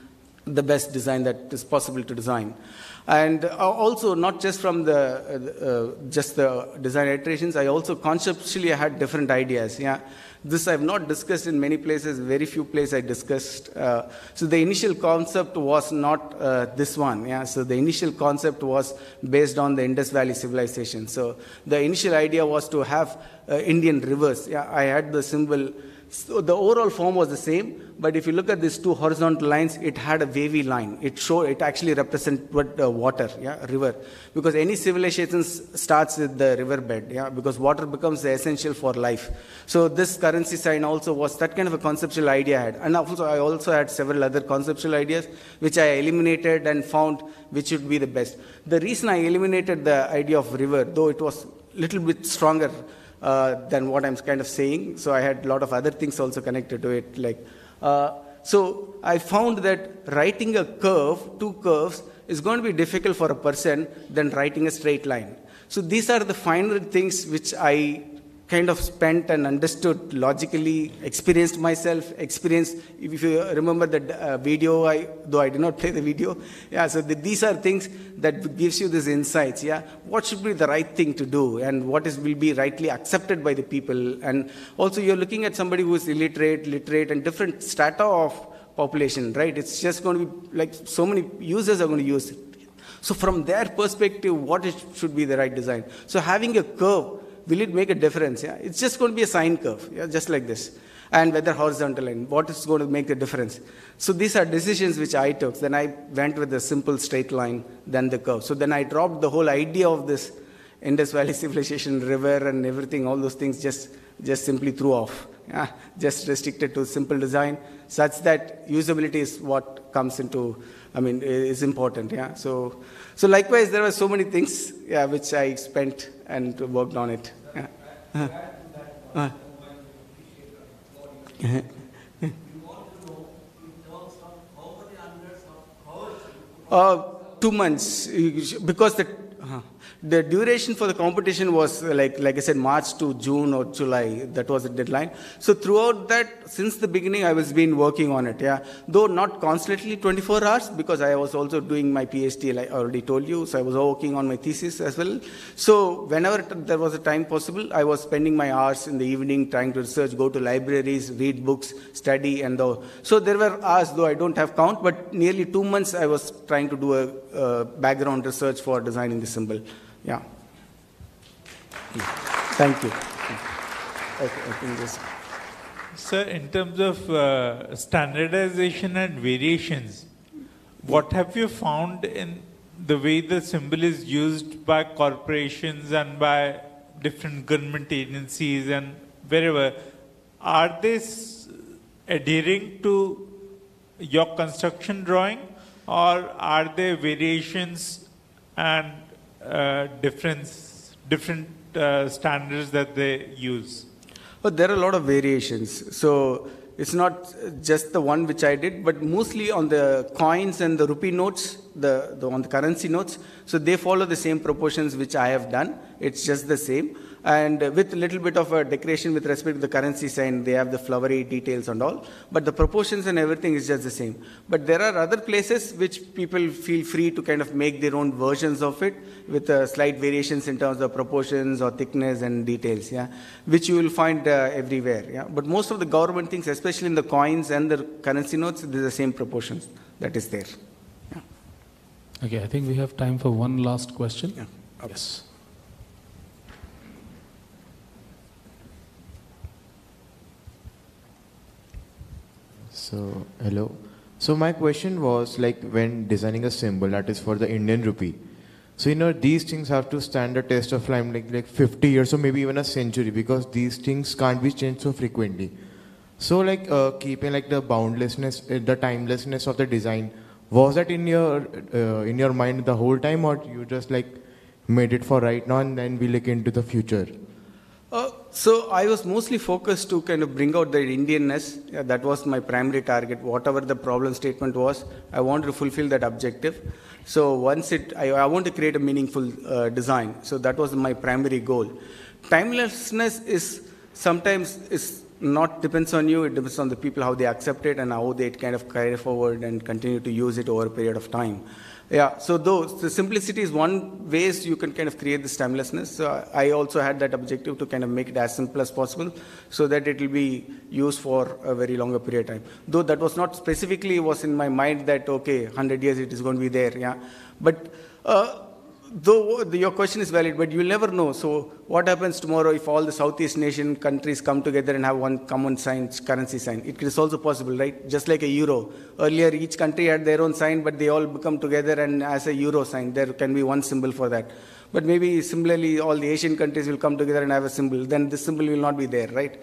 the best design that is possible to design. And uh, also, not just from the uh, uh, just the design iterations, I also conceptually I had different ideas. Yeah, this I've not discussed in many places. Very few places I discussed. Uh, so the initial concept was not uh, this one. Yeah, so the initial concept was based on the Indus Valley civilization. So the initial idea was to have uh, Indian rivers. Yeah, I had the symbol. So the overall form was the same, but if you look at these two horizontal lines, it had a wavy line. It show it actually represent what uh, water, yeah, river, because any civilization starts with the riverbed, yeah, because water becomes essential for life. So this currency sign also was that kind of a conceptual idea I had, and also I also had several other conceptual ideas which I eliminated and found which would be the best. The reason I eliminated the idea of river, though it was a little bit stronger uh, than what I'm kind of saying. So I had a lot of other things also connected to it. Like, uh, so I found that writing a curve, two curves, is going to be difficult for a person than writing a straight line. So these are the finer things which I kind of spent and understood logically, experienced myself, experienced. If you remember that uh, video, I, though I did not play the video, yeah. So the, these are things that gives you these insights. Yeah, what should be the right thing to do, and what is will be rightly accepted by the people, and also you're looking at somebody who is illiterate, literate, and different strata of population, right? It's just going to be like so many users are going to use it. So from their perspective, what is, should be the right design? So having a curve will it make a difference? Yeah, it's just going to be a sine curve, yeah, just like this. And whether horizontal line, what is going to make a difference? So these are decisions which I took. Then I went with a simple straight line, then the curve. So then I dropped the whole idea of this Indus Valley civilization, river, and everything. All those things just just simply threw off. Yeah, just restricted to simple design, such that usability is what comes into. I mean, is important. Yeah. So so likewise, there were so many things. Yeah, which I spent and worked on it. Yeah. Uh, uh. Uh, two months because the uh, the duration for the competition was uh, like like I said March to June or July. That was the deadline. So throughout that since the beginning I was been working on it yeah. Though not constantly 24 hours because I was also doing my PhD like I already told you. So I was working on my thesis as well. So whenever there was a time possible I was spending my hours in the evening trying to research go to libraries read books study and the, so there were hours though I don't have count but nearly two months I was trying to do a, a background research for designing the symbol yeah. Thank you. Okay, I think. Sir, in terms of uh, standardization and variations, what have you found in the way the symbol is used by corporations and by different government agencies and wherever, are they s- adhering to your construction drawing or are there variations and uh, difference, different uh, standards that they use? But there are a lot of variations. So it's not just the one which I did, but mostly on the coins and the rupee notes, the, the on the currency notes. So they follow the same proportions which I have done. It's just the same. And with a little bit of a decoration with respect to the currency sign, they have the flowery details and all. But the proportions and everything is just the same. But there are other places which people feel free to kind of make their own versions of it with uh, slight variations in terms of proportions or thickness and details, yeah, which you will find uh, everywhere, yeah. But most of the government things, especially in the coins and the currency notes, there's the same proportions that is there. Okay, I think we have time for one last question. Yeah. Yes. So, hello. So, my question was like when designing a symbol that is for the Indian rupee. So, you know, these things have to stand the test of time like, like 50 years or maybe even a century because these things can't be changed so frequently. So, like uh, keeping like the boundlessness, uh, the timelessness of the design, was that in your uh, in your mind the whole time, or you just like made it for right now and then we look into the future? So I was mostly focused to kind of bring out the Indianness. That was my primary target. Whatever the problem statement was, I wanted to fulfill that objective. So once it, I, I want to create a meaningful uh, design. So that was my primary goal. Timelessness is sometimes is not depends on you. It depends on the people how they accept it and how they kind of carry forward and continue to use it over a period of time. Yeah, so those, the simplicity is one ways you can kind of create this timelessness. So I also had that objective to kind of make it as simple as possible so that it will be used for a very longer period of time. Though that was not specifically was in my mind that, okay, 100 years it is going to be there, yeah. But uh, though your question is valid, but you'll never know. So what happens tomorrow if all the Southeast Asian countries come together and have one common sign, currency sign? It is also possible, right? Just like a euro. Earlier, each country had their own sign, but they all become together and as a euro sign, there can be one symbol for that. But maybe similarly, all the Asian countries will come together and have a symbol. Then this symbol will not be there, right?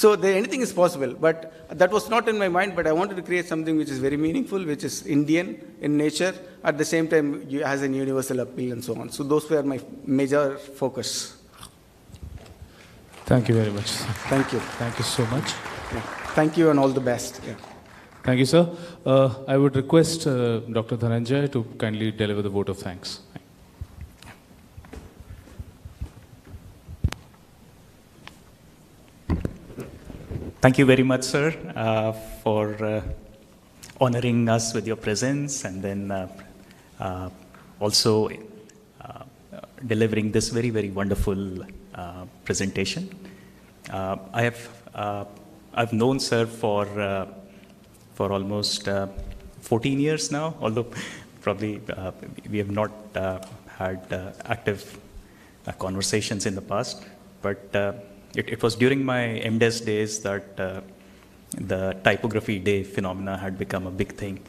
So there, anything is possible, but that was not in my mind. But I wanted to create something which is very meaningful, which is Indian in nature, at the same time has an universal appeal and so on. So those were my major focus. Thank you very much. Thank you. Thank you so much. Yeah. Thank you and all the best. Yeah. Thank you, sir. Uh, I would request uh, Dr. Dhananjay to kindly deliver the vote of thanks. Thank you very much, sir, uh, for uh, honoring us with your presence and then uh, uh, also uh, delivering this very, very wonderful uh, presentation. I have I've known sir for for almost uh, 14 years now, although probably we have not had active conversations in the past. But it, it was during my MDes days that uh, the typography day phenomena had become a big thing,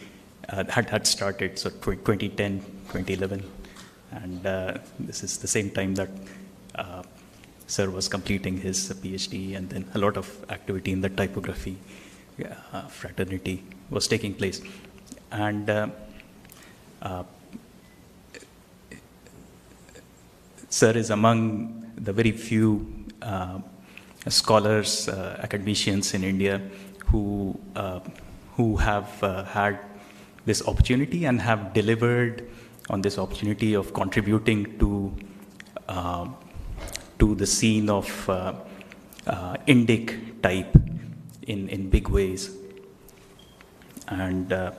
uh, had, had started, so tw- 2010, 2011. And uh, this is the same time that uh, Sir was completing his PhD, and then a lot of activity in the typography uh, fraternity was taking place. And uh, Sir is among the very few uh, scholars, uh, academicians in India who, uh, who have uh, had this opportunity and have delivered on this opportunity of contributing to, to the scene of Indic type in, in big ways. And uh,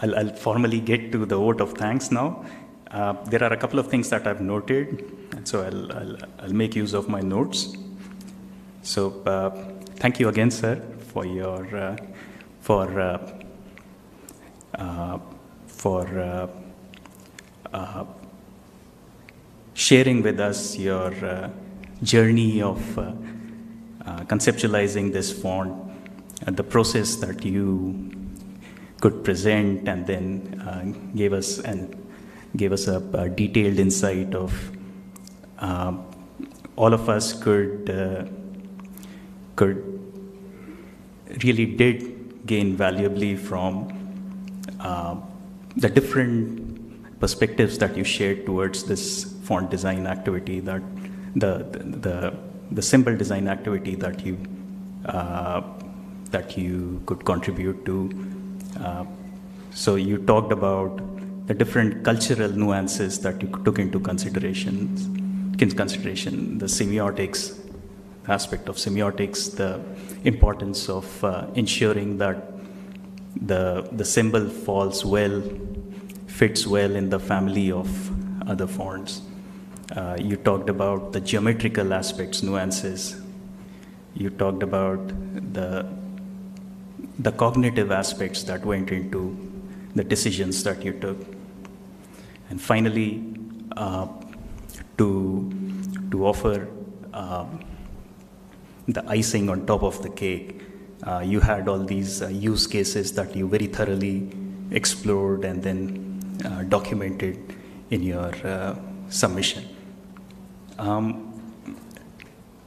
I'll, I'll formally get to the vote of thanks now. Uh, there are a couple of things that I've noted, and so I'll, I'll, I'll make use of my notes. So, uh, thank you again, sir, for your uh, for uh, uh, for uh, uh, sharing with us your journey of conceptualizing this font and the process that you could present and then gave us and gave us a, a detailed insight of all of us could uh, could really did gain valuably from uh, the different perspectives that you shared towards this font design activity that the the, the symbol design activity that you uh, that you could contribute to. Uh, so you talked about the different cultural nuances that you took into considerations. in consideration the semiotics aspect of semiotics the importance of uh, ensuring that the the symbol falls well fits well in the family of other fonts uh, you talked about the geometrical aspects nuances you talked about the the cognitive aspects that went into the decisions that you took. And finally, uh, to, to offer um, the icing on top of the cake, uh, you had all these uh, use cases that you very thoroughly explored and then uh, documented in your uh, submission. Um,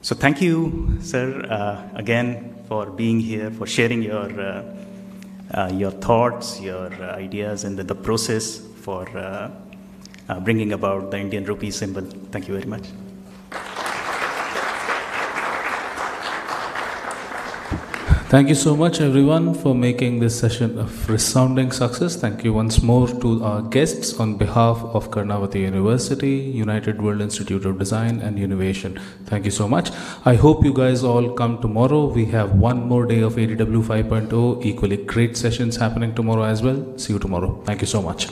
so thank you, sir, uh, again for being here, for sharing your uh, your thoughts, your ideas, and the, the process for uh, bringing about the Indian rupee symbol. Thank you very much. Thank you so much, everyone, for making this session a resounding success. Thank you once more to our guests on behalf of Karnavati University, United World Institute of Design and Innovation. Thank you so much. I hope you guys all come tomorrow. We have one more day of ADW 5.0, equally great sessions happening tomorrow as well. See you tomorrow. Thank you so much.